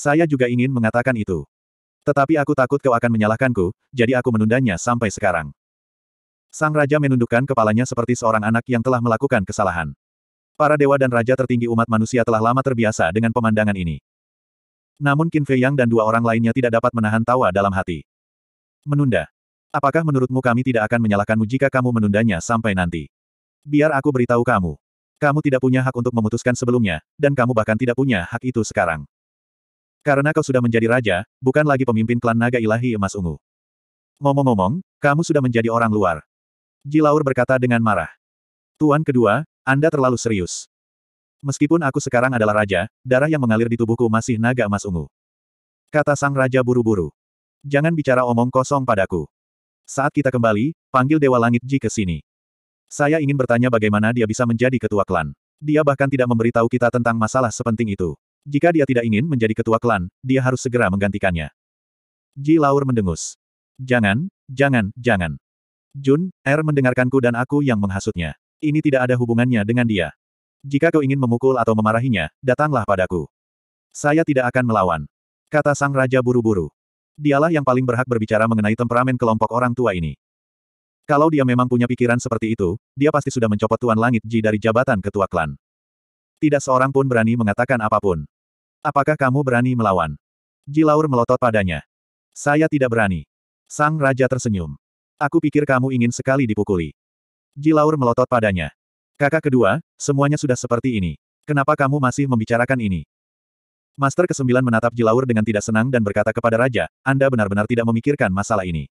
Saya juga ingin mengatakan itu. Tetapi aku takut kau akan menyalahkanku, jadi aku menundanya sampai sekarang. Sang Raja menundukkan kepalanya seperti seorang anak yang telah melakukan kesalahan. Para dewa dan raja tertinggi umat manusia telah lama terbiasa dengan pemandangan ini. Namun Qin Fei Yang dan dua orang lainnya tidak dapat menahan tawa dalam hati. Menunda. Apakah menurutmu kami tidak akan menyalahkanmu jika kamu menundanya sampai nanti? Biar aku beritahu kamu. Kamu tidak punya hak untuk memutuskan sebelumnya, dan kamu bahkan tidak punya hak itu sekarang. Karena kau sudah menjadi raja, bukan lagi pemimpin klan naga ilahi emas ungu. Ngomong-ngomong, kamu sudah menjadi orang luar. Jilaur berkata dengan marah. Tuan kedua, Anda terlalu serius. Meskipun aku sekarang adalah raja, darah yang mengalir di tubuhku masih naga emas ungu. Kata sang raja buru-buru. Jangan bicara omong kosong padaku. Saat kita kembali, panggil Dewa Langit Ji ke sini. Saya ingin bertanya bagaimana dia bisa menjadi ketua klan. Dia bahkan tidak memberitahu kita tentang masalah sepenting itu. Jika dia tidak ingin menjadi ketua klan, dia harus segera menggantikannya. Ji Laur mendengus. Jangan, jangan, jangan. Jun, Er mendengarkanku dan aku yang menghasutnya. Ini tidak ada hubungannya dengan dia. Jika kau ingin memukul atau memarahinya, datanglah padaku. Saya tidak akan melawan. Kata sang raja buru-buru. Dialah yang paling berhak berbicara mengenai temperamen kelompok orang tua ini. Kalau dia memang punya pikiran seperti itu, dia pasti sudah mencopot Tuan Langit Ji dari jabatan ketua klan. Tidak seorang pun berani mengatakan apa pun. Apakah kamu berani melawan? Ji Laur melotot padanya. Saya tidak berani. Sang Raja tersenyum. Aku pikir kamu ingin sekali dipukuli. Jilaur melotot padanya. Kakak kedua, semuanya sudah seperti ini. Kenapa kamu masih membicarakan ini? Master kesembilan menatap Jilaur dengan tidak senang dan berkata kepada Raja, Anda benar-benar tidak memikirkan masalah ini.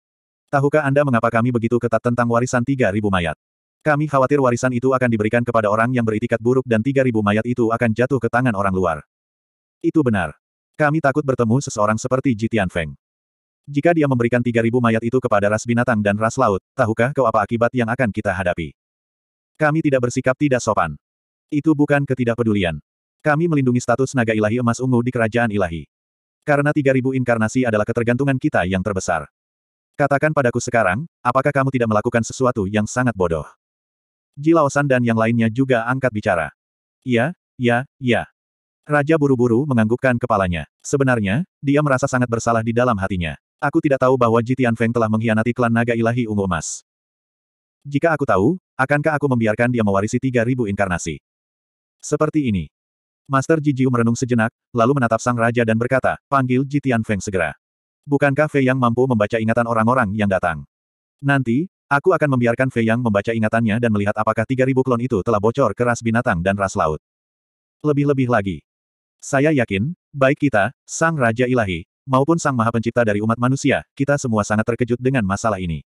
Tahukah Anda mengapa kami begitu ketat tentang warisan 3.000 mayat? Kami khawatir warisan itu akan diberikan kepada orang yang beritikat buruk dan 3.000 mayat itu akan jatuh ke tangan orang luar. Itu benar. Kami takut bertemu seseorang seperti Jitian Feng. Jika dia memberikan 3.000 mayat itu kepada ras binatang dan ras laut, tahukah kau apa akibat yang akan kita hadapi? Kami tidak bersikap tidak sopan. Itu bukan ketidakpedulian. Kami melindungi status naga ilahi emas ungu di kerajaan ilahi. Karena 3.000 inkarnasi adalah ketergantungan kita yang terbesar. Katakan padaku sekarang, apakah kamu tidak melakukan sesuatu yang sangat bodoh? Jilaosan dan yang lainnya juga angkat bicara. Iya, iya, iya. Raja buru-buru menganggukkan kepalanya. Sebenarnya, dia merasa sangat bersalah di dalam hatinya. Aku tidak tahu bahwa Jitian Feng telah mengkhianati klan naga ilahi ungu emas. Jika aku tahu, akankah aku membiarkan dia mewarisi 3000 inkarnasi? Seperti ini. Master Jijiu merenung sejenak, lalu menatap sang raja dan berkata, panggil Jitian Feng segera. Bukankah Fei Yang mampu membaca ingatan orang-orang yang datang? Nanti, aku akan membiarkan Fei Yang membaca ingatannya dan melihat apakah 3000 klon itu telah bocor ke ras binatang dan ras laut. Lebih-lebih lagi. Saya yakin, baik kita, Sang Raja Ilahi, maupun Sang Maha Pencipta dari umat manusia, kita semua sangat terkejut dengan masalah ini.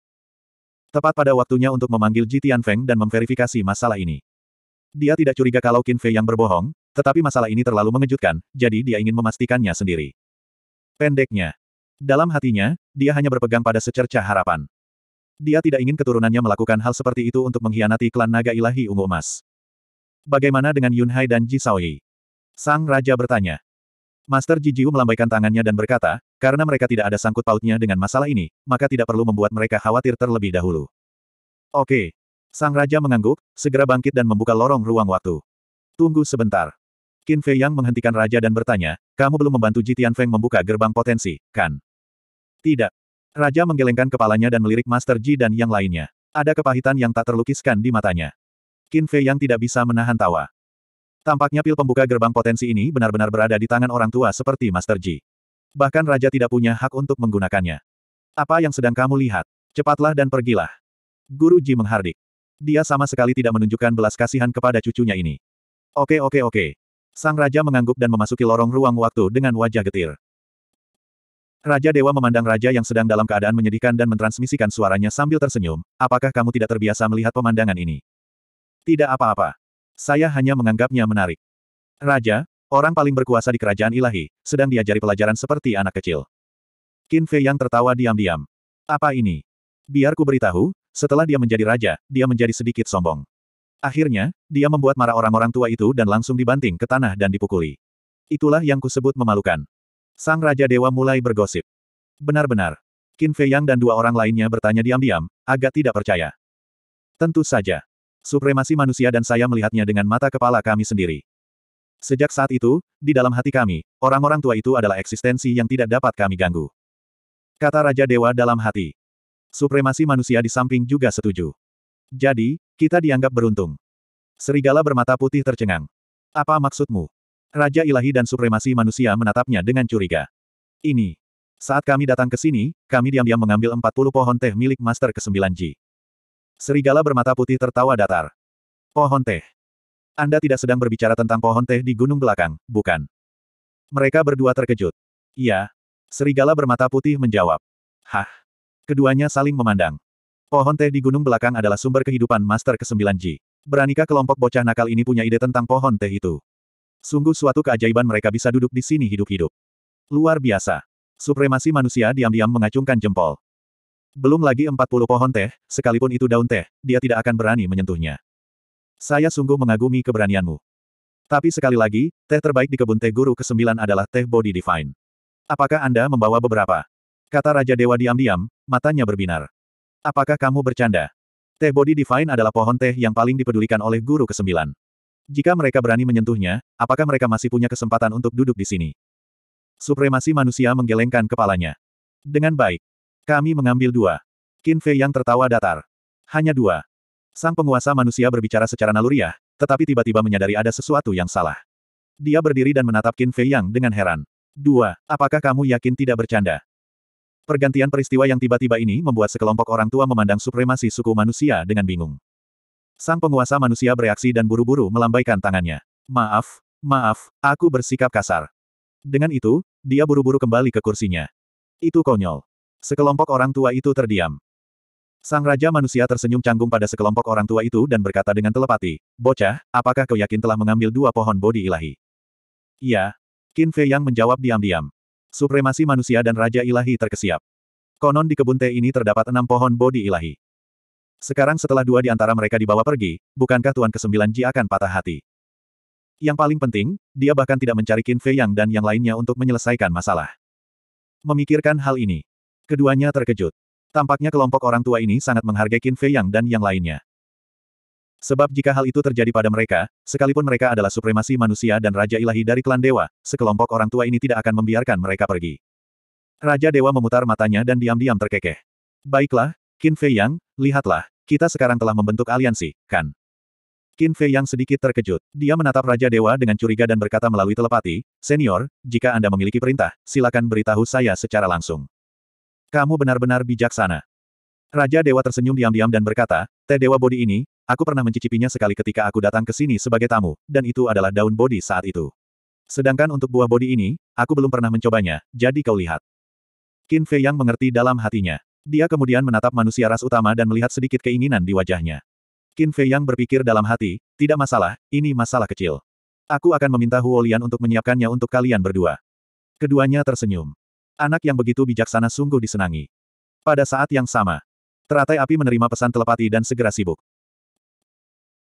Tepat pada waktunya untuk memanggil Ji Tianfeng dan memverifikasi masalah ini. Dia tidak curiga kalau Qin Fei yang berbohong, tetapi masalah ini terlalu mengejutkan, jadi dia ingin memastikannya sendiri. Pendeknya. Dalam hatinya, dia hanya berpegang pada secercah harapan. Dia tidak ingin keturunannya melakukan hal seperti itu untuk mengkhianati klan naga ilahi ungu emas. Bagaimana dengan Yun Hai dan Ji Shaoyi? Sang Raja bertanya. Master Jijiu melambaikan tangannya dan berkata, karena mereka tidak ada sangkut pautnya dengan masalah ini, maka tidak perlu membuat mereka khawatir terlebih dahulu. Oke. Sang Raja mengangguk, segera bangkit dan membuka lorong ruang waktu. Tunggu sebentar. Qin Fei Yang menghentikan Raja dan bertanya, kamu belum membantu Jitian Feng membuka gerbang potensi, kan? Tidak. Raja menggelengkan kepalanya dan melirik Master Ji dan yang lainnya. Ada kepahitan yang tak terlukiskan di matanya. Qin Fei Yang tidak bisa menahan tawa. Tampaknya pil pembuka gerbang potensi ini benar-benar berada di tangan orang tua seperti Master Ji. Bahkan Raja tidak punya hak untuk menggunakannya. Apa yang sedang kamu lihat? Cepatlah dan pergilah. Guru Ji menghardik. Dia sama sekali tidak menunjukkan belas kasihan kepada cucunya ini. Oke oke oke. Sang Raja mengangguk dan memasuki lorong ruang waktu dengan wajah getir. Raja Dewa memandang Raja yang sedang dalam keadaan menyedihkan dan mentransmisikan suaranya sambil tersenyum. Apakah kamu tidak terbiasa melihat pemandangan ini? Tidak apa-apa. Saya hanya menganggapnya menarik. Raja, orang paling berkuasa di kerajaan ilahi, sedang diajari pelajaran seperti anak kecil. Qin Fei yang tertawa diam-diam. Apa ini? Biar ku beritahu, setelah dia menjadi raja, dia menjadi sedikit sombong. Akhirnya, dia membuat marah orang-orang tua itu dan langsung dibanting ke tanah dan dipukuli. Itulah yang kusebut memalukan. Sang Raja Dewa mulai bergosip. Benar-benar. Qin Fei Yang dan dua orang lainnya bertanya diam-diam, agak tidak percaya. Tentu saja. Supremasi manusia dan saya melihatnya dengan mata kepala kami sendiri. Sejak saat itu, di dalam hati kami, orang-orang tua itu adalah eksistensi yang tidak dapat kami ganggu. Kata Raja Dewa dalam hati. Supremasi manusia di samping juga setuju. Jadi, kita dianggap beruntung. Serigala bermata putih tercengang. Apa maksudmu? Raja ilahi dan supremasi manusia menatapnya dengan curiga. Ini. Saat kami datang ke sini, kami diam-diam mengambil 40 pohon teh milik Master ke-9 Ji. Serigala bermata putih tertawa datar. Pohon teh. Anda tidak sedang berbicara tentang pohon teh di gunung belakang, bukan? Mereka berdua terkejut. Iya. Serigala bermata putih menjawab. Hah. Keduanya saling memandang. Pohon teh di gunung belakang adalah sumber kehidupan Master ke-9 Ji. Beranikah kelompok bocah nakal ini punya ide tentang pohon teh itu? Sungguh suatu keajaiban mereka bisa duduk di sini hidup-hidup. Luar biasa. Supremasi manusia diam-diam mengacungkan jempol. Belum lagi 40 pohon teh, sekalipun itu daun teh, dia tidak akan berani menyentuhnya. Saya sungguh mengagumi keberanianmu. Tapi sekali lagi, teh terbaik di kebun teh guru ke-9 adalah teh body divine. Apakah Anda membawa beberapa? Kata Raja Dewa diam-diam, matanya berbinar. Apakah kamu bercanda? Teh body divine adalah pohon teh yang paling dipedulikan oleh guru ke-9. Jika mereka berani menyentuhnya, apakah mereka masih punya kesempatan untuk duduk di sini? Supremasi manusia menggelengkan kepalanya. Dengan baik. Kami mengambil dua. Qin Fei yang tertawa datar. Hanya dua. Sang penguasa manusia berbicara secara naluriah, tetapi tiba-tiba menyadari ada sesuatu yang salah. Dia berdiri dan menatap Qin Fei Yang dengan heran. Dua, apakah kamu yakin tidak bercanda? Pergantian peristiwa yang tiba-tiba ini membuat sekelompok orang tua memandang supremasi suku manusia dengan bingung. Sang penguasa manusia bereaksi dan buru-buru melambaikan tangannya. Maaf, maaf, aku bersikap kasar. Dengan itu, dia buru-buru kembali ke kursinya. Itu konyol. Sekelompok orang tua itu terdiam. Sang Raja Manusia tersenyum canggung pada sekelompok orang tua itu dan berkata dengan telepati, Bocah, apakah kau yakin telah mengambil dua pohon bodi ilahi? Iya. Qin Fei Yang menjawab diam-diam. Supremasi manusia dan Raja Ilahi terkesiap. Konon di kebun teh ini terdapat enam pohon bodi ilahi. Sekarang setelah dua di antara mereka dibawa pergi, bukankah Tuan Kesembilan Ji akan patah hati? Yang paling penting, dia bahkan tidak mencari Qin Fei Yang dan yang lainnya untuk menyelesaikan masalah. Memikirkan hal ini, Keduanya terkejut. Tampaknya kelompok orang tua ini sangat menghargai Qin Fei Yang dan yang lainnya. Sebab jika hal itu terjadi pada mereka, sekalipun mereka adalah supremasi manusia dan Raja Ilahi dari klan Dewa, sekelompok orang tua ini tidak akan membiarkan mereka pergi. Raja Dewa memutar matanya dan diam-diam terkekeh. Baiklah, Qin Fei Yang, lihatlah, kita sekarang telah membentuk aliansi, kan? Qin Fei Yang sedikit terkejut. Dia menatap Raja Dewa dengan curiga dan berkata melalui telepati, Senior, jika Anda memiliki perintah, silakan beritahu saya secara langsung. Kamu benar-benar bijaksana. Raja Dewa tersenyum diam-diam dan berkata, teh Dewa Bodi ini, aku pernah mencicipinya sekali ketika aku datang ke sini sebagai tamu, dan itu adalah daun bodi saat itu. Sedangkan untuk buah bodi ini, aku belum pernah mencobanya, jadi kau lihat. Qin Fei yang mengerti dalam hatinya. Dia kemudian menatap manusia ras utama dan melihat sedikit keinginan di wajahnya. Qin Fei yang berpikir dalam hati, tidak masalah, ini masalah kecil. Aku akan meminta Huo Lian untuk menyiapkannya untuk kalian berdua. Keduanya tersenyum. Anak yang begitu bijaksana sungguh disenangi. Pada saat yang sama, teratai api menerima pesan telepati dan segera sibuk.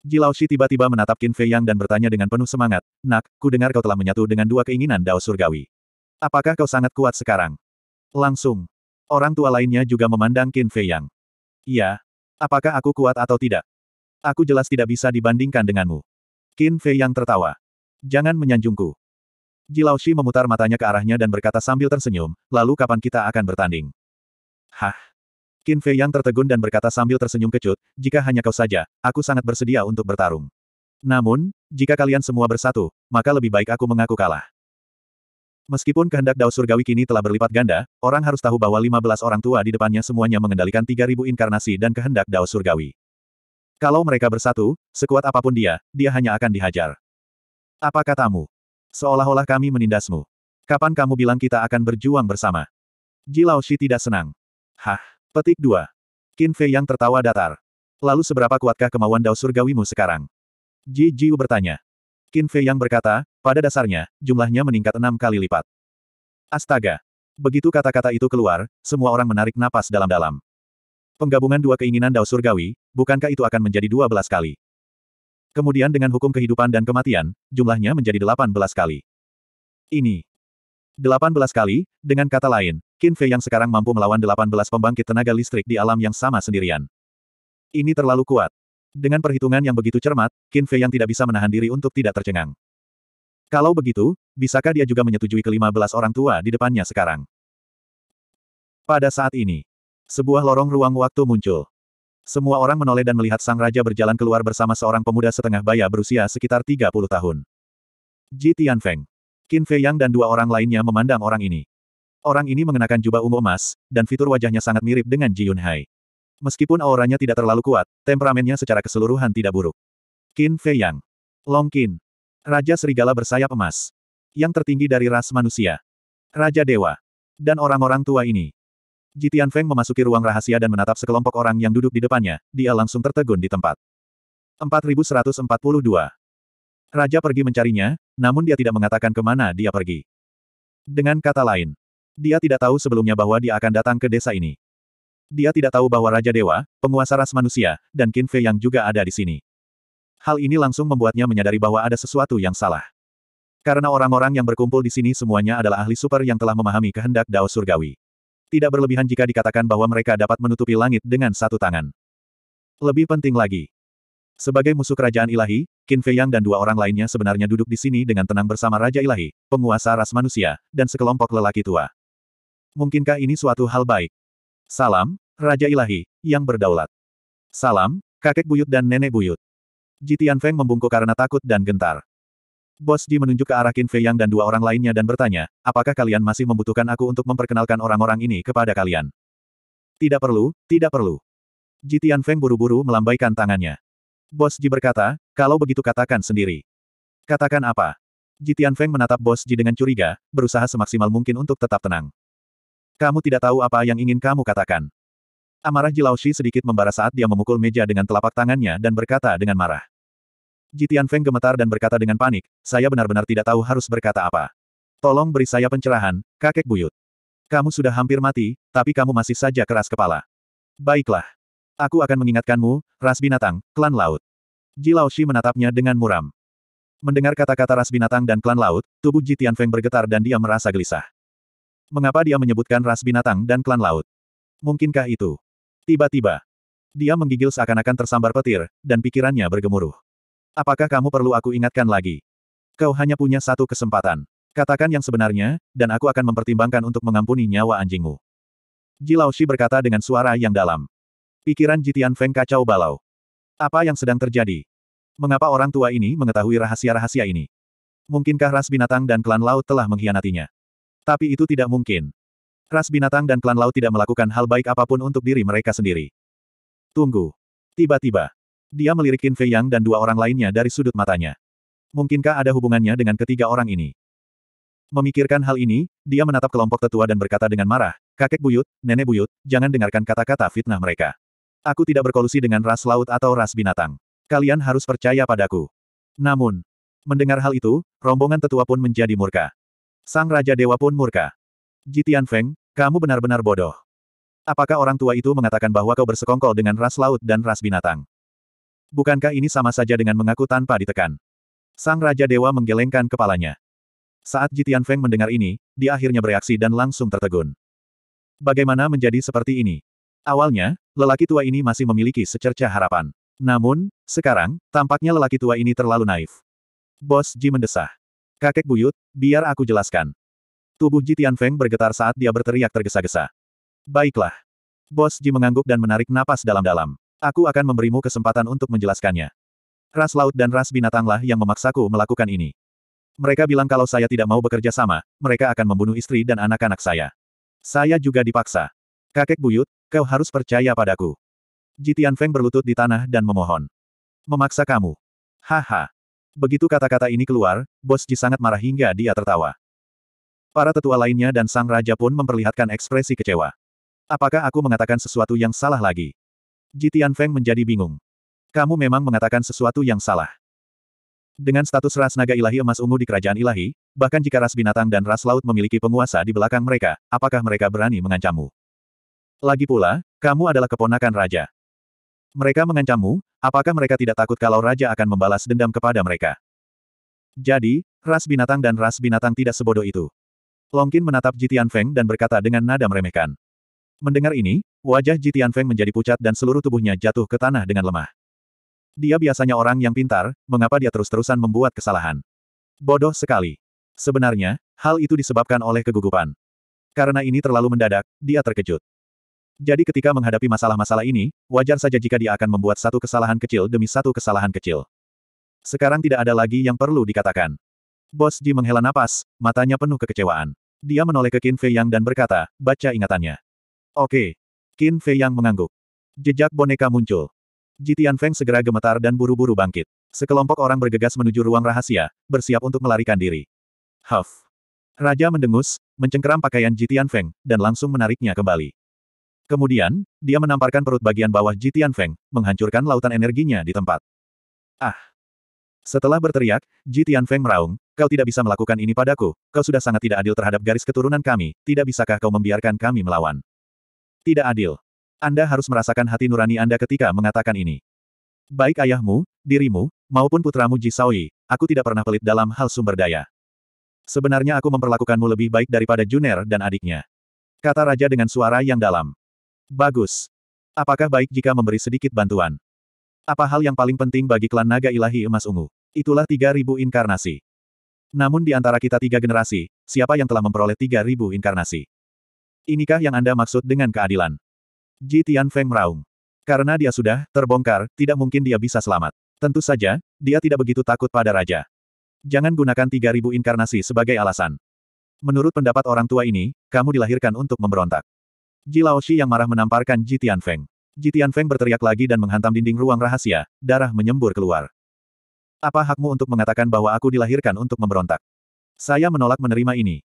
Jilaushi tiba-tiba menatap Qin Fei Yang dan bertanya dengan penuh semangat, Nak, ku dengar kau telah menyatu dengan dua keinginan Dao Surgawi. Apakah kau sangat kuat sekarang? Langsung. Orang tua lainnya juga memandang Qin Fei Yang. Iya. Apakah aku kuat atau tidak? Aku jelas tidak bisa dibandingkan denganmu. Qin Fei Yang tertawa. Jangan menyanjungku. Jilaushi memutar matanya ke arahnya dan berkata sambil tersenyum, lalu kapan kita akan bertanding? Hah? Qin Fei yang tertegun dan berkata sambil tersenyum kecut, jika hanya kau saja, aku sangat bersedia untuk bertarung. Namun, jika kalian semua bersatu, maka lebih baik aku mengaku kalah. Meskipun kehendak Dao Surgawi kini telah berlipat ganda, orang harus tahu bahwa 15 orang tua di depannya semuanya mengendalikan 3000 inkarnasi dan kehendak Dao Surgawi. Kalau mereka bersatu, sekuat apa pun dia, dia hanya akan dihajar. Apa katamu? Seolah-olah kami menindasmu. Kapan kamu bilang kita akan berjuang bersama? Ji Shi tidak senang. Hah? Petik 2. Qin Fei yang tertawa datar. Lalu seberapa kuatkah kemauan dao surgawimu sekarang? Ji Jiu bertanya. Qin Fei yang berkata, pada dasarnya, jumlahnya meningkat enam kali lipat. Astaga! Begitu kata-kata itu keluar, semua orang menarik napas dalam-dalam. Penggabungan dua keinginan dao surgawi, bukankah itu akan menjadi dua belas kali? Kemudian dengan hukum kehidupan dan kematian, jumlahnya menjadi 18 kali. Ini. 18 kali, dengan kata lain, Qin Fei yang sekarang mampu melawan 18 pembangkit tenaga listrik di alam yang sama sendirian. Ini terlalu kuat. Dengan perhitungan yang begitu cermat, Qin Fei yang tidak bisa menahan diri untuk tidak tercengang. Kalau begitu, bisakah dia juga menyetujui kelima belas orang tua di depannya sekarang? Pada saat ini, sebuah lorong ruang waktu muncul. Semua orang menoleh dan melihat sang raja berjalan keluar bersama seorang pemuda setengah baya berusia sekitar 30 tahun. Ji Tianfeng, Qin Fei Yang dan dua orang lainnya memandang orang ini. Orang ini mengenakan jubah ungu emas, dan fitur wajahnya sangat mirip dengan Ji Yunhai. Meskipun auranya tidak terlalu kuat, temperamennya secara keseluruhan tidak buruk. Qin Fei Yang. Long Qin. Raja Serigala bersayap emas. Yang tertinggi dari ras manusia. Raja Dewa. Dan orang-orang tua ini. Jitian Feng memasuki ruang rahasia dan menatap sekelompok orang yang duduk di depannya, dia langsung tertegun di tempat. 4142. Raja pergi mencarinya, namun dia tidak mengatakan ke mana dia pergi. Dengan kata lain, dia tidak tahu sebelumnya bahwa dia akan datang ke desa ini. Dia tidak tahu bahwa Raja Dewa, penguasa ras manusia, dan Qin Fei yang juga ada di sini. Hal ini langsung membuatnya menyadari bahwa ada sesuatu yang salah. Karena orang-orang yang berkumpul di sini semuanya adalah ahli super yang telah memahami kehendak Dao Surgawi. Tidak berlebihan jika dikatakan bahwa mereka dapat menutupi langit dengan satu tangan. Lebih penting lagi. Sebagai musuh kerajaan ilahi, Qin Fei Yang dan dua orang lainnya sebenarnya duduk di sini dengan tenang bersama Raja Ilahi, penguasa ras manusia, dan sekelompok lelaki tua. Mungkinkah ini suatu hal baik? Salam, Raja Ilahi, yang berdaulat. Salam, kakek buyut dan nenek buyut. Ji Tianfeng membungkuk karena takut dan gentar. Bos Ji menunjuk ke arah Qin Fei Yang dan dua orang lainnya dan bertanya, apakah kalian masih membutuhkan aku untuk memperkenalkan orang-orang ini kepada kalian? Tidak perlu, tidak perlu. Ji Tianfeng buru-buru melambaikan tangannya. Bos Ji berkata, kalau begitu katakan sendiri. Katakan apa? Ji Tianfeng menatap Bos Ji dengan curiga, berusaha semaksimal mungkin untuk tetap tenang. Kamu tidak tahu apa yang ingin kamu katakan. Amarah Ji Laoshi sedikit membara saat dia memukul meja dengan telapak tangannya dan berkata dengan marah. Jitian Feng gemetar dan berkata dengan panik, saya benar-benar tidak tahu harus berkata apa. Tolong beri saya pencerahan, kakek buyut. Kamu sudah hampir mati, tapi kamu masih saja keras kepala. Baiklah. Aku akan mengingatkanmu, ras binatang, klan laut. Ji Laoshi menatapnya dengan muram. Mendengar kata-kata ras binatang dan klan laut, tubuh Jitian Feng bergetar dan dia merasa gelisah. Mengapa dia menyebutkan ras binatang dan klan laut? Mungkinkah itu? Tiba-tiba, dia menggigil seakan-akan tersambar petir, dan pikirannya bergemuruh. Apakah kamu perlu aku ingatkan lagi? Kau hanya punya satu kesempatan. Katakan yang sebenarnya, dan aku akan mempertimbangkan untuk mengampuni nyawa anjingmu. Ji Laoshi berkata dengan suara yang dalam. Pikiran Jitian Feng kacau balau. Apa yang sedang terjadi? Mengapa orang tua ini mengetahui rahasia-rahasia ini? Mungkinkah ras binatang dan klan laut telah mengkhianatinya? Tapi itu tidak mungkin. Ras binatang dan klan laut tidak melakukan hal baik apa pun untuk diri mereka sendiri. Tunggu. Tiba-tiba, dia melirik Qin Fei Yang dan dua orang lainnya dari sudut matanya. Mungkinkah ada hubungannya dengan ketiga orang ini? Memikirkan hal ini, dia menatap kelompok tetua dan berkata dengan marah, kakek buyut, nenek buyut, jangan dengarkan kata-kata fitnah mereka. Aku tidak berkolusi dengan ras laut atau ras binatang. Kalian harus percaya padaku. Namun, mendengar hal itu, rombongan tetua pun menjadi murka. Sang Raja Dewa pun murka. Jitian Feng, kamu benar-benar bodoh. Apakah orang tua itu mengatakan bahwa kau bersekongkol dengan ras laut dan ras binatang? Bukankah ini sama saja dengan mengaku tanpa ditekan? Sang Raja Dewa menggelengkan kepalanya. Saat Jitian Feng mendengar ini, dia akhirnya bereaksi dan langsung tertegun. Bagaimana menjadi seperti ini? Awalnya, lelaki tua ini masih memiliki secerca harapan. Namun, sekarang, tampaknya lelaki tua ini terlalu naif. Bos Ji mendesah. Kakek buyut, biar aku jelaskan. Tubuh Jitian Feng bergetar saat dia berteriak tergesa-gesa. Baiklah. Bos Ji mengangguk dan menarik napas dalam-dalam. Aku akan memberimu kesempatan untuk menjelaskannya. Ras laut dan ras binatanglah yang memaksaku melakukan ini. Mereka bilang kalau saya tidak mau bekerja sama, mereka akan membunuh istri dan anak-anak saya. Saya juga dipaksa. Kakek buyut, kau harus percaya padaku. Jitian Feng berlutut di tanah dan memohon. Memaksa kamu. Haha. Begitu kata-kata ini keluar, Bos Ji sangat marah hingga dia tertawa. Para tetua lainnya dan sang raja pun memperlihatkan ekspresi kecewa. Apakah aku mengatakan sesuatu yang salah lagi? Jitian Feng menjadi bingung. Kamu memang mengatakan sesuatu yang salah. Dengan status ras naga ilahi emas ungu di kerajaan ilahi, bahkan jika ras binatang dan ras laut memiliki penguasa di belakang mereka, apakah mereka berani mengancammu? Lagi pula, kamu adalah keponakan raja. Mereka mengancammu, apakah mereka tidak takut kalau raja akan membalas dendam kepada mereka? Jadi, ras binatang dan ras binatang tidak sebodoh itu. Longkin menatap Jitian Feng dan berkata dengan nada meremehkan. Mendengar ini, wajah Ji Tianfeng menjadi pucat dan seluruh tubuhnya jatuh ke tanah dengan lemah. Dia biasanya orang yang pintar, mengapa dia terus-terusan membuat kesalahan? Bodoh sekali. Sebenarnya, hal itu disebabkan oleh kegugupan. Karena ini terlalu mendadak, dia terkejut. Jadi ketika menghadapi masalah-masalah ini, wajar saja jika dia akan membuat satu kesalahan kecil demi satu kesalahan kecil. Sekarang tidak ada lagi yang perlu dikatakan. Bos Ji menghela napas, matanya penuh kekecewaan. Dia menoleh ke Qin Fei Yang dan berkata, baca ingatannya. Oke. Qin Fei Yang mengangguk. Jejak boneka muncul. Ji Tianfeng segera gemetar dan buru-buru bangkit. Sekelompok orang bergegas menuju ruang rahasia, bersiap untuk melarikan diri. Huff. Raja mendengus, mencengkeram pakaian Ji Tianfeng, dan langsung menariknya kembali. Kemudian, dia menamparkan perut bagian bawah Ji Tianfeng, menghancurkan lautan energinya di tempat. Ah! Setelah berteriak, Ji Tianfeng meraung, kau tidak bisa melakukan ini padaku, kau sudah sangat tidak adil terhadap garis keturunan kami, tidak bisakah kau membiarkan kami melawan? Tidak adil. Anda harus merasakan hati nurani Anda ketika mengatakan ini. Baik ayahmu, dirimu, maupun putramu Ji Saoi, aku tidak pernah pelit dalam hal sumber daya. Sebenarnya aku memperlakukanmu lebih baik daripada Juner dan adiknya. Kata raja dengan suara yang dalam. Bagus. Apakah baik jika memberi sedikit bantuan? Apa hal yang paling penting bagi klan naga ilahi emas ungu? Itulah 3000 inkarnasi. Namun di antara kita tiga generasi, siapa yang telah memperoleh 3000 inkarnasi? Inikah yang Anda maksud dengan keadilan? Ji Tianfeng meraung. Karena dia sudah terbongkar, tidak mungkin dia bisa selamat. Tentu saja, dia tidak begitu takut pada raja. Jangan gunakan 3000 inkarnasi sebagai alasan. Menurut pendapat orang tua ini, kamu dilahirkan untuk memberontak. Ji Laoshi yang marah menamparkan Ji Tianfeng. Ji Tianfeng berteriak lagi dan menghantam dinding ruang rahasia, darah menyembur keluar. Apa hakmu untuk mengatakan bahwa aku dilahirkan untuk memberontak? Saya menolak menerima ini.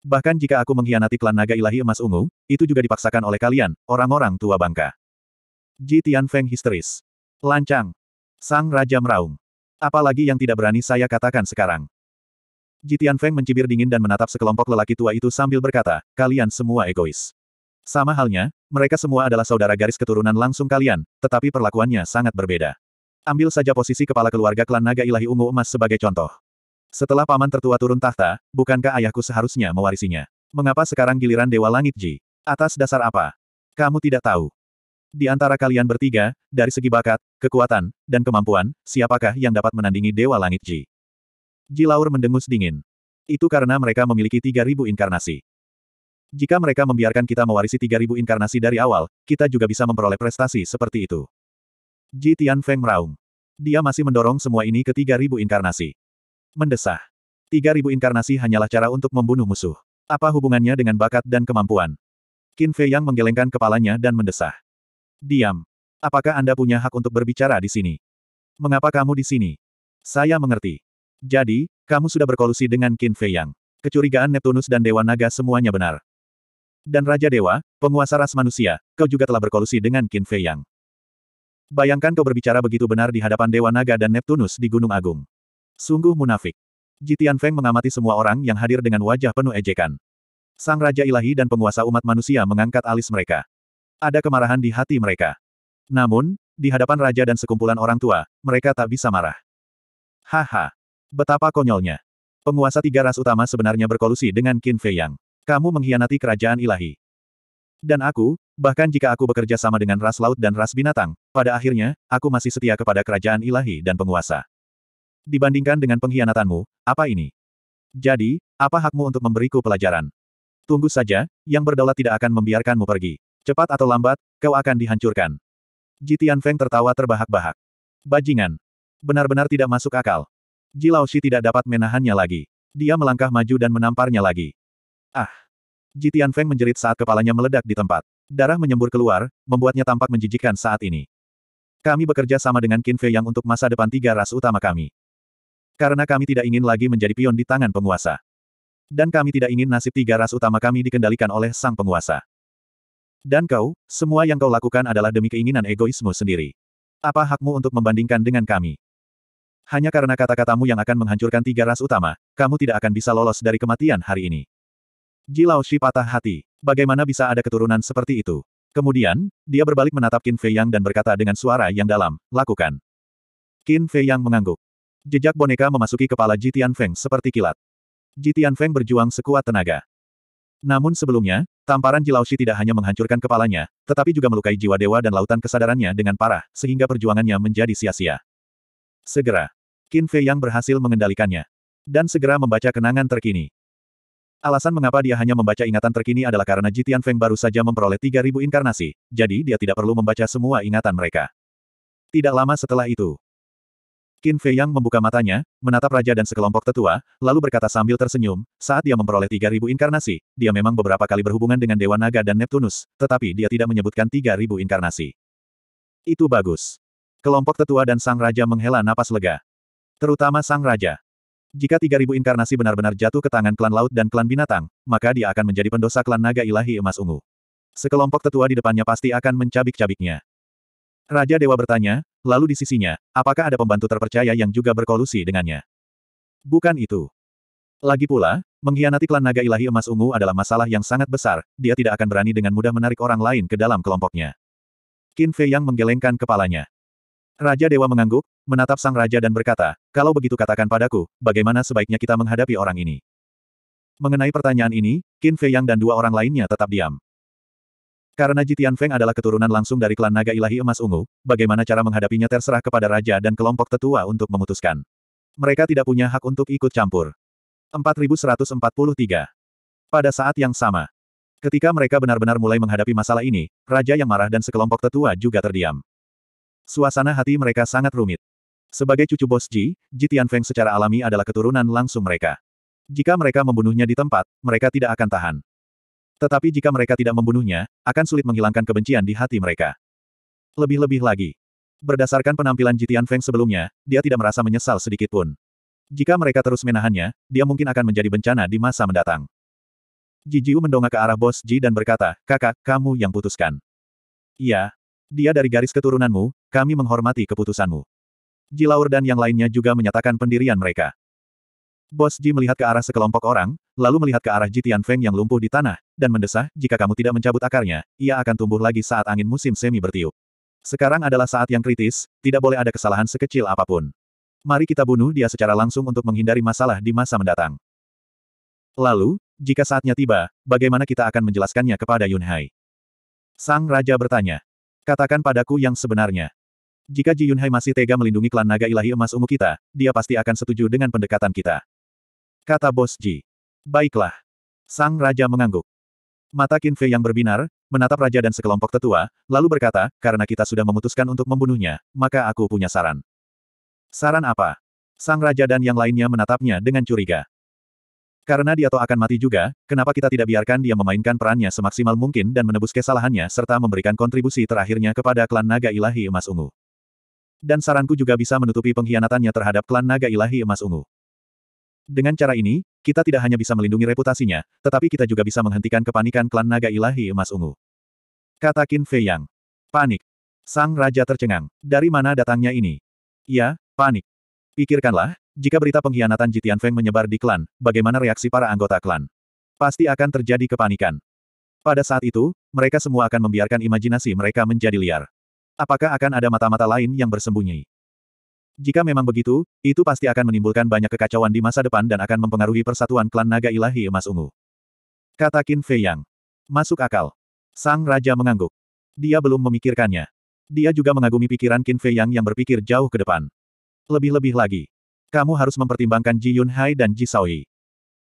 Bahkan jika aku mengkhianati klan naga ilahi emas ungu, itu juga dipaksakan oleh kalian, orang-orang tua bangka. Ji Tianfeng histeris. Lancang. Sang Raja meraung. Apalagi yang tidak berani saya katakan sekarang. Ji Tianfeng mencibir dingin dan menatap sekelompok lelaki tua itu sambil berkata, kalian semua egois. Sama halnya, mereka semua adalah saudara garis keturunan langsung kalian, tetapi perlakuannya sangat berbeda. Ambil saja posisi kepala keluarga klan naga ilahi ungu emas sebagai contoh. Setelah paman tertua turun tahta, bukankah ayahku seharusnya mewarisinya? Mengapa sekarang giliran Dewa Langit Ji? Atas dasar apa? Kamu tidak tahu. Di antara kalian bertiga, dari segi bakat, kekuatan, dan kemampuan, siapakah yang dapat menandingi Dewa Langit Ji? Ji Laur mendengus dingin. Itu karena mereka memiliki 3000 inkarnasi. Jika mereka membiarkan kita mewarisi 3000 inkarnasi dari awal, kita juga bisa memperoleh prestasi seperti itu. Ji Tianfeng meraung. Dia masih mendorong semua ini ke 3000 inkarnasi. Mendesah. 3000 inkarnasi hanyalah cara untuk membunuh musuh. Apa hubungannya dengan bakat dan kemampuan? Qin Fei Yang menggelengkan kepalanya dan mendesah. Diam. Apakah Anda punya hak untuk berbicara di sini? Mengapa kamu di sini? Saya mengerti. Jadi, kamu sudah berkolusi dengan Qin Fei Yang. Kecurigaan Neptunus dan Dewa Naga semuanya benar. Dan Raja Dewa, penguasa ras manusia, kau juga telah berkolusi dengan Qin Fei Yang. Bayangkan kau berbicara begitu benar di hadapan Dewa Naga dan Neptunus di Gunung Agung. Sungguh munafik. Ji Tianfeng mengamati semua orang yang hadir dengan wajah penuh ejekan. Sang Raja Ilahi dan penguasa umat manusia mengangkat alis mereka. Ada kemarahan di hati mereka. Namun, di hadapan Raja dan sekumpulan orang tua, mereka tak bisa marah. Haha. Betapa konyolnya. Penguasa tiga ras utama sebenarnya berkolusi dengan Qin Fei Yang. Kamu mengkhianati kerajaan ilahi. Dan aku, bahkan jika aku bekerja sama dengan ras laut dan ras binatang, pada akhirnya, aku masih setia kepada kerajaan ilahi dan penguasa. Dibandingkan dengan pengkhianatanmu, apa ini? Jadi, apa hakmu untuk memberiku pelajaran? Tunggu saja, yang berdaulat tidak akan membiarkanmu pergi. Cepat atau lambat, kau akan dihancurkan. Ji Tianfeng tertawa terbahak-bahak. Bajingan. Benar-benar tidak masuk akal. Ji Laoshi tidak dapat menahannya lagi. Dia melangkah maju dan menamparnya lagi. Ah! Ji Tianfeng menjerit saat kepalanya meledak di tempat. Darah menyembur keluar, membuatnya tampak menjijikkan saat ini. Kami bekerja sama dengan Qin Fei Yang untuk masa depan tiga ras utama kami. Karena kami tidak ingin lagi menjadi pion di tangan penguasa. Dan kami tidak ingin nasib tiga ras utama kami dikendalikan oleh sang penguasa. Dan kau, semua yang kau lakukan adalah demi keinginan egoismu sendiri. Apa hakmu untuk membandingkan dengan kami? Hanya karena kata-katamu yang akan menghancurkan tiga ras utama, kamu tidak akan bisa lolos dari kematian hari ini. Ji Laoshi patah hati. Bagaimana bisa ada keturunan seperti itu? Kemudian, dia berbalik menatap Qin Fei Yang dan berkata dengan suara yang dalam, lakukan. Qin Fei Yang mengangguk. Jejak boneka memasuki kepala Ji Tianfeng seperti kilat. Ji Tianfeng berjuang sekuat tenaga. Namun sebelumnya, tamparan Ji Laoshi tidak hanya menghancurkan kepalanya, tetapi juga melukai jiwa dewa dan lautan kesadarannya dengan parah, sehingga perjuangannya menjadi sia-sia. Segera, Qin Fei Yang berhasil mengendalikannya. Dan segera membaca kenangan terkini. Alasan mengapa dia hanya membaca ingatan terkini adalah karena Jitian Feng baru saja memperoleh 3000 inkarnasi, jadi dia tidak perlu membaca semua ingatan mereka. Tidak lama setelah itu, Qin Fei Yang membuka matanya, menatap raja dan sekelompok tetua, lalu berkata sambil tersenyum, saat dia memperoleh 3000 inkarnasi, dia memang beberapa kali berhubungan dengan Dewa Naga dan Neptunus, tetapi dia tidak menyebutkan 3000 inkarnasi. Itu bagus. Kelompok tetua dan sang raja menghela napas lega. Terutama sang raja. Jika 3000 inkarnasi benar-benar jatuh ke tangan klan laut dan klan binatang, maka dia akan menjadi pendosa klan naga ilahi emas ungu. Sekelompok tetua di depannya pasti akan mencabik-cabiknya. Raja Dewa bertanya, lalu di sisinya, apakah ada pembantu terpercaya yang juga berkolusi dengannya? Bukan itu. Lagi pula, mengkhianati klan naga ilahi emas ungu adalah masalah yang sangat besar, dia tidak akan berani dengan mudah menarik orang lain ke dalam kelompoknya. Qin Fei yang menggelengkan kepalanya. Raja Dewa mengangguk, menatap sang raja dan berkata, kalau begitu katakan padaku, bagaimana sebaiknya kita menghadapi orang ini? Mengenai pertanyaan ini, Qin Fei Yang dan dua orang lainnya tetap diam. Karena Jitian Feng adalah keturunan langsung dari klan naga ilahi emas ungu, bagaimana cara menghadapinya terserah kepada raja dan kelompok tetua untuk memutuskan. Mereka tidak punya hak untuk ikut campur. 4143. Pada saat yang sama, ketika mereka benar-benar mulai menghadapi masalah ini, raja yang marah dan sekelompok tetua juga terdiam. Suasana hati mereka sangat rumit. Sebagai cucu bos Ji, Ji Tianfeng secara alami adalah keturunan langsung mereka. Jika mereka membunuhnya di tempat, mereka tidak akan tahan. Tetapi jika mereka tidak membunuhnya, akan sulit menghilangkan kebencian di hati mereka. Lebih-lebih lagi. Berdasarkan penampilan Ji Tianfeng sebelumnya, dia tidak merasa menyesal sedikit pun. Jika mereka terus menahannya, dia mungkin akan menjadi bencana di masa mendatang. Ji Jiu mendongak ke arah bos Ji dan berkata, kakak, kamu yang putuskan. Iya, dia dari garis keturunanmu, kami menghormati keputusanmu. Jilaur dan yang lainnya juga menyatakan pendirian mereka. Bos Ji melihat ke arah sekelompok orang, lalu melihat ke arah Ji Tianfeng yang lumpuh di tanah, dan mendesah, jika kamu tidak mencabut akarnya, ia akan tumbuh lagi saat angin musim semi bertiup. Sekarang adalah saat yang kritis, tidak boleh ada kesalahan sekecil apa pun. Mari kita bunuh dia secara langsung untuk menghindari masalah di masa mendatang. Lalu, jika saatnya tiba, bagaimana kita akan menjelaskannya kepada Yun Hai? Sang Raja bertanya. Katakan padaku yang sebenarnya. Jika Ji Yunhai masih tega melindungi klan naga ilahi emas ungu kita, dia pasti akan setuju dengan pendekatan kita. Kata bos Ji. Baiklah. Sang Raja mengangguk. Mata Qin Fei yang berbinar, menatap Raja dan sekelompok tetua, lalu berkata, karena kita sudah memutuskan untuk membunuhnya, maka aku punya saran. Saran apa? Sang Raja dan yang lainnya menatapnya dengan curiga. Karena dia tahu akan mati juga, kenapa kita tidak biarkan dia memainkan perannya semaksimal mungkin dan menebus kesalahannya serta memberikan kontribusi terakhirnya kepada klan naga ilahi emas ungu. Dan saranku juga bisa menutupi pengkhianatannya terhadap klan naga ilahi emas ungu. Dengan cara ini, kita tidak hanya bisa melindungi reputasinya, tetapi kita juga bisa menghentikan kepanikan klan naga ilahi emas ungu. Kata Qin Fei Yang. Panik. Sang Raja tercengang. Dari mana datangnya ini? Ya, panik. Pikirkanlah, jika berita pengkhianatan Jitian Feng menyebar di klan, bagaimana reaksi para anggota klan? Pasti akan terjadi kepanikan. Pada saat itu, mereka semua akan membiarkan imajinasi mereka menjadi liar. Apakah akan ada mata-mata lain yang bersembunyi? Jika memang begitu, itu pasti akan menimbulkan banyak kekacauan di masa depan dan akan mempengaruhi persatuan klan naga ilahi emas ungu. Kata Qin Fei Yang. Masuk akal. Sang Raja mengangguk. Dia belum memikirkannya. Dia juga mengagumi pikiran Qin Fei Yang yang berpikir jauh ke depan. Lebih-lebih lagi, kamu harus mempertimbangkan Ji Yun Hai dan Ji Shaoyi.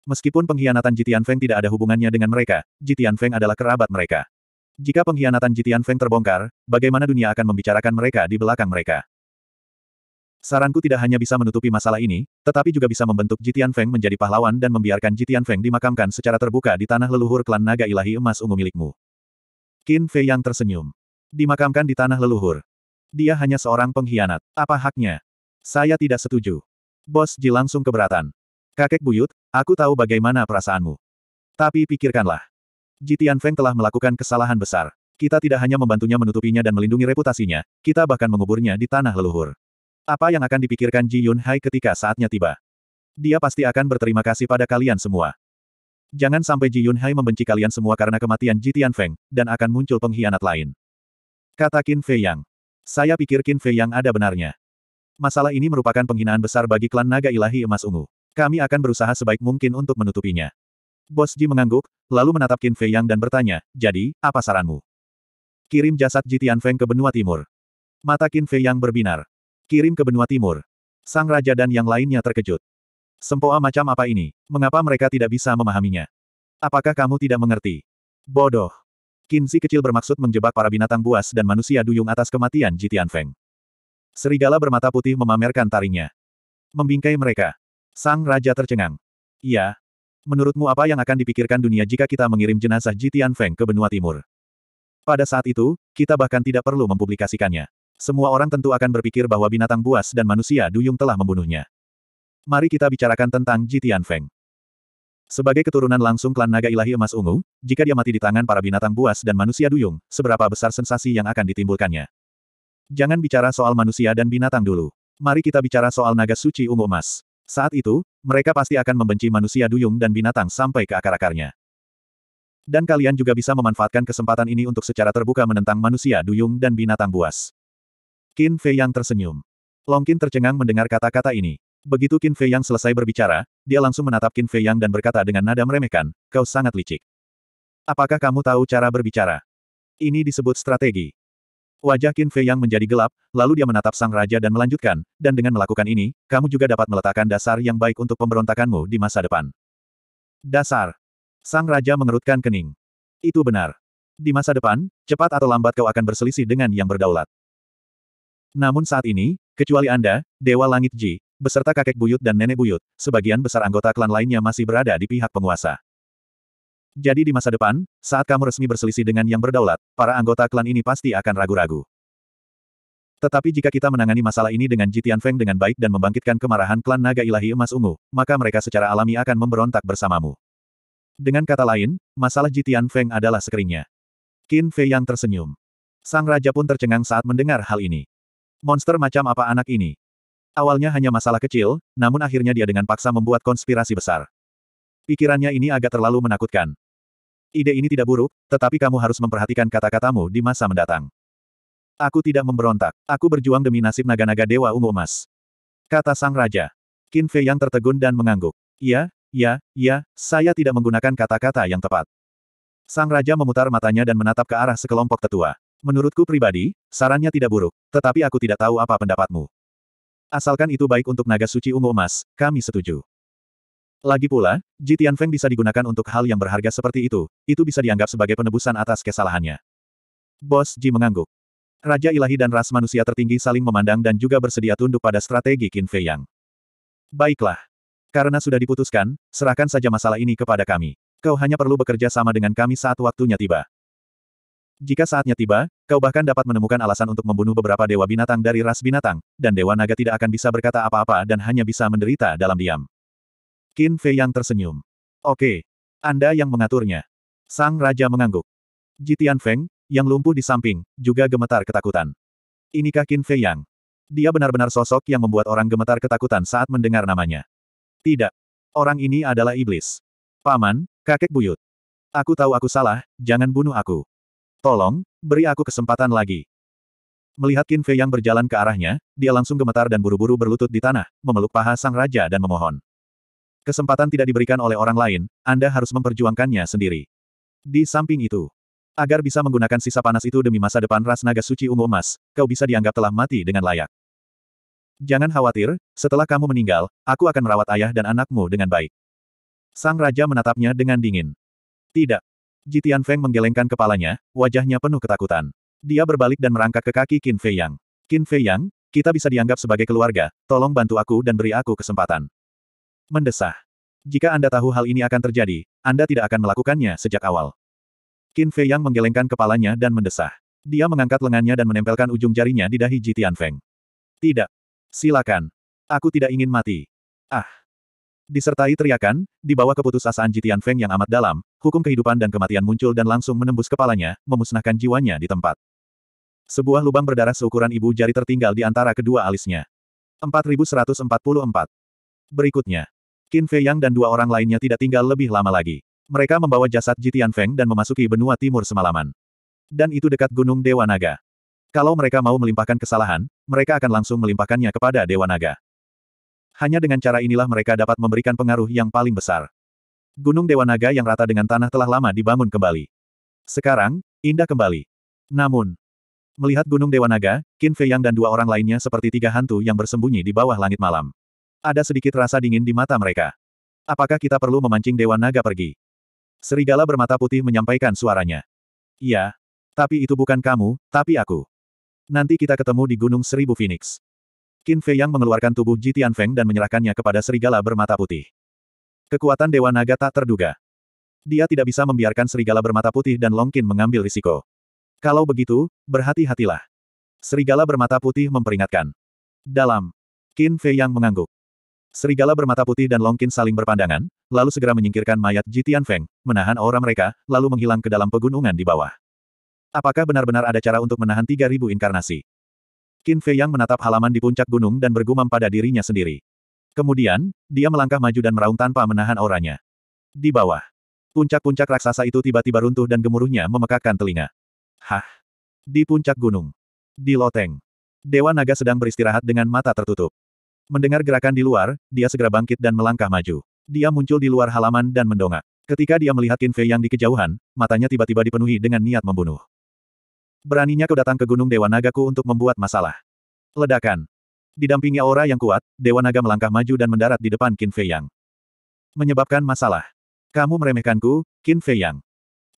Meskipun pengkhianatan Ji Tianfeng tidak ada hubungannya dengan mereka, Ji Tianfeng adalah kerabat mereka. Jika pengkhianatan Ji Tianfeng terbongkar, bagaimana dunia akan membicarakan mereka di belakang mereka? Saranku tidak hanya bisa menutupi masalah ini, tetapi juga bisa membentuk Ji Tianfeng menjadi pahlawan dan membiarkan Ji Tianfeng dimakamkan secara terbuka di tanah leluhur klan naga ilahi emas ungu milikmu. Qin Fei yang tersenyum. Dimakamkan di tanah leluhur. Dia hanya seorang pengkhianat. Apa haknya? Saya tidak setuju. Bos Ji langsung keberatan. Kakek buyut, aku tahu bagaimana perasaanmu. Tapi pikirkanlah. Ji Tianfeng telah melakukan kesalahan besar. Kita tidak hanya membantunya menutupinya dan melindungi reputasinya, kita bahkan menguburnya di tanah leluhur. Apa yang akan dipikirkan Ji Yun Hai ketika saatnya tiba? Dia pasti akan berterima kasih pada kalian semua. Jangan sampai Ji Yun Hai membenci kalian semua karena kematian Ji Tianfeng, dan akan muncul pengkhianat lain. Kata Qin Fei Yang. Saya pikir Qin Fei Yang ada benarnya. Masalah ini merupakan penghinaan besar bagi klan naga ilahi emas ungu. Kami akan berusaha sebaik mungkin untuk menutupinya. Bos Ji mengangguk, lalu menatap Qin Fei Yang dan bertanya, jadi, apa saranmu? Kirim jasad Ji Tianfeng ke benua timur. Mata Qin Fei Yang berbinar. Kirim ke benua timur. Sang Raja dan yang lainnya terkejut. Sempoa macam apa ini? Mengapa mereka tidak bisa memahaminya? Apakah kamu tidak mengerti? Bodoh. Qin Si kecil bermaksud menjebak para binatang buas dan manusia duyung atas kematian Jitian Feng. Serigala bermata putih memamerkan taringnya. Membingkai mereka. Sang Raja tercengang. Iya. Menurutmu apa yang akan dipikirkan dunia jika kita mengirim jenazah Jitian Feng ke benua timur? Pada saat itu, kita bahkan tidak perlu mempublikasikannya. Semua orang tentu akan berpikir bahwa binatang buas dan manusia duyung telah membunuhnya. Mari kita bicarakan tentang Jitian Feng. Sebagai keturunan langsung klan naga ilahi emas ungu, jika dia mati di tangan para binatang buas dan manusia duyung, seberapa besar sensasi yang akan ditimbulkannya? Jangan bicara soal manusia dan binatang dulu. Mari kita bicara soal naga suci ungu emas. Saat itu, mereka pasti akan membenci manusia duyung dan binatang sampai ke akar-akarnya. Dan kalian juga bisa memanfaatkan kesempatan ini untuk secara terbuka menentang manusia duyung dan binatang buas. Qin Fei yang tersenyum. Long Qin tercengang mendengar kata-kata ini. Begitu Qin Fei yang selesai berbicara, dia langsung menatap Qin Fei yang dan berkata dengan nada meremehkan, kau sangat licik. Apakah kamu tahu cara berbicara? Ini disebut strategi. Wajah Qin Fei yang menjadi gelap, lalu dia menatap sang raja dan melanjutkan, dan dengan melakukan ini, kamu juga dapat meletakkan dasar yang baik untuk pemberontakanmu di masa depan. Dasar. Sang raja mengerutkan kening. Itu benar. Di masa depan, cepat atau lambat kau akan berselisih dengan yang berdaulat. Namun saat ini, kecuali Anda, Dewa Langit Ji, beserta kakek buyut dan nenek buyut, sebagian besar anggota klan lainnya masih berada di pihak penguasa. Jadi di masa depan, saat kamu resmi berselisih dengan yang berdaulat, para anggota klan ini pasti akan ragu-ragu. Tetapi jika kita menangani masalah ini dengan Jitian Feng dengan baik dan membangkitkan kemarahan klan naga ilahi emas ungu, maka mereka secara alami akan memberontak bersamamu. Dengan kata lain, masalah Jitian Feng adalah sekeringnya. Qin Fei yang tersenyum. Sang raja pun tercengang saat mendengar hal ini. Monster macam apa anak ini? Awalnya hanya masalah kecil, namun akhirnya dia dengan paksa membuat konspirasi besar. Pikirannya ini agak terlalu menakutkan. Ide ini tidak buruk, tetapi kamu harus memperhatikan kata-katamu di masa mendatang. Aku tidak memberontak. Aku berjuang demi nasib naga-naga dewa ungu emas. Kata sang raja. Qin Fei yang tertegun dan mengangguk. Iya, iya, iya, saya tidak menggunakan kata-kata yang tepat. Sang raja memutar matanya dan menatap ke arah sekelompok tetua. Menurutku pribadi, sarannya tidak buruk, tetapi aku tidak tahu apa pendapatmu. Asalkan itu baik untuk naga suci ungu emas, kami setuju. Lagi pula, Ji Tianfeng bisa digunakan untuk hal yang berharga seperti itu, itu bisa dianggap sebagai penebusan atas kesalahannya. Bos Ji mengangguk. Raja ilahi dan ras manusia tertinggi saling memandang dan juga bersedia tunduk pada strategi Qin Fei Yang. Baiklah. Karena sudah diputuskan, serahkan saja masalah ini kepada kami. Kau hanya perlu bekerja sama dengan kami saat waktunya tiba. Jika saatnya tiba, kau bahkan dapat menemukan alasan untuk membunuh beberapa dewa binatang dari ras binatang, dan dewa naga tidak akan bisa berkata apa-apa dan hanya bisa menderita dalam diam. Qin Fei yang tersenyum. Oke. Anda yang mengaturnya. Sang Raja mengangguk. Jitian Feng, yang lumpuh di samping, juga gemetar ketakutan. Inikah Qin Fei Yang? Dia benar-benar sosok yang membuat orang gemetar ketakutan saat mendengar namanya. Tidak. Orang ini adalah iblis. Paman, kakek buyut. Aku tahu aku salah, jangan bunuh aku. Tolong, beri aku kesempatan lagi. Melihat Qin Fei yang berjalan ke arahnya, dia langsung gemetar dan buru-buru berlutut di tanah, memeluk paha sang raja dan memohon. Kesempatan tidak diberikan oleh orang lain, Anda harus memperjuangkannya sendiri. Di samping itu, agar bisa menggunakan sisa panas itu demi masa depan ras naga suci ungu emas, kau bisa dianggap telah mati dengan layak. Jangan khawatir, setelah kamu meninggal, aku akan merawat ayah dan anakmu dengan baik. Sang Raja menatapnya dengan dingin. Tidak. Jitian Feng menggelengkan kepalanya, wajahnya penuh ketakutan. Dia berbalik dan merangkak ke kaki Qin Fei Yang. Qin Fei Yang, kita bisa dianggap sebagai keluarga, tolong bantu aku dan beri aku kesempatan. Mendesah. Jika Anda tahu hal ini akan terjadi, Anda tidak akan melakukannya sejak awal. Qin Fei Yang menggelengkan kepalanya dan mendesah. Dia mengangkat lengannya dan menempelkan ujung jarinya di dahi Ji Tianfeng. Tidak. Silakan. Aku tidak ingin mati. Ah. Disertai teriakan, di bawah keputusasaan Ji Tianfeng yang amat dalam, hukum kehidupan dan kematian muncul dan langsung menembus kepalanya, memusnahkan jiwanya di tempat. Sebuah lubang berdarah seukuran ibu jari tertinggal di antara kedua alisnya. 4144. Berikutnya, Qin Fei Yang dan dua orang lainnya tidak tinggal lebih lama lagi. Mereka membawa jasad Jitian Feng dan memasuki benua timur semalaman. Dan itu dekat Gunung Dewa Naga. Kalau mereka mau melimpahkan kesalahan, mereka akan langsung melimpahkannya kepada Dewa Naga. Hanya dengan cara inilah mereka dapat memberikan pengaruh yang paling besar. Gunung Dewa Naga yang rata dengan tanah telah lama dibangun kembali. Sekarang, indah kembali. Namun, melihat Gunung Dewa Naga, Qin Fei Yang dan dua orang lainnya seperti tiga hantu yang bersembunyi di bawah langit malam. Ada sedikit rasa dingin di mata mereka. Apakah kita perlu memancing Dewa Naga pergi? Serigala bermata putih menyampaikan suaranya. Iya. Tapi itu bukan kamu, tapi aku. Nanti kita ketemu di Gunung Seribu Phoenix. Qin Fei Yang mengeluarkan tubuh Ji Tianfeng dan menyerahkannya kepada serigala bermata putih. Kekuatan Dewa Naga tak terduga. Dia tidak bisa membiarkan serigala bermata putih dan Long Qin mengambil risiko. Kalau begitu, berhati-hatilah. Serigala bermata putih memperingatkan. Dalam. Qin Fei Yang mengangguk. Serigala bermata putih dan Long Qin saling berpandangan, lalu segera menyingkirkan mayat Ji Tianfeng, menahan aura mereka, lalu menghilang ke dalam pegunungan di bawah. Apakah benar-benar ada cara untuk menahan 3000 inkarnasi? Qin Fei Yang menatap halaman di puncak gunung dan bergumam pada dirinya sendiri. Kemudian, dia melangkah maju dan meraung tanpa menahan auranya. Di bawah. Puncak-puncak raksasa itu tiba-tiba runtuh dan gemuruhnya memekakkan telinga. Hah? Di puncak gunung. Di loteng. Dewa Naga sedang beristirahat dengan mata tertutup. Mendengar gerakan di luar, dia segera bangkit dan melangkah maju. Dia muncul di luar halaman dan mendongak. Ketika dia melihat Qin Fei Yang di kejauhan, matanya tiba-tiba dipenuhi dengan niat membunuh. Beraninya kau datang ke Gunung Dewa Nagaku untuk membuat masalah. Ledakan. Didampingi aura yang kuat, Dewa Naga melangkah maju dan mendarat di depan Qin Fei Yang. Menyebabkan masalah. Kamu meremehkanku, Qin Fei Yang.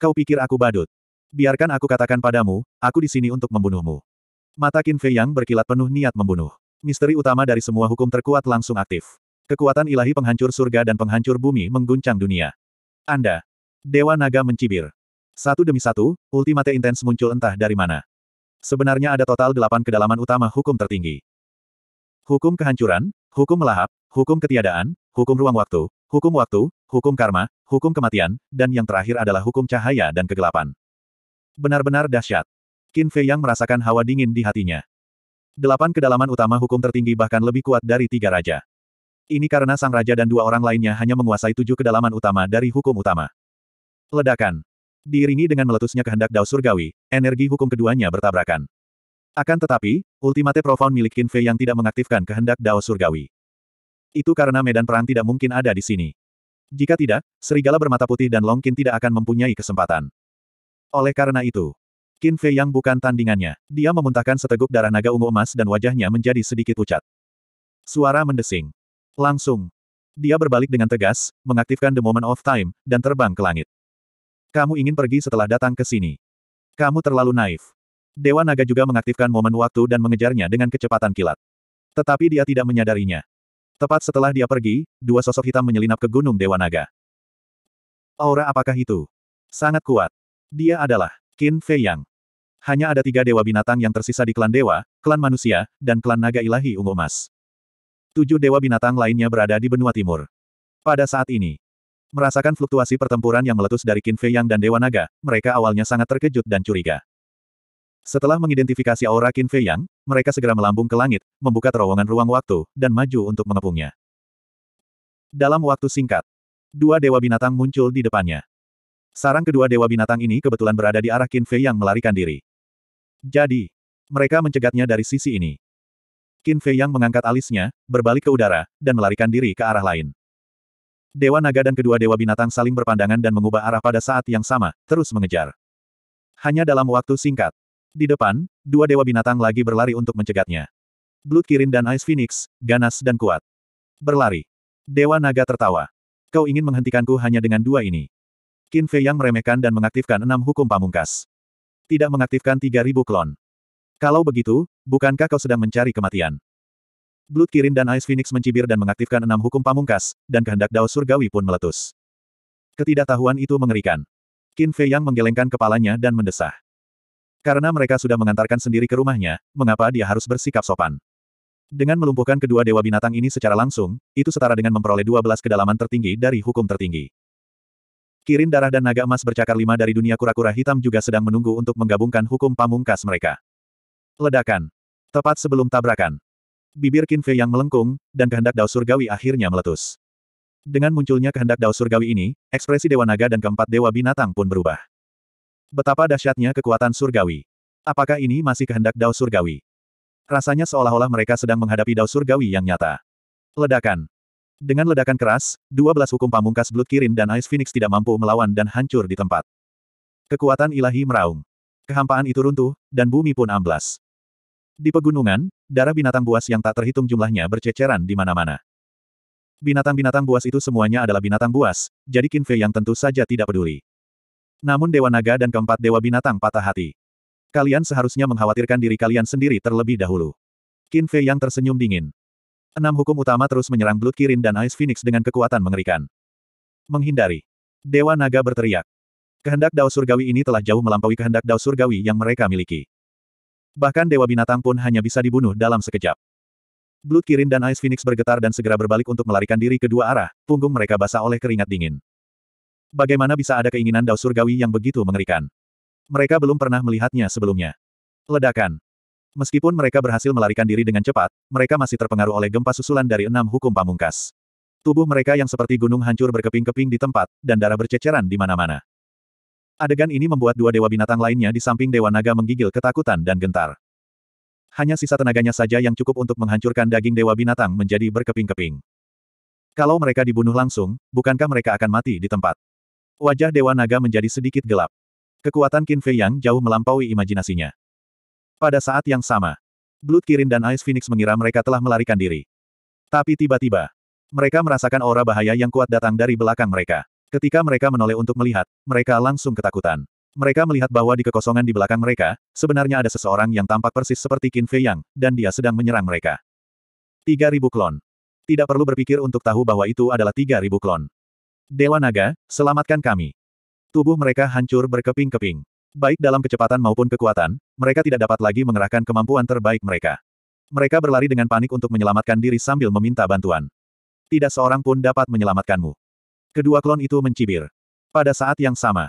Kau pikir aku badut. Biarkan aku katakan padamu, aku di sini untuk membunuhmu. Mata Qin Fei Yang berkilat penuh niat membunuh. Misteri utama dari semua hukum terkuat langsung aktif. Kekuatan ilahi penghancur surga dan penghancur bumi mengguncang dunia. Anda. Dewa Naga mencibir. Satu demi satu, ultimate intens muncul entah dari mana. Sebenarnya ada total delapan kedalaman utama hukum tertinggi. Hukum kehancuran, hukum melahap, hukum ketiadaan, hukum ruang waktu, hukum waktu, hukum karma, hukum kematian, dan yang terakhir adalah hukum cahaya dan kegelapan. Benar-benar dahsyat. Qin Fei yang merasakan hawa dingin di hatinya. Delapan kedalaman utama hukum tertinggi bahkan lebih kuat dari tiga raja. Ini karena sang raja dan dua orang lainnya hanya menguasai tujuh kedalaman utama dari hukum utama. Ledakan. Diiringi dengan meletusnya kehendak Dao Surgawi, energi hukum keduanya bertabrakan. Akan tetapi, ultimate profound milik Qin Fei yang tidak mengaktifkan kehendak Dao Surgawi. Itu karena medan perang tidak mungkin ada di sini. Jika tidak, serigala bermata putih dan Long Qin tidak akan mempunyai kesempatan. Oleh karena itu, Qin Fei yang bukan tandingannya. Dia memuntahkan seteguk darah naga ungu emas dan wajahnya menjadi sedikit pucat. Suara mendesing. Langsung. Dia berbalik dengan tegas, mengaktifkan The Moment of Time, dan terbang ke langit. Kamu ingin pergi setelah datang ke sini. Kamu terlalu naif. Dewa Naga juga mengaktifkan momen waktu dan mengejarnya dengan kecepatan kilat. Tetapi dia tidak menyadarinya. Tepat setelah dia pergi, dua sosok hitam menyelinap ke Gunung Dewa Naga. Aura apakah itu? Sangat kuat. Dia adalah Qin Fei Yang. Hanya ada tiga dewa binatang yang tersisa di klan dewa, klan manusia, dan klan naga ilahi ungu emas. Tujuh dewa binatang lainnya berada di benua timur. Pada saat ini, Merasakan fluktuasi pertempuran yang meletus dari Qin Fei Yang dan Dewa Naga, mereka awalnya sangat terkejut dan curiga. Setelah mengidentifikasi aura Qin Fei Yang, mereka segera melambung ke langit, membuka terowongan ruang waktu, dan maju untuk mengepungnya. Dalam waktu singkat, dua dewa binatang muncul di depannya. Sarang kedua dewa binatang ini kebetulan berada di arah Qin Fei Yang melarikan diri. Jadi, mereka mencegatnya dari sisi ini. Qin Fei Yang mengangkat alisnya, berbalik ke udara, dan melarikan diri ke arah lain. Dewa Naga dan kedua Dewa Binatang saling berpandangan dan mengubah arah pada saat yang sama, terus mengejar. Hanya dalam waktu singkat. Di depan, dua Dewa Binatang lagi berlari untuk mencegatnya. Blood Kirin dan Ice Phoenix, ganas dan kuat. Berlari. Dewa Naga tertawa. Kau ingin menghentikanku hanya dengan dua ini. Qin Fei yang meremehkan dan mengaktifkan enam hukum pamungkas. Tidak mengaktifkan 3000 klon. Kalau begitu, bukankah kau sedang mencari kematian? Blood Kirin dan Ice Phoenix mencibir dan mengaktifkan enam hukum pamungkas, dan kehendak Dao Surgawi pun meletus. Ketidaktahuan itu mengerikan. Qin Fei Yang menggelengkan kepalanya dan mendesah. Karena mereka sudah mengantarkan sendiri ke rumahnya, mengapa dia harus bersikap sopan? Dengan melumpuhkan kedua dewa binatang ini secara langsung, itu setara dengan memperoleh 12 kedalaman tertinggi dari hukum tertinggi. Kirin darah dan naga emas bercakar lima dari dunia kura-kura hitam juga sedang menunggu untuk menggabungkan hukum pamungkas mereka. Ledakan. Tepat sebelum tabrakan. Bibir Qin Fei yang melengkung, dan kehendak Dao Surgawi akhirnya meletus. Dengan munculnya kehendak Dao Surgawi ini, ekspresi Dewa Naga dan keempat Dewa Binatang pun berubah. Betapa dahsyatnya kekuatan Surgawi. Apakah ini masih kehendak Dao Surgawi? Rasanya seolah-olah mereka sedang menghadapi Dao Surgawi yang nyata. Ledakan. Dengan ledakan keras, dua belas hukum pamungkas Blood Kirin dan Ice Phoenix tidak mampu melawan dan hancur di tempat. Kekuatan ilahi meraung. Kehampaan itu runtuh, dan bumi pun amblas. Di pegunungan, darah binatang buas yang tak terhitung jumlahnya berceceran di mana-mana. Binatang-binatang buas itu semuanya adalah binatang buas, jadi Qin Fei yang tentu saja tidak peduli. Namun Dewa Naga dan keempat Dewa Binatang patah hati. Kalian seharusnya mengkhawatirkan diri kalian sendiri terlebih dahulu. Qin Fei yang tersenyum dingin. Enam hukum utama terus menyerang Blood Kirin dan Ice Phoenix dengan kekuatan mengerikan. Menghindari. Dewa Naga berteriak. Kehendak Dao Surgawi ini telah jauh melampaui kehendak Dao Surgawi yang mereka miliki. Bahkan Dewa Binatang pun hanya bisa dibunuh dalam sekejap. Blood Kirin dan Ice Phoenix bergetar dan segera berbalik untuk melarikan diri ke dua arah, punggung mereka basah oleh keringat dingin. Bagaimana bisa ada keinginan Dao Surgawi yang begitu mengerikan? Mereka belum pernah melihatnya sebelumnya. Ledakan. Meskipun mereka berhasil melarikan diri dengan cepat, mereka masih terpengaruh oleh gempa susulan dari enam hukum pamungkas. Tubuh mereka yang seperti gunung hancur berkeping-keping di tempat, dan darah berceceran di mana-mana. Adegan ini membuat dua dewa binatang lainnya di samping Dewa Naga menggigil ketakutan dan gentar. Hanya sisa tenaganya saja yang cukup untuk menghancurkan daging dewa binatang menjadi berkeping-keping. Kalau mereka dibunuh langsung, bukankah mereka akan mati di tempat? Wajah Dewa Naga menjadi sedikit gelap. Kekuatan Qin Fei yang jauh melampaui imajinasinya. Pada saat yang sama, Blood Kirin dan Ice Phoenix mengira mereka telah melarikan diri. Tapi tiba-tiba, mereka merasakan aura bahaya yang kuat datang dari belakang mereka. Ketika mereka menoleh untuk melihat, mereka langsung ketakutan. Mereka melihat bahwa di kekosongan di belakang mereka, sebenarnya ada seseorang yang tampak persis seperti Qin Fei Yang, dan dia sedang menyerang mereka. 3000 klon. Tidak perlu berpikir untuk tahu bahwa itu adalah 3000 klon. Dewa Naga, selamatkan kami. Tubuh mereka hancur berkeping-keping. Baik dalam kecepatan maupun kekuatan, mereka tidak dapat lagi mengerahkan kemampuan terbaik mereka. Mereka berlari dengan panik untuk menyelamatkan diri sambil meminta bantuan. Tidak seorang pun dapat menyelamatkanmu. Kedua klon itu mencibir. Pada saat yang sama,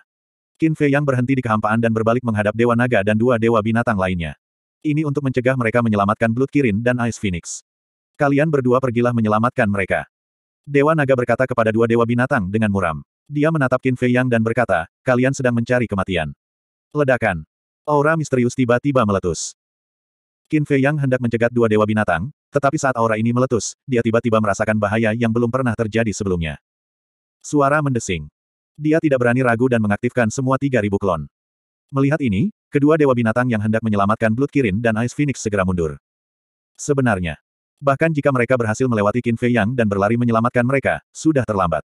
Qin Fei yang berhenti di kehampaan dan berbalik menghadap Dewa Naga dan dua Dewa Binatang lainnya. Ini untuk mencegah mereka menyelamatkan Blood Kirin dan Ice Phoenix. Kalian berdua pergilah menyelamatkan mereka. Dewa Naga berkata kepada dua Dewa Binatang dengan muram. Dia menatap Qin Fei Yang dan berkata, kalian sedang mencari kematian. Ledakan. Aura misterius tiba-tiba meletus. Qin Fei Yang hendak mencegat dua Dewa Binatang, tetapi saat aura ini meletus, dia tiba-tiba merasakan bahaya yang belum pernah terjadi sebelumnya. Suara mendesing. Dia tidak berani ragu dan mengaktifkan semua 3000 klon. Melihat ini, kedua dewa binatang yang hendak menyelamatkan Blood Kirin dan Ice Phoenix segera mundur. Sebenarnya, bahkan jika mereka berhasil melewati Qin Fei Yang dan berlari menyelamatkan mereka, sudah terlambat.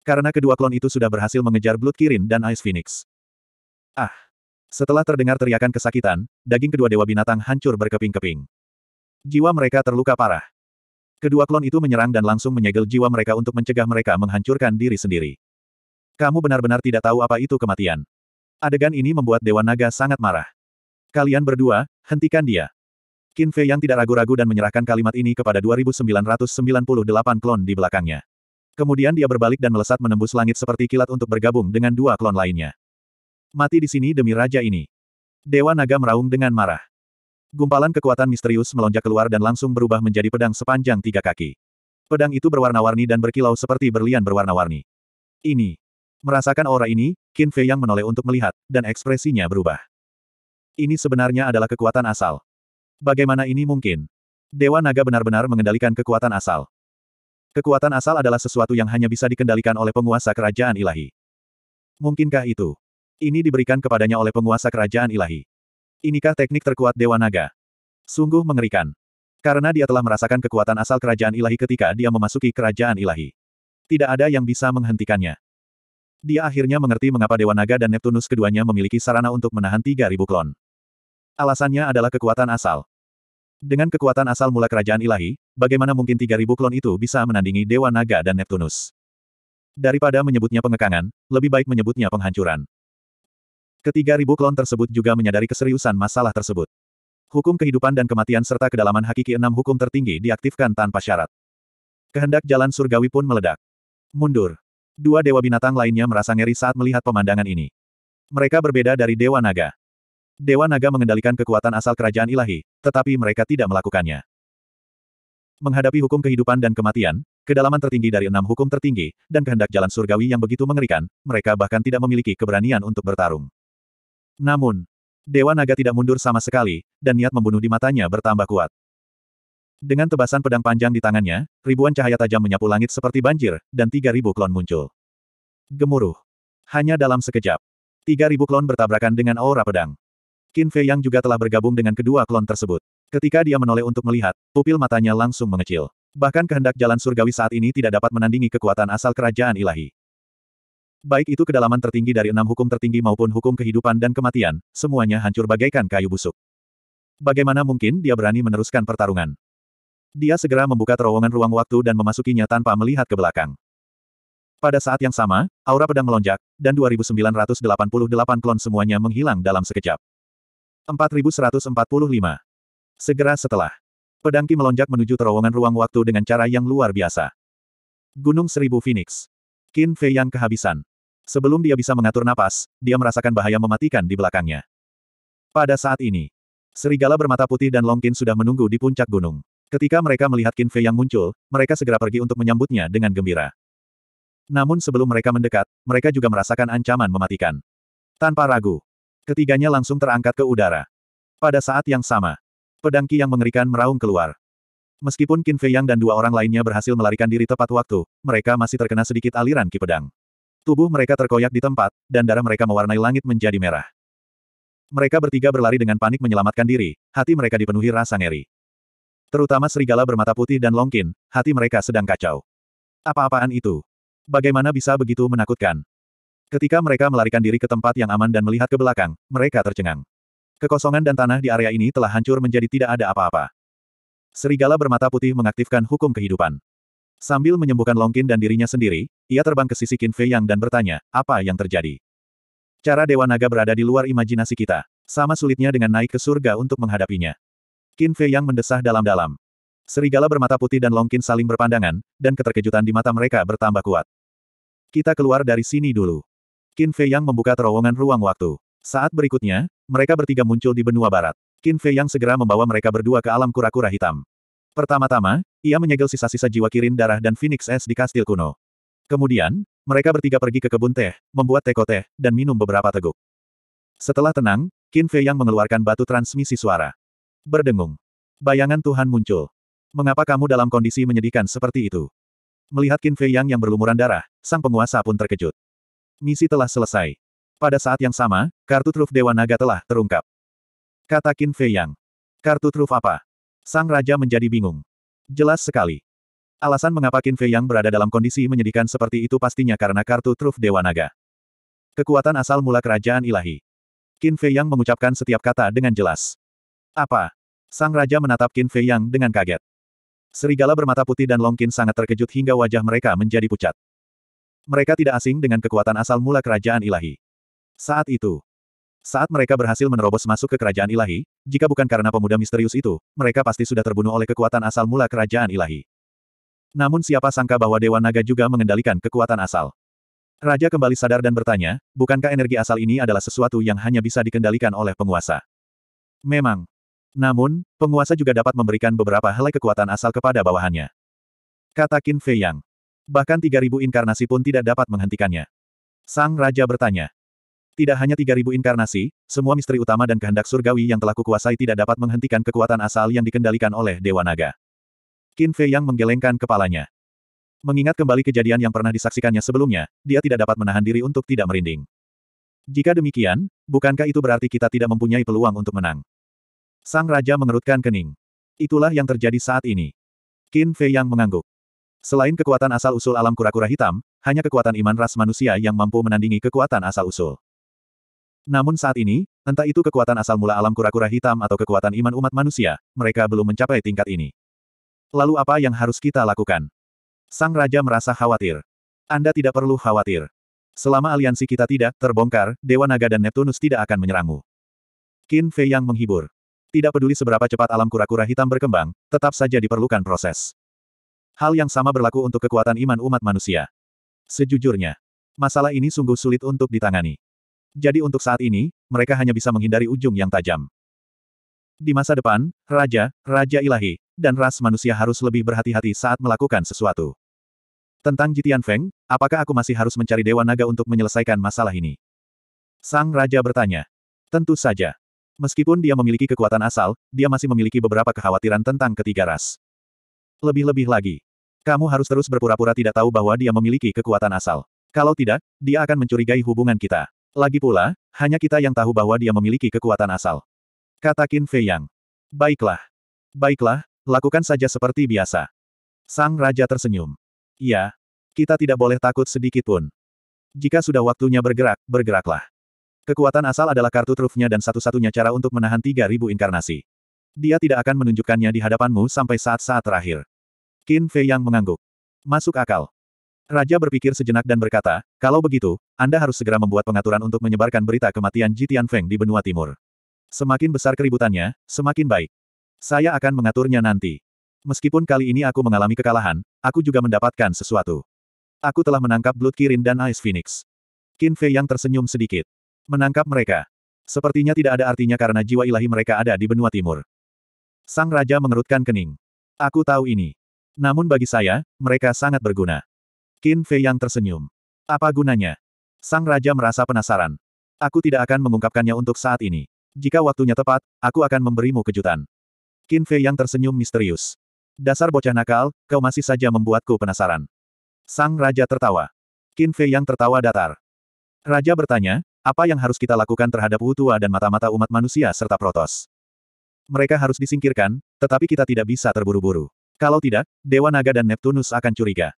Karena kedua klon itu sudah berhasil mengejar Blood Kirin dan Ice Phoenix. Ah! Setelah terdengar teriakan kesakitan, daging kedua dewa binatang hancur berkeping-keping. Jiwa mereka terluka parah. Kedua klon itu menyerang dan langsung menyegel jiwa mereka untuk mencegah mereka menghancurkan diri sendiri. Kamu benar-benar tidak tahu apa itu kematian. Adegan ini membuat Dewa Naga sangat marah. Kalian berdua, hentikan dia. Qin Fei yang tidak ragu-ragu dan menyerahkan kalimat ini kepada 2998 klon di belakangnya. Kemudian dia berbalik dan melesat menembus langit seperti kilat untuk bergabung dengan dua klon lainnya. Mati di sini demi raja ini. Dewa Naga meraung dengan marah. Gumpalan kekuatan misterius melonjak keluar dan langsung berubah menjadi pedang sepanjang tiga kaki. Pedang itu berwarna-warni dan berkilau seperti berlian berwarna-warni. Ini, Merasakan aura ini, Qin Fei yang menoleh untuk melihat, dan ekspresinya berubah. Ini sebenarnya adalah kekuatan asal. Bagaimana ini mungkin? Dewa Naga benar-benar mengendalikan kekuatan asal. Kekuatan asal adalah sesuatu yang hanya bisa dikendalikan oleh penguasa kerajaan ilahi. Mungkinkah itu? Ini diberikan kepadanya oleh penguasa kerajaan ilahi. Inikah teknik terkuat Dewa Naga? Sungguh mengerikan. Karena dia telah merasakan kekuatan asal kerajaan ilahi ketika dia memasuki kerajaan ilahi. Tidak ada yang bisa menghentikannya. Dia akhirnya mengerti mengapa Dewa Naga dan Neptunus keduanya memiliki sarana untuk menahan 3000 klon. Alasannya adalah kekuatan asal. Dengan kekuatan asal mula kerajaan ilahi, bagaimana mungkin 3000 klon itu bisa menandingi Dewa Naga dan Neptunus? Daripada menyebutnya pengekangan, lebih baik menyebutnya penghancuran. Ketiga ribu klon tersebut juga menyadari keseriusan masalah tersebut. Hukum kehidupan dan kematian serta kedalaman hakiki enam hukum tertinggi diaktifkan tanpa syarat. Kehendak jalan surgawi pun meledak. Mundur. Dua dewa binatang lainnya merasa ngeri saat melihat pemandangan ini. Mereka berbeda dari Dewa Naga. Dewa Naga mengendalikan kekuatan asal kerajaan ilahi, tetapi mereka tidak melakukannya. Menghadapi hukum kehidupan dan kematian, kedalaman tertinggi dari enam hukum tertinggi, dan kehendak jalan surgawi yang begitu mengerikan, mereka bahkan tidak memiliki keberanian untuk bertarung. Namun, Dewa Naga tidak mundur sama sekali, dan niat membunuh di matanya bertambah kuat. Dengan tebasan pedang panjang di tangannya, ribuan cahaya tajam menyapu langit seperti banjir, dan tiga ribu klon muncul. Gemuruh. Hanya dalam sekejap. Tiga ribu klon bertabrakan dengan aura pedang. Qin Fei Yang juga telah bergabung dengan kedua klon tersebut. Ketika dia menoleh untuk melihat, pupil matanya langsung mengecil. Bahkan kehendak jalan surgawi saat ini tidak dapat menandingi kekuatan asal kerajaan ilahi. Baik itu kedalaman tertinggi dari enam hukum tertinggi maupun hukum kehidupan dan kematian, semuanya hancur bagaikan kayu busuk. Bagaimana mungkin dia berani meneruskan pertarungan? Dia segera membuka terowongan ruang waktu dan memasukinya tanpa melihat ke belakang. Pada saat yang sama, aura pedang melonjak, dan 2988 klon semuanya menghilang dalam sekejap. 4145. Segera setelah, Pedang Ki melonjak menuju terowongan ruang waktu dengan cara yang luar biasa. Gunung Seribu Phoenix. Qin Fei yang kehabisan. Sebelum dia bisa mengatur napas, dia merasakan bahaya mematikan di belakangnya. Pada saat ini, serigala bermata putih dan Long Qin sudah menunggu di puncak gunung. Ketika mereka melihat Qin Fei yang muncul, mereka segera pergi untuk menyambutnya dengan gembira. Namun sebelum mereka mendekat, mereka juga merasakan ancaman mematikan. Tanpa ragu, ketiganya langsung terangkat ke udara. Pada saat yang sama, Pedang Ki yang mengerikan meraung keluar. Meskipun Qin Fei Yang dan dua orang lainnya berhasil melarikan diri tepat waktu, mereka masih terkena sedikit aliran ki pedang. Tubuh mereka terkoyak di tempat, dan darah mereka mewarnai langit menjadi merah. Mereka bertiga berlari dengan panik menyelamatkan diri, hati mereka dipenuhi rasa ngeri. Terutama serigala bermata putih dan Longkin, hati mereka sedang kacau. Apa-apaan itu? Bagaimana bisa begitu menakutkan? Ketika mereka melarikan diri ke tempat yang aman dan melihat ke belakang, mereka tercengang. Kekosongan dan tanah di area ini telah hancur menjadi tidak ada apa-apa. Serigala bermata putih mengaktifkan hukum kehidupan. Sambil menyembuhkan Longkin dan dirinya sendiri, ia terbang ke sisi Qin Fei Yang dan bertanya, apa yang terjadi? Cara Dewa Naga berada di luar imajinasi kita. Sama sulitnya dengan naik ke surga untuk menghadapinya. Qin Fei Yang mendesah dalam-dalam. Serigala bermata putih dan Longkin saling berpandangan, dan keterkejutan di mata mereka bertambah kuat. Kita keluar dari sini dulu. Qin Fei Yang membuka terowongan ruang waktu. Saat berikutnya, mereka bertiga muncul di benua barat. Qin Fei yang segera membawa mereka berdua ke alam kura-kura hitam. Pertama-tama, ia menyegel sisa-sisa jiwa kirin darah dan Phoenix Es di kastil kuno. Kemudian, mereka bertiga pergi ke kebun teh, membuat teko teh, dan minum beberapa teguk. Setelah tenang, Qin Fei yang mengeluarkan batu transmisi suara. Berdengung. Bayangan Tuhan muncul. Mengapa kamu dalam kondisi menyedihkan seperti itu? Melihat Qin Fei yang yang berlumuran darah, sang penguasa pun terkejut. Misi telah selesai. Pada saat yang sama, kartu truf Dewa Naga telah terungkap. Kata Qin Fei Yang. Kartu truf apa? Sang Raja menjadi bingung. Jelas sekali. Alasan mengapa Qin Fei Yang berada dalam kondisi menyedihkan seperti itu pastinya karena kartu truf Dewa Naga. Kekuatan asal mula kerajaan ilahi. Qin Fei Yang mengucapkan setiap kata dengan jelas. Apa? Sang Raja menatap Qin Fei Yang dengan kaget. Serigala bermata putih dan Long Qin sangat terkejut hingga wajah mereka menjadi pucat. Mereka tidak asing dengan kekuatan asal mula kerajaan ilahi. Saat itu, saat mereka berhasil menerobos masuk ke kerajaan ilahi, jika bukan karena pemuda misterius itu, mereka pasti sudah terbunuh oleh kekuatan asal mula kerajaan ilahi. Namun siapa sangka bahwa Dewa Naga juga mengendalikan kekuatan asal. Raja kembali sadar dan bertanya, bukankah energi asal ini adalah sesuatu yang hanya bisa dikendalikan oleh penguasa? Memang. Namun, penguasa juga dapat memberikan beberapa helai kekuatan asal kepada bawahannya. Kata Qin Fei Yang. Bahkan 3000 inkarnasi pun tidak dapat menghentikannya. Sang Raja bertanya, tidak hanya 3000 inkarnasi, semua misteri utama dan kehendak surgawi yang telah kukuasai tidak dapat menghentikan kekuatan asal yang dikendalikan oleh Dewa Naga. Qin Fei yang menggelengkan kepalanya. Mengingat kembali kejadian yang pernah disaksikannya sebelumnya, dia tidak dapat menahan diri untuk tidak merinding. Jika demikian, bukankah itu berarti kita tidak mempunyai peluang untuk menang? Sang Raja mengerutkan kening. Itulah yang terjadi saat ini. Qin Fei yang mengangguk. Selain kekuatan asal-usul alam kura-kura hitam, hanya kekuatan iman ras manusia yang mampu menandingi kekuatan asal-usul. Namun saat ini, entah itu kekuatan asal mula alam kura-kura hitam atau kekuatan iman umat manusia, mereka belum mencapai tingkat ini. Lalu apa yang harus kita lakukan? Sang Raja merasa khawatir. Anda tidak perlu khawatir. Selama aliansi kita tidak terbongkar, Dewa Naga dan Neptunus tidak akan menyerangmu. Qin Fei yang menghibur. Tidak peduli seberapa cepat alam kura-kura hitam berkembang, tetap saja diperlukan proses. Hal yang sama berlaku untuk kekuatan iman umat manusia. Sejujurnya, masalah ini sungguh sulit untuk ditangani. Jadi untuk saat ini, mereka hanya bisa menghindari ujung yang tajam. Di masa depan, Raja, Raja Ilahi, dan ras manusia harus lebih berhati-hati saat melakukan sesuatu. Tentang Jitian Feng, apakah aku masih harus mencari Dewa Naga untuk menyelesaikan masalah ini? Sang Raja bertanya. Tentu saja. Meskipun dia memiliki kekuatan asal, dia masih memiliki beberapa kekhawatiran tentang ketiga ras. Lebih-lebih lagi. Kamu harus terus berpura-pura tidak tahu bahwa dia memiliki kekuatan asal. Kalau tidak, dia akan mencurigai hubungan kita. Lagi pula, hanya kita yang tahu bahwa dia memiliki kekuatan asal. Kata Qin Fei Yang. Baiklah. Baiklah, lakukan saja seperti biasa. Sang Raja tersenyum. Iya. Kita tidak boleh takut sedikit pun. Jika sudah waktunya bergerak, bergeraklah. Kekuatan asal adalah kartu trufnya dan satu-satunya cara untuk menahan 3000 inkarnasi. Dia tidak akan menunjukkannya di hadapanmu sampai saat-saat terakhir. Qin Fei yang mengangguk. Masuk akal. Raja berpikir sejenak dan berkata, kalau begitu, Anda harus segera membuat pengaturan untuk menyebarkan berita kematian Jitian Feng di benua timur. Semakin besar keributannya, semakin baik. Saya akan mengaturnya nanti. Meskipun kali ini aku mengalami kekalahan, aku juga mendapatkan sesuatu. Aku telah menangkap Blood Kirin dan Ice Phoenix. Qin Fei yang tersenyum sedikit. Menangkap mereka. Sepertinya tidak ada artinya karena jiwa ilahi mereka ada di benua timur. Sang Raja mengerutkan kening. Aku tahu ini. Namun bagi saya, mereka sangat berguna. Qin Fei yang tersenyum. Apa gunanya? Sang Raja merasa penasaran. Aku tidak akan mengungkapkannya untuk saat ini. Jika waktunya tepat, aku akan memberimu kejutan. Qin Fei yang tersenyum misterius. Dasar bocah nakal, kau masih saja membuatku penasaran. Sang Raja tertawa. Qin Fei yang tertawa datar. Raja bertanya, apa yang harus kita lakukan terhadap Utua dan mata-mata umat manusia serta protos? Mereka harus disingkirkan, tetapi kita tidak bisa terburu-buru. Kalau tidak, Dewa Naga dan Neptunus akan curiga.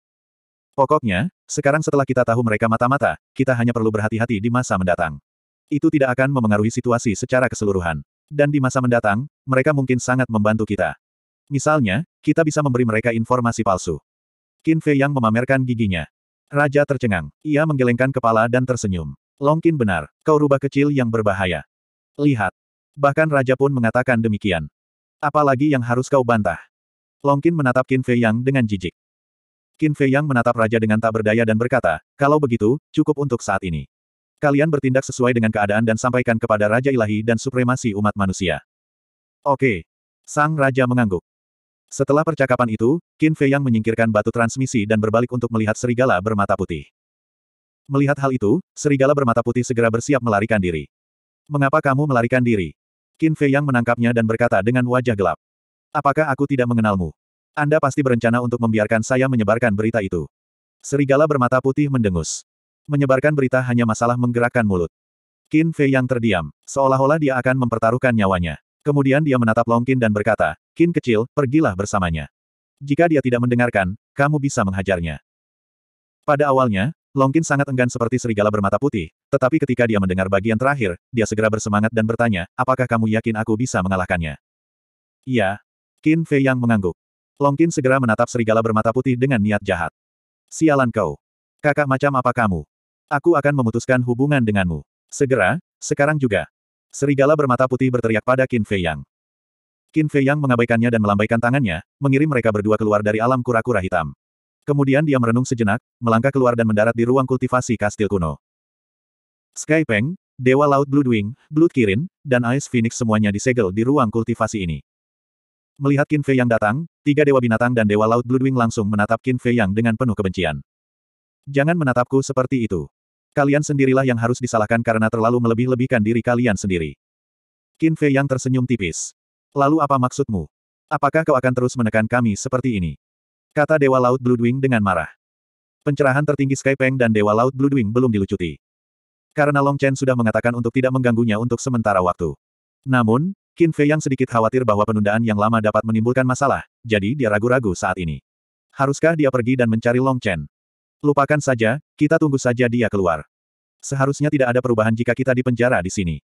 Pokoknya, sekarang setelah kita tahu mereka mata-mata, kita hanya perlu berhati-hati di masa mendatang. Itu tidak akan memengaruhi situasi secara keseluruhan. Dan di masa mendatang, mereka mungkin sangat membantu kita. Misalnya, kita bisa memberi mereka informasi palsu. Qin Fei yang memamerkan giginya. Raja tercengang. Ia menggelengkan kepala dan tersenyum. Longkin benar, kau rubah kecil yang berbahaya. Lihat. Bahkan Raja pun mengatakan demikian. Apalagi yang harus kau bantah? Longkin menatap Qin Fei Yang dengan jijik. Qin Fei Yang menatap Raja dengan tak berdaya dan berkata, kalau begitu, cukup untuk saat ini. Kalian bertindak sesuai dengan keadaan dan sampaikan kepada Raja Ilahi dan supremasi umat manusia. Oke. Sang Raja mengangguk. Setelah percakapan itu, Qin Fei Yang menyingkirkan batu transmisi dan berbalik untuk melihat serigala bermata putih. Melihat hal itu, serigala bermata putih segera bersiap melarikan diri. Mengapa kamu melarikan diri? Qin Fei yang menangkapnya dan berkata dengan wajah gelap. Apakah aku tidak mengenalmu? Anda pasti berencana untuk membiarkan saya menyebarkan berita itu. Serigala bermata putih mendengus. Menyebarkan berita hanya masalah menggerakkan mulut. Qin Fei yang terdiam, seolah-olah dia akan mempertaruhkan nyawanya. Kemudian dia menatap Long Qin dan berkata, Qin kecil, pergilah bersamanya. Jika dia tidak mendengarkan, kamu bisa menghajarnya. Pada awalnya, Longkin sangat enggan seperti serigala bermata putih, tetapi ketika dia mendengar bagian terakhir, dia segera bersemangat dan bertanya, apakah kamu yakin aku bisa mengalahkannya? Iya. Qin Fei yang mengangguk. Longkin segera menatap serigala bermata putih dengan niat jahat. Sialan kau. Kakak macam apa kamu? Aku akan memutuskan hubungan denganmu. Segera, sekarang juga. Serigala bermata putih berteriak pada Qin Fei Yang. Qin Fei Yang mengabaikannya dan melambaikan tangannya, mengirim mereka berdua keluar dari alam kura-kura hitam. Kemudian dia merenung sejenak, melangkah keluar dan mendarat di ruang kultivasi kastil kuno. Sky Peng, Dewa Laut Bloodwing, Blood Kirin, dan Ice Phoenix semuanya disegel di ruang kultivasi ini. Melihat Qin Fei yang datang, tiga Dewa Binatang dan Dewa Laut Bloodwing langsung menatap Qin Fei yang dengan penuh kebencian. Jangan menatapku seperti itu. Kalian sendirilah yang harus disalahkan karena terlalu melebih-lebihkan diri kalian sendiri. Qin Fei yang tersenyum tipis. Lalu apa maksudmu? Apakah kau akan terus menekan kami seperti ini? Kata Dewa Laut Bloodwing dengan marah. Pencerahan tertinggi Skypeng dan Dewa Laut Bloodwing belum dilucuti. Karena Long Chen sudah mengatakan untuk tidak mengganggunya untuk sementara waktu. Namun, Qin Fei yang sedikit khawatir bahwa penundaan yang lama dapat menimbulkan masalah, jadi dia ragu-ragu saat ini. Haruskah dia pergi dan mencari Long Chen? Lupakan saja, kita tunggu saja dia keluar. Seharusnya tidak ada perubahan jika kita dipenjara di sini.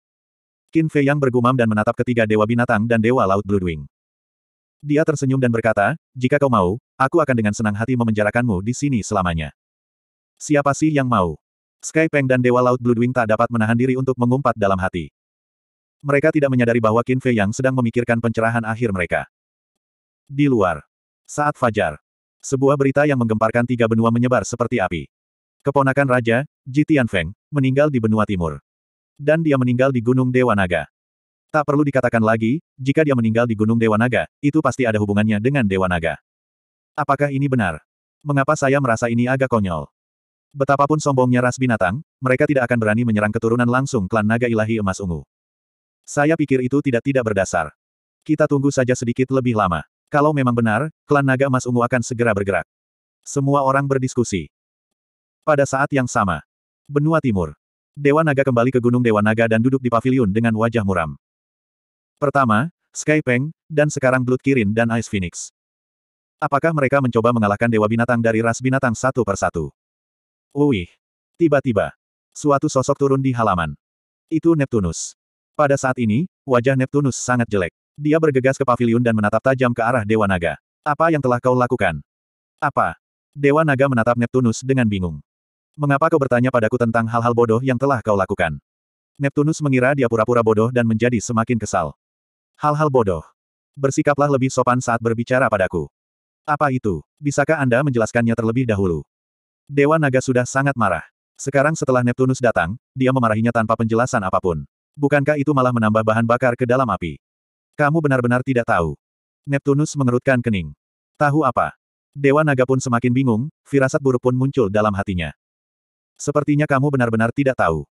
Qin Fei yang bergumam dan menatap ketiga Dewa Binatang dan Dewa Laut Bloodwing. Dia tersenyum dan berkata, jika kau mau, aku akan dengan senang hati memenjarakanmu di sini selamanya. Siapa sih yang mau? Sky Peng dan Dewa Laut Bloodwing tak dapat menahan diri untuk mengumpat dalam hati. Mereka tidak menyadari bahwa Qin Fei yang sedang memikirkan pencerahan akhir mereka. Di luar. Saat fajar. Sebuah berita yang menggemparkan tiga benua menyebar seperti api. Keponakan Raja, Ji Tianfeng, meninggal di benua timur. Dan dia meninggal di Gunung Dewa Naga. Tak perlu dikatakan lagi, jika dia meninggal di Gunung Dewa Naga, itu pasti ada hubungannya dengan Dewa Naga. Apakah ini benar? Mengapa saya merasa ini agak konyol? Betapapun sombongnya ras binatang, mereka tidak akan berani menyerang keturunan langsung klan naga ilahi emas ungu. Saya pikir itu tidak tidak berdasar. Kita tunggu saja sedikit lebih lama. Kalau memang benar, klan naga emas ungu akan segera bergerak. Semua orang berdiskusi. Pada saat yang sama, benua timur. Dewa Naga kembali ke Gunung Dewa Naga dan duduk di pavilion dengan wajah muram. Pertama, Sky Peng, dan sekarang Blood Kirin dan Ice Phoenix. Apakah mereka mencoba mengalahkan dewa binatang dari ras binatang satu persatu? Wih! Tiba-tiba, suatu sosok turun di halaman. Itu Neptunus. Pada saat ini, wajah Neptunus sangat jelek. Dia bergegas ke pavilion dan menatap tajam ke arah Dewa Naga. Apa yang telah kau lakukan? Apa? Dewa Naga menatap Neptunus dengan bingung. Mengapa kau bertanya padaku tentang hal-hal bodoh yang telah kau lakukan? Neptunus mengira dia pura-pura bodoh dan menjadi semakin kesal. Hal-hal bodoh. Bersikaplah lebih sopan saat berbicara padaku. Apa itu? Bisakah Anda menjelaskannya terlebih dahulu? Dewa Naga sudah sangat marah. Sekarang setelah Neptunus datang, dia memarahinya tanpa penjelasan apa pun. Bukankah itu malah menambah bahan bakar ke dalam api? Kamu benar-benar tidak tahu. Neptunus mengerutkan kening. Tahu apa? Dewa Naga pun semakin bingung, firasat buruk pun muncul dalam hatinya. Sepertinya kamu benar-benar tidak tahu.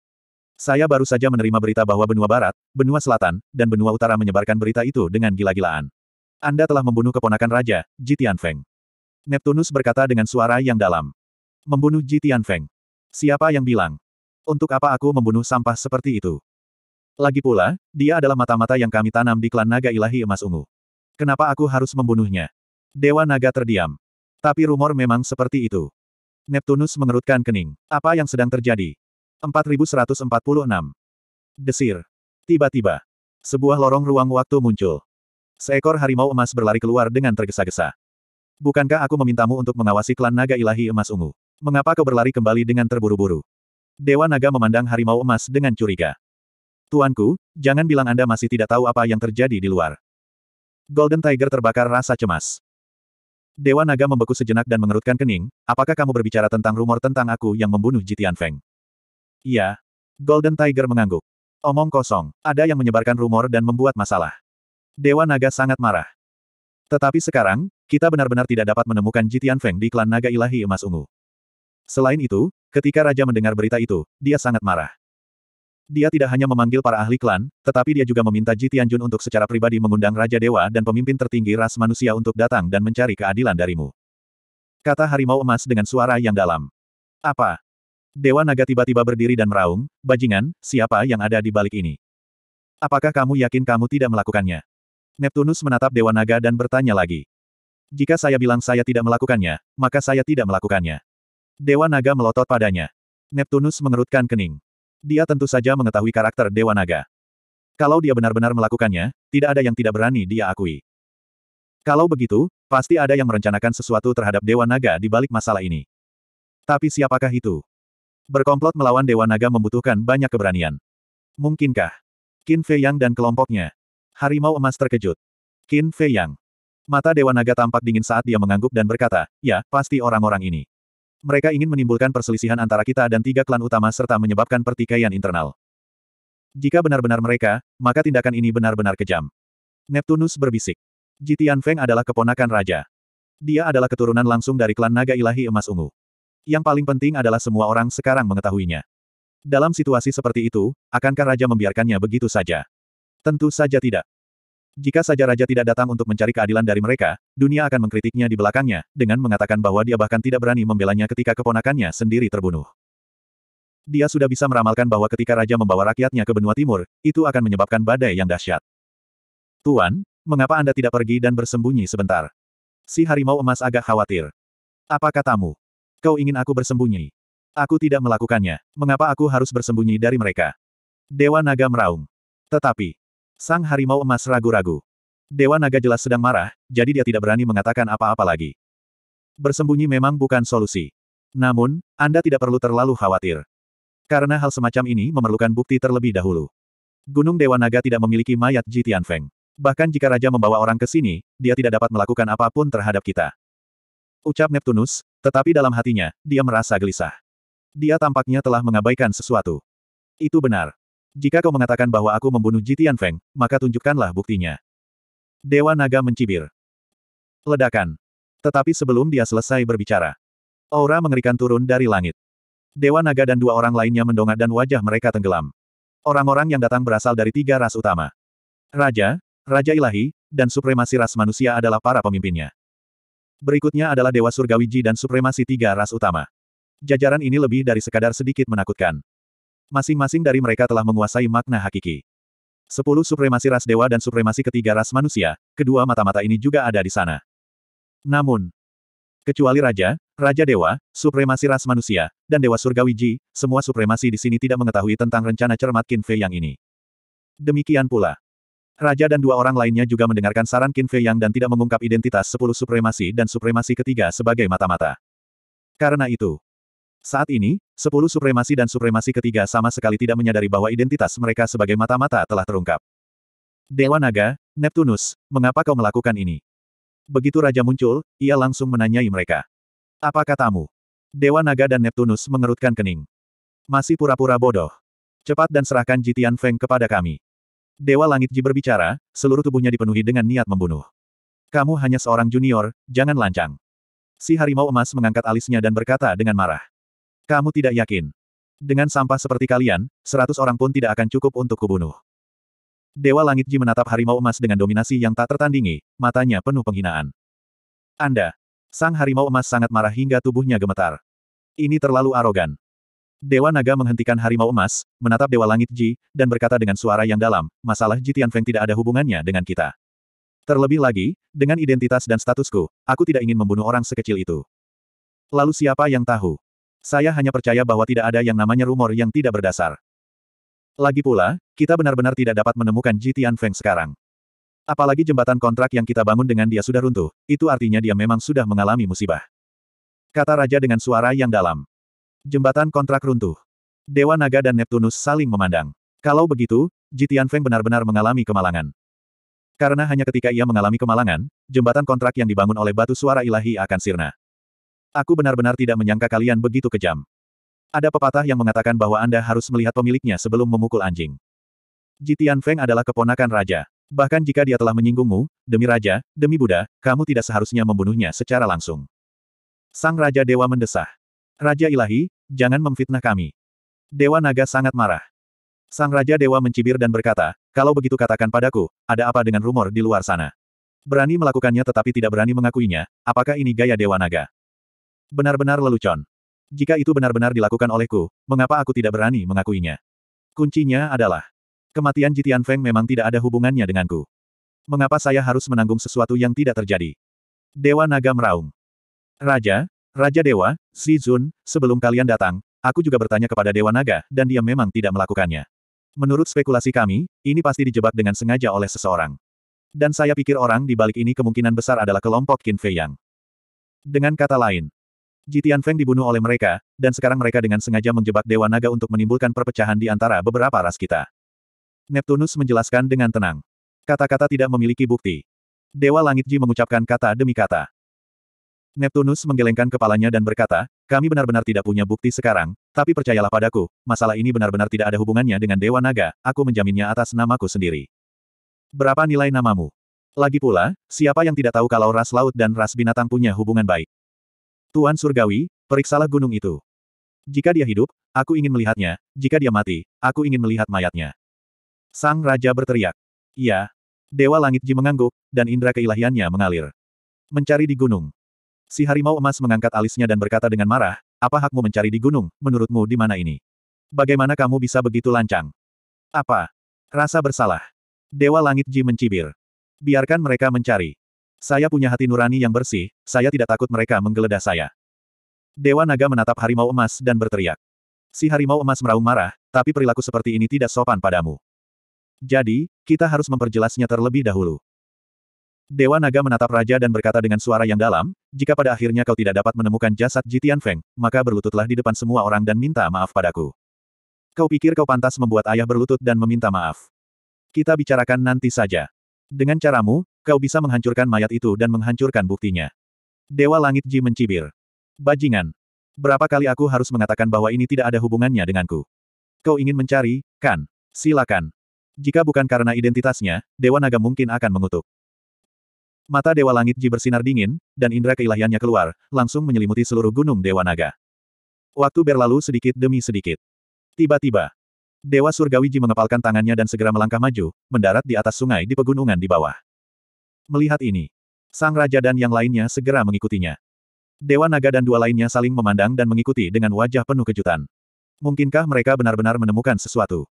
Saya baru saja menerima berita bahwa benua barat, benua selatan, dan benua utara menyebarkan berita itu dengan gila-gilaan. Anda telah membunuh keponakan raja, Jitian Feng. Neptunus berkata dengan suara yang dalam. Membunuh Jitian Feng. Siapa yang bilang? Untuk apa aku membunuh sampah seperti itu? Lagi pula, dia adalah mata-mata yang kami tanam di klan naga ilahi emas ungu. Kenapa aku harus membunuhnya? Dewa naga terdiam. Tapi rumor memang seperti itu. Neptunus mengerutkan kening. Apa yang sedang terjadi? 4146. Desir. Tiba-tiba. Sebuah lorong ruang waktu muncul. Seekor harimau emas berlari keluar dengan tergesa-gesa. Bukankah aku memintamu untuk mengawasi klan naga ilahi emas ungu? Mengapa kau berlari kembali dengan terburu-buru? Dewa Naga memandang harimau emas dengan curiga. Tuanku, jangan bilang Anda masih tidak tahu apa yang terjadi di luar. Golden Tiger terbakar rasa cemas. Dewa Naga membeku sejenak dan mengerutkan kening, apakah kamu berbicara tentang rumor tentang aku yang membunuh Jitian Feng? Iya. Golden Tiger mengangguk. Omong kosong, ada yang menyebarkan rumor dan membuat masalah. Dewa Naga sangat marah. Tetapi sekarang, kita benar-benar tidak dapat menemukan Jitian Feng di klan Naga Ilahi Emas Ungu. Selain itu, ketika Raja mendengar berita itu, dia sangat marah. Dia tidak hanya memanggil para ahli klan, tetapi dia juga meminta Ji Tianjun untuk secara pribadi mengundang Raja Dewa dan pemimpin tertinggi ras manusia untuk datang dan mencari keadilan darimu. Kata harimau emas dengan suara yang dalam. Apa? Dewa Naga tiba-tiba berdiri dan meraung, bajingan, siapa yang ada di balik ini? Apakah kamu yakin kamu tidak melakukannya? Neptunus menatap Dewa Naga dan bertanya lagi. Jika saya bilang saya tidak melakukannya, maka saya tidak melakukannya. Dewa Naga melotot padanya. Neptunus mengerutkan kening. Dia tentu saja mengetahui karakter Dewa Naga. Kalau dia benar-benar melakukannya, tidak ada yang tidak berani dia akui. Kalau begitu, pasti ada yang merencanakan sesuatu terhadap Dewa Naga di balik masalah ini. Tapi siapakah itu? Berkomplot melawan Dewa Naga membutuhkan banyak keberanian. Mungkinkah? Qin Fei Yang dan kelompoknya. Harimau emas terkejut. Qin Fei Yang. Mata Dewa Naga tampak dingin saat dia mengangguk dan berkata, ya, pasti orang-orang ini. Mereka ingin menimbulkan perselisihan antara kita dan tiga klan utama serta menyebabkan pertikaian internal. Jika benar-benar mereka, maka tindakan ini benar-benar kejam. Neptunus berbisik. Jitian Feng adalah keponakan raja. Dia adalah keturunan langsung dari klan naga ilahi emas ungu. Yang paling penting adalah semua orang sekarang mengetahuinya. Dalam situasi seperti itu, akankah raja membiarkannya begitu saja? Tentu saja tidak. Jika saja Raja tidak datang untuk mencari keadilan dari mereka, dunia akan mengkritiknya di belakangnya, dengan mengatakan bahwa dia bahkan tidak berani membelanya ketika keponakannya sendiri terbunuh. Dia sudah bisa meramalkan bahwa ketika Raja membawa rakyatnya ke benua timur, itu akan menyebabkan badai yang dahsyat. Tuan, mengapa Anda tidak pergi dan bersembunyi sebentar? Si harimau emas agak khawatir. Apa katamu? Kau ingin aku bersembunyi? Aku tidak melakukannya. Mengapa aku harus bersembunyi dari mereka? Dewa Naga meraung. Tetapi, Sang harimau emas ragu-ragu. Dewa naga jelas sedang marah, jadi dia tidak berani mengatakan apa-apa lagi. Bersembunyi memang bukan solusi. Namun, Anda tidak perlu terlalu khawatir. Karena hal semacam ini memerlukan bukti terlebih dahulu. Gunung Dewa Naga tidak memiliki mayat Ji Tianfeng. Bahkan jika Raja membawa orang ke sini, dia tidak dapat melakukan apa pun terhadap kita. Ucap Neptunus, tetapi dalam hatinya, dia merasa gelisah. Dia tampaknya telah mengabaikan sesuatu. Itu benar. Jika kau mengatakan bahwa aku membunuh Jitian Feng, maka tunjukkanlah buktinya. Dewa Naga mencibir. Ledakan. Tetapi sebelum dia selesai berbicara, aura mengerikan turun dari langit. Dewa Naga dan dua orang lainnya mendongak dan wajah mereka tenggelam. Orang-orang yang datang berasal dari tiga ras utama. Raja, Raja Ilahi, dan supremasi ras manusia adalah para pemimpinnya. Berikutnya adalah Dewa Surgawiji dan supremasi tiga ras utama. Jajaran ini lebih dari sekadar sedikit menakutkan. Masing-masing dari mereka telah menguasai makna hakiki. Sepuluh supremasi ras dewa dan supremasi ketiga ras manusia, kedua mata-mata ini juga ada di sana. Namun, kecuali Raja, Raja Dewa, Supremasi Ras Manusia, dan Dewa Surgawi Ji, semua supremasi di sini tidak mengetahui tentang rencana cermat Qin Fei Yang ini. Demikian pula, Raja dan dua orang lainnya juga mendengarkan saran Qin Fei Yang dan tidak mengungkap identitas sepuluh supremasi dan supremasi ketiga sebagai mata-mata. Karena itu, saat ini, sepuluh supremasi dan supremasi ketiga sama sekali tidak menyadari bahwa identitas mereka sebagai mata-mata telah terungkap. Dewa Naga, Neptunus, mengapa kau melakukan ini? Begitu Raja muncul, ia langsung menanyai mereka. Apa katamu? Dewa Naga dan Neptunus mengerutkan kening. Masih pura-pura bodoh. Cepat dan serahkan Jitian Feng kepada kami. Dewa Langit Ji berbicara, seluruh tubuhnya dipenuhi dengan niat membunuh. Kamu hanya seorang junior, jangan lancang. Si harimau emas mengangkat alisnya dan berkata dengan marah. Kamu tidak yakin. Dengan sampah seperti kalian, seratus orang pun tidak akan cukup untuk kubunuh. Dewa Langit Ji menatap harimau emas dengan dominasi yang tak tertandingi, matanya penuh penghinaan. Anda. Sang harimau emas sangat marah hingga tubuhnya gemetar. Ini terlalu arogan. Dewa Naga menghentikan harimau emas, menatap Dewa Langit Ji, dan berkata dengan suara yang dalam, masalah Ji Tianfeng tidak ada hubungannya dengan kita. Terlebih lagi, dengan identitas dan statusku, aku tidak ingin membunuh orang sekecil itu. Lalu siapa yang tahu? Saya hanya percaya bahwa tidak ada yang namanya rumor yang tidak berdasar. Lagi pula, kita benar-benar tidak dapat menemukan Ji Tianfeng sekarang. Apalagi jembatan kontrak yang kita bangun dengan dia sudah runtuh, itu artinya dia memang sudah mengalami musibah. Kata Raja dengan suara yang dalam. Jembatan kontrak runtuh. Dewa Naga dan Neptunus saling memandang. Kalau begitu, Ji Tianfeng benar-benar mengalami kemalangan. Karena hanya ketika ia mengalami kemalangan, jembatan kontrak yang dibangun oleh batu suara ilahi akan sirna. Aku benar-benar tidak menyangka kalian begitu kejam. Ada pepatah yang mengatakan bahwa Anda harus melihat pemiliknya sebelum memukul anjing. Jitian Feng adalah keponakan raja. Bahkan jika dia telah menyinggungmu, demi raja, demi Buddha, kamu tidak seharusnya membunuhnya secara langsung. Sang Raja Dewa mendesah. Raja ilahi, jangan memfitnah kami. Dewa Naga sangat marah. Sang Raja Dewa mencibir dan berkata, kalau begitu katakan padaku, ada apa dengan rumor di luar sana? Berani melakukannya tetapi tidak berani mengakuinya, apakah ini gaya Dewa Naga? Benar-benar lelucon. Jika itu benar-benar dilakukan olehku, mengapa aku tidak berani mengakuinya? Kuncinya adalah, kematian Jitian Feng memang tidak ada hubungannya denganku. Mengapa saya harus menanggung sesuatu yang tidak terjadi? Dewa Naga meraung. Raja, Raja Dewa, Si Zun, sebelum kalian datang, aku juga bertanya kepada Dewa Naga, dan dia memang tidak melakukannya. Menurut spekulasi kami, ini pasti dijebak dengan sengaja oleh seseorang. Dan saya pikir orang di balik ini kemungkinan besar adalah kelompok Qin Fei Yang. Dengan kata lain, Jitian Feng dibunuh oleh mereka, dan sekarang mereka dengan sengaja menjebak Dewa Naga untuk menimbulkan perpecahan di antara beberapa ras kita. Neptunus menjelaskan dengan tenang. Kata-kata tidak memiliki bukti. Dewa Langit Ji mengucapkan kata demi kata. Neptunus menggelengkan kepalanya dan berkata, kami benar-benar tidak punya bukti sekarang, tapi percayalah padaku, masalah ini benar-benar tidak ada hubungannya dengan Dewa Naga, aku menjaminnya atas namaku sendiri. Berapa nilai namamu? Lagi pula, siapa yang tidak tahu kalau ras laut dan ras binatang punya hubungan baik? Tuan Surgawi, periksalah gunung itu. Jika dia hidup, aku ingin melihatnya, jika dia mati, aku ingin melihat mayatnya. Sang Raja berteriak. Iya. Dewa Langit Ji mengangguk, dan indera keilahiannya mengalir. Mencari di gunung. Si harimau emas mengangkat alisnya dan berkata dengan marah, apa hakmu mencari di gunung, menurutmu di mana ini? Bagaimana kamu bisa begitu lancang? Apa? Rasa bersalah. Dewa Langit Ji mencibir. Biarkan mereka mencari. Saya punya hati nurani yang bersih, saya tidak takut mereka menggeledah saya. Dewa Naga menatap harimau emas dan berteriak. Si harimau emas meraung marah, tapi perilaku seperti ini tidak sopan padamu. Jadi, kita harus memperjelasnya terlebih dahulu. Dewa Naga menatap Raja dan berkata dengan suara yang dalam, jika pada akhirnya kau tidak dapat menemukan jasad Jitian Feng, maka berlututlah di depan semua orang dan minta maaf padaku. Kau pikir kau pantas membuat ayah berlutut dan meminta maaf. Kita bicarakan nanti saja. Dengan caramu, kau bisa menghancurkan mayat itu dan menghancurkan buktinya. Dewa Langit Ji mencibir. Bajingan. Berapa kali aku harus mengatakan bahwa ini tidak ada hubungannya denganku? Kau ingin mencari, kan? Silakan. Jika bukan karena identitasnya, Dewa Naga mungkin akan mengutuk. Mata Dewa Langit Ji bersinar dingin, dan indera keilahiannya keluar, langsung menyelimuti seluruh gunung Dewa Naga. Waktu berlalu sedikit demi sedikit. Tiba-tiba, Dewa Surgawi Ji mengepalkan tangannya dan segera melangkah maju, mendarat di atas sungai di pegunungan di bawah. Melihat ini, sang raja dan yang lainnya segera mengikutinya. Dewa Naga dan dua lainnya saling memandang dan mengikuti dengan wajah penuh kejutan. Mungkinkah mereka benar-benar menemukan sesuatu?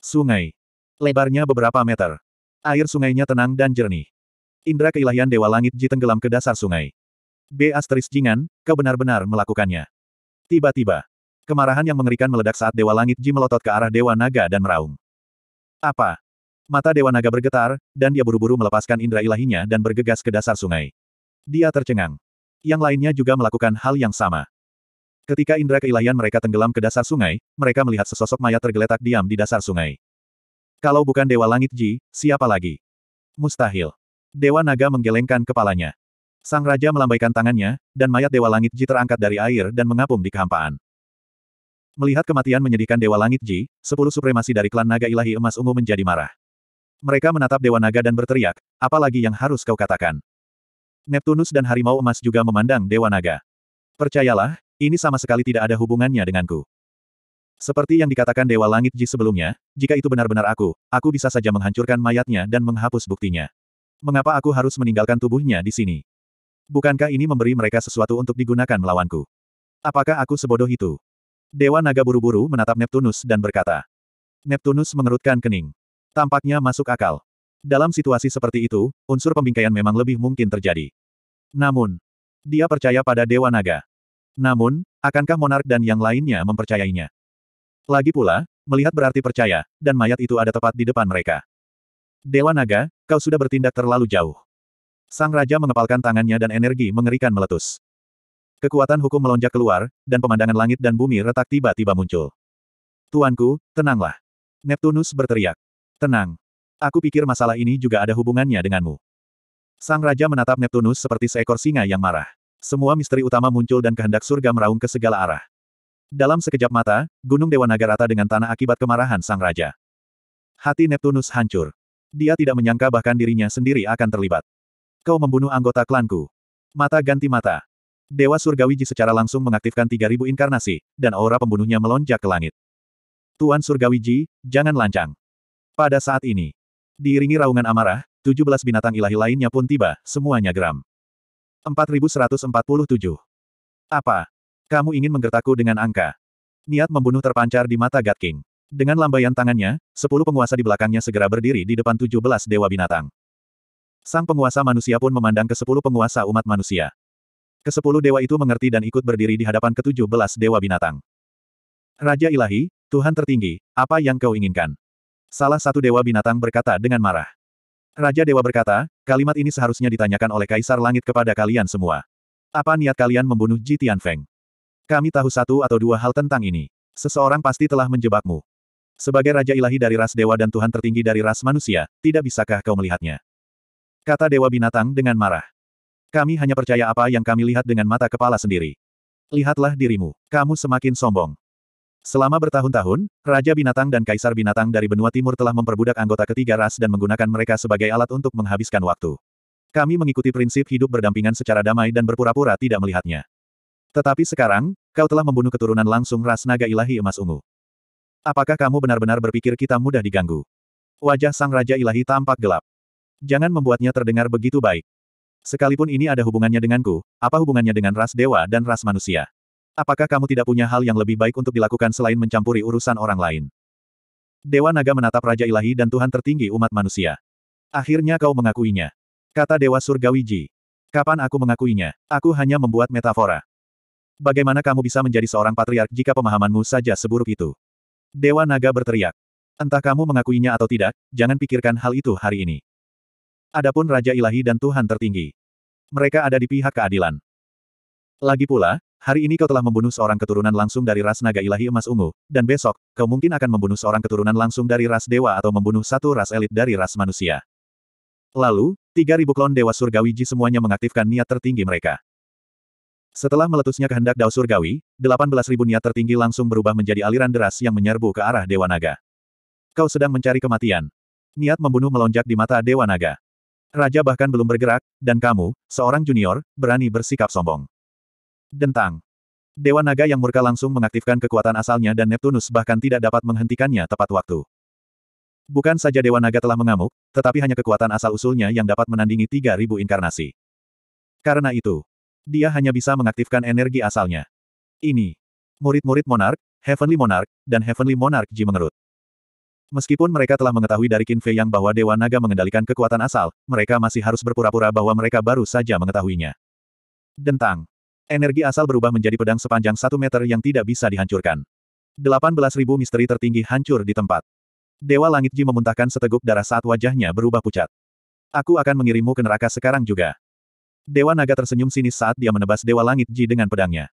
Sungai. Lebarnya beberapa meter. Air sungainya tenang dan jernih. Indra keilahian Dewa Langit Ji tenggelam ke dasar sungai. B. Asteris Jingan, kau benar-benar melakukannya. Tiba-tiba, kemarahan yang mengerikan meledak saat Dewa Langit Ji melotot ke arah Dewa Naga dan meraung. Apa? Mata Dewa Naga bergetar, dan dia buru-buru melepaskan indera ilahinya dan bergegas ke dasar sungai. Dia tercengang. Yang lainnya juga melakukan hal yang sama. Ketika indera keilahian mereka tenggelam ke dasar sungai, mereka melihat sesosok mayat tergeletak diam di dasar sungai. Kalau bukan Dewa Langit Ji, siapa lagi? Mustahil. Dewa Naga menggelengkan kepalanya. Sang Raja melambaikan tangannya, dan mayat Dewa Langit Ji terangkat dari air dan mengapung di kehampaan. Melihat kematian menyedihkan Dewa Langit Ji, sepuluh supremasi dari klan naga ilahi emas ungu menjadi marah. Mereka menatap Dewa Naga dan berteriak, apalagi yang harus kau katakan. Neptunus dan Harimau Emas juga memandang Dewa Naga. Percayalah, ini sama sekali tidak ada hubungannya denganku. Seperti yang dikatakan Dewa Langit Ji sebelumnya, jika itu benar-benar aku, aku bisa saja menghancurkan mayatnya dan menghapus buktinya. Mengapa aku harus meninggalkan tubuhnya di sini? Bukankah ini memberi mereka sesuatu untuk digunakan melawanku? Apakah aku sebodoh itu? Dewa Naga buru-buru menatap Neptunus dan berkata. Neptunus mengerutkan kening. Tampaknya masuk akal. Dalam situasi seperti itu, unsur pembingkaian memang lebih mungkin terjadi. Namun, dia percaya pada Dewa Naga. Namun, akankah Monark dan yang lainnya mempercayainya? Lagi pula, melihat berarti percaya, dan mayat itu ada tepat di depan mereka. Dewa Naga, kau sudah bertindak terlalu jauh. Sang Raja mengepalkan tangannya dan energi mengerikan meletus. Kekuatan hukum melonjak keluar, dan pemandangan langit dan bumi retak tiba-tiba muncul. Tuanku, tenanglah. Neptunus berteriak. Tenang. Aku pikir masalah ini juga ada hubungannya denganmu. Sang Raja menatap Neptunus seperti seekor singa yang marah. Semua misteri utama muncul dan kehendak surga meraung ke segala arah. Dalam sekejap mata, Gunung Dewa Naga rata dengan tanah akibat kemarahan Sang Raja. Hati Neptunus hancur. Dia tidak menyangka bahkan dirinya sendiri akan terlibat. Kau membunuh anggota klanku. Mata ganti mata. Dewa Surgawi Ji secara langsung mengaktifkan 3000 inkarnasi, dan aura pembunuhnya melonjak ke langit. Tuan Surgawi Ji, jangan lancang. Pada saat ini, diiringi raungan amarah, 17 binatang ilahi lainnya pun tiba, semuanya geram. 4147. Apa? Kamu ingin menggertakku dengan angka? Niat membunuh terpancar di mata God King. Dengan lambaian tangannya, sepuluh penguasa di belakangnya segera berdiri di depan 17 dewa binatang. Sang penguasa manusia pun memandang ke sepuluh penguasa umat manusia. Kesepuluh dewa itu mengerti dan ikut berdiri di hadapan ketujuh belas dewa binatang. Raja ilahi, Tuhan tertinggi, apa yang kau inginkan? Salah satu dewa binatang berkata dengan marah. Raja dewa berkata, kalimat ini seharusnya ditanyakan oleh Kaisar Langit kepada kalian semua. Apa niat kalian membunuh Ji Tianfeng? Kami tahu satu atau dua hal tentang ini. Seseorang pasti telah menjebakmu. Sebagai Raja ilahi dari ras dewa dan Tuhan tertinggi dari ras manusia, tidak bisakah kau melihatnya? Kata Dewa Binatang dengan marah. Kami hanya percaya apa yang kami lihat dengan mata kepala sendiri. Lihatlah dirimu, kamu semakin sombong. Selama bertahun-tahun, Raja Binatang dan Kaisar Binatang dari benua timur telah memperbudak anggota ketiga ras dan menggunakan mereka sebagai alat untuk menghabiskan waktu. Kami mengikuti prinsip hidup berdampingan secara damai dan berpura-pura tidak melihatnya. Tetapi sekarang, kau telah membunuh keturunan langsung ras naga ilahi emas ungu. Apakah kamu benar-benar berpikir kita mudah diganggu? Wajah sang Raja ilahi tampak gelap. Jangan membuatnya terdengar begitu baik. Sekalipun ini ada hubungannya denganku, apa hubungannya dengan ras dewa dan ras manusia? Apakah kamu tidak punya hal yang lebih baik untuk dilakukan selain mencampuri urusan orang lain? Dewa Naga menatap Raja Ilahi dan Tuhan tertinggi umat manusia. Akhirnya kau mengakuinya. Kata Dewa Surgawi Ji. Kapan aku mengakuinya? Aku hanya membuat metafora. Bagaimana kamu bisa menjadi seorang patriark jika pemahamanmu saja seburuk itu? Dewa Naga berteriak. Entah kamu mengakuinya atau tidak, jangan pikirkan hal itu hari ini. Adapun Raja Ilahi dan Tuhan tertinggi. Mereka ada di pihak keadilan. Lagi pula, hari ini kau telah membunuh seorang keturunan langsung dari ras naga ilahi emas ungu, dan besok, kau mungkin akan membunuh seorang keturunan langsung dari ras dewa atau membunuh satu ras elit dari ras manusia. Lalu, 3.000 klon dewa surgawi Ji semuanya mengaktifkan niat tertinggi mereka. Setelah meletusnya kehendak Dao Surgawi, 18.000 niat tertinggi langsung berubah menjadi aliran deras yang menyerbu ke arah Dewa Naga. Kau sedang mencari kematian. Niat membunuh melonjak di mata Dewa Naga. Raja bahkan belum bergerak, dan kamu, seorang junior, berani bersikap sombong. Dentang. Dewa Naga yang murka langsung mengaktifkan kekuatan asalnya dan Neptunus bahkan tidak dapat menghentikannya tepat waktu. Bukan saja Dewa Naga telah mengamuk, tetapi hanya kekuatan asal-usulnya yang dapat menandingi 3000 inkarnasi. Karena itu, dia hanya bisa mengaktifkan energi asalnya. Ini. Murid-murid Monark, Heavenly Monarch, dan Heavenly Monarch Ji mengerut. Meskipun mereka telah mengetahui dari Qin Fei Yang bahwa Dewa Naga mengendalikan kekuatan asal, mereka masih harus berpura-pura bahwa mereka baru saja mengetahuinya. Dentang. Energi asal berubah menjadi pedang sepanjang satu meter yang tidak bisa dihancurkan. 18.000 misteri tertinggi hancur di tempat. Dewa Langit Ji memuntahkan seteguk darah saat wajahnya berubah pucat. Aku akan mengirimmu ke neraka sekarang juga. Dewa Naga tersenyum sinis saat dia menebas Dewa Langit Ji dengan pedangnya.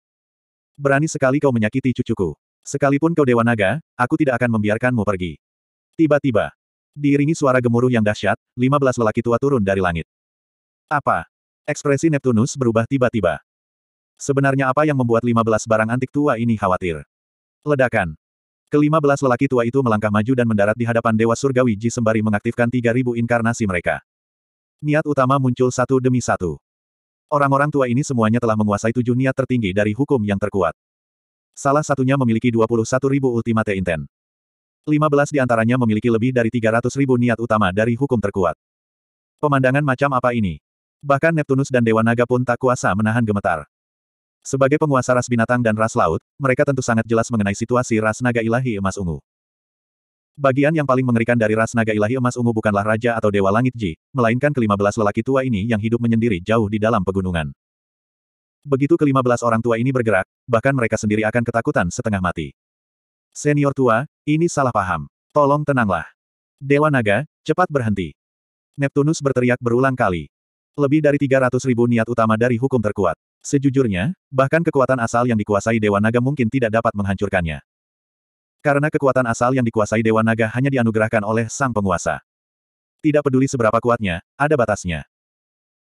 Berani sekali kau menyakiti cucuku. Sekalipun kau Dewa Naga, aku tidak akan membiarkanmu pergi. Tiba-tiba, diiringi suara gemuruh yang dahsyat, 15 lelaki tua turun dari langit. Apa? Ekspresi Neptunus berubah tiba-tiba. Sebenarnya apa yang membuat 15 barang antik tua ini khawatir? Ledakan. Kelima belas lelaki tua itu melangkah maju dan mendarat di hadapan Dewa Surgawi Ji sembari mengaktifkan 3000 inkarnasi mereka. Niat utama muncul satu demi satu. Orang-orang tua ini semuanya telah menguasai tujuh niat tertinggi dari hukum yang terkuat. Salah satunya memiliki 21.000 ultimate intent. 15 di antaranya memiliki lebih dari 300 ribu niat utama dari hukum terkuat. Pemandangan macam apa ini? Bahkan Neptunus dan Dewa Naga pun tak kuasa menahan gemetar. Sebagai penguasa ras binatang dan ras laut, mereka tentu sangat jelas mengenai situasi ras naga ilahi emas ungu. Bagian yang paling mengerikan dari ras naga ilahi emas ungu bukanlah raja atau dewa langit Ji, melainkan kelima belas lelaki tua ini yang hidup menyendiri jauh di dalam pegunungan. Begitu kelima belas orang tua ini bergerak, bahkan mereka sendiri akan ketakutan setengah mati. Senior tua, ini salah paham. Tolong tenanglah. Dewa Naga, cepat berhenti. Neptunus berteriak berulang kali. Lebih dari 300 ribu niat utama dari hukum terkuat. Sejujurnya, bahkan kekuatan asal yang dikuasai Dewa Naga mungkin tidak dapat menghancurkannya. Karena kekuatan asal yang dikuasai Dewa Naga hanya dianugerahkan oleh sang penguasa. Tidak peduli seberapa kuatnya, ada batasnya.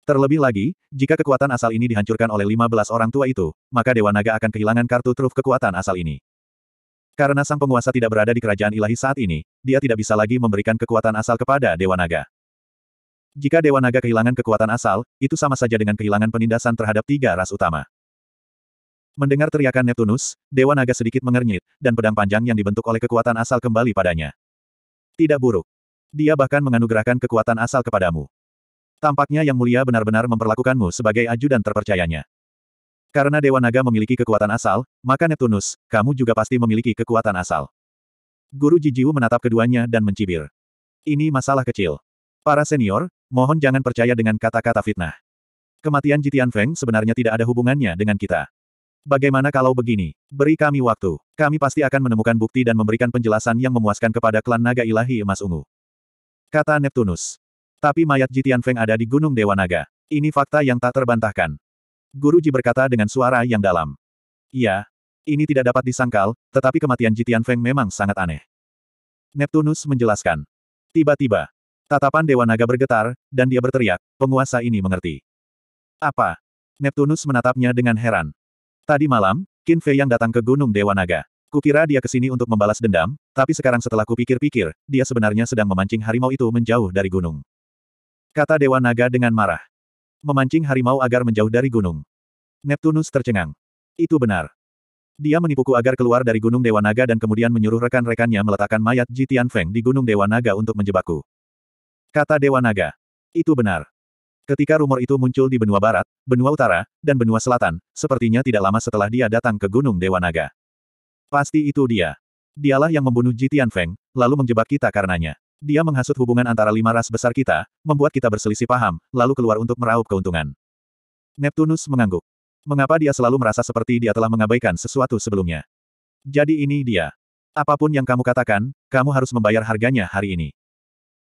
Terlebih lagi, jika kekuatan asal ini dihancurkan oleh 15 orang tua itu, maka Dewa Naga akan kehilangan kartu truf kekuatan asal ini. Karena sang penguasa tidak berada di kerajaan ilahi saat ini, dia tidak bisa lagi memberikan kekuatan asal kepada Dewa Naga. Jika Dewa Naga kehilangan kekuatan asal, itu sama saja dengan kehilangan penindasan terhadap tiga ras utama. Mendengar teriakan Neptunus, Dewa Naga sedikit mengernyit, dan pedang panjang yang dibentuk oleh kekuatan asal kembali padanya. Tidak buruk. Dia bahkan menganugerahkan kekuatan asal kepadamu. Tampaknya Yang Mulia benar-benar memperlakukanmu sebagai ajudan terpercayanya. Karena Dewa Naga memiliki kekuatan asal, maka Neptunus, kamu juga pasti memiliki kekuatan asal. Guru Jijiu menatap keduanya dan mencibir. Ini masalah kecil. Para senior, mohon jangan percaya dengan kata-kata fitnah. Kematian Jitian Feng sebenarnya tidak ada hubungannya dengan kita. Bagaimana kalau begini? Beri kami waktu. Kami pasti akan menemukan bukti dan memberikan penjelasan yang memuaskan kepada klan naga ilahi emas ungu. Kata Neptunus. Tapi mayat Jitian Feng ada di Gunung Dewa Naga. Ini fakta yang tak terbantahkan. Guru Ji berkata dengan suara yang dalam. Iya, ini tidak dapat disangkal, tetapi kematian Jitian Feng memang sangat aneh. Neptunus menjelaskan. Tiba-tiba, tatapan Dewa Naga bergetar, dan dia berteriak, penguasa ini mengerti. Apa? Neptunus menatapnya dengan heran. Tadi malam, Qin Fei yang datang ke Gunung Dewa Naga. Kukira dia ke sini untuk membalas dendam, tapi sekarang setelah kupikir-pikir, dia sebenarnya sedang memancing harimau itu menjauh dari gunung. Kata Dewa Naga dengan marah. Memancing harimau agar menjauh dari gunung. Neptunus tercengang. Itu benar. Dia menipuku agar keluar dari Gunung Dewa Naga dan kemudian menyuruh rekan-rekannya meletakkan mayat Ji Tianfeng di Gunung Dewa Naga untuk menjebakku. Kata Dewa Naga. Itu benar. Ketika rumor itu muncul di benua barat, benua utara, dan benua selatan, sepertinya tidak lama setelah dia datang ke Gunung Dewa Naga. Pasti itu dia. Dialah yang membunuh Ji Tianfeng, lalu menjebak kita karenanya. Dia menghasut hubungan antara lima ras besar kita, membuat kita berselisih paham, lalu keluar untuk meraup keuntungan. Neptunus mengangguk. Mengapa dia selalu merasa seperti dia telah mengabaikan sesuatu sebelumnya? Jadi ini dia. Apa pun yang kamu katakan, kamu harus membayar harganya hari ini.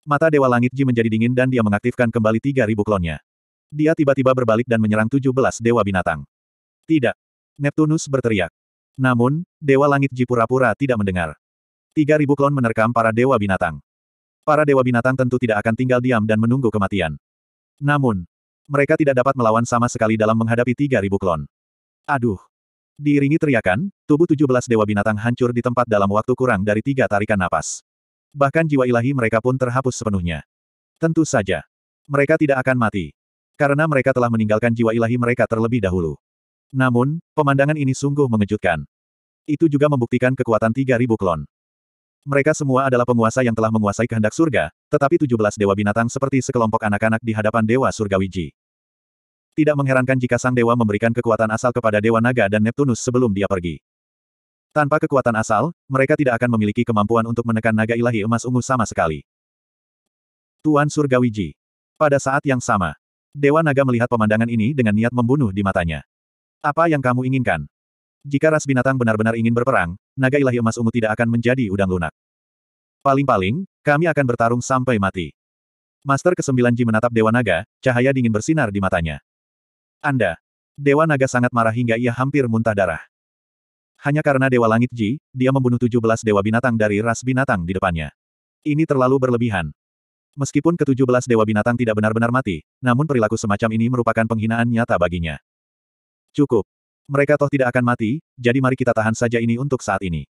Mata Dewa Langit Ji menjadi dingin dan dia mengaktifkan kembali 3.000 klonnya. Dia tiba-tiba berbalik dan menyerang 17 Dewa Binatang. Tidak. Neptunus berteriak. Namun, Dewa Langit Ji pura-pura tidak mendengar. 3.000 klon menerkam para Dewa Binatang. Para dewa binatang tentu tidak akan tinggal diam dan menunggu kematian. Namun, mereka tidak dapat melawan sama sekali dalam menghadapi 3.000 klon. Aduh! Diiringi teriakan, tubuh 17 dewa binatang hancur di tempat dalam waktu kurang dari tiga tarikan napas. Bahkan jiwa ilahi mereka pun terhapus sepenuhnya. Tentu saja. Mereka tidak akan mati. Karena mereka telah meninggalkan jiwa ilahi mereka terlebih dahulu. Namun, pemandangan ini sungguh mengejutkan. Itu juga membuktikan kekuatan 3.000 klon. Mereka semua adalah penguasa yang telah menguasai kehendak surga, tetapi 17 dewa binatang seperti sekelompok anak-anak di hadapan dewa surgawi Ji. Tidak mengherankan jika sang dewa memberikan kekuatan asal kepada dewa naga dan Neptunus sebelum dia pergi. Tanpa kekuatan asal, mereka tidak akan memiliki kemampuan untuk menekan naga ilahi emas ungu sama sekali. Tuan Surgawiji. Pada saat yang sama, Dewa Naga melihat pemandangan ini dengan niat membunuh di matanya. Apa yang kamu inginkan? Jika ras binatang benar-benar ingin berperang, naga ilahi emas ungu tidak akan menjadi udang lunak. Paling-paling, kami akan bertarung sampai mati. Master ke-9 Ji menatap Dewa Naga, cahaya dingin bersinar di matanya. Anda. Dewa Naga sangat marah hingga ia hampir muntah darah. Hanya karena Dewa Langit Ji, dia membunuh 17 Dewa Binatang dari ras binatang di depannya. Ini terlalu berlebihan. Meskipun ke-17 Dewa Binatang tidak benar-benar mati, namun perilaku semacam ini merupakan penghinaan nyata baginya. Cukup. Mereka toh tidak akan mati, jadi mari kita tahan saja ini untuk saat ini.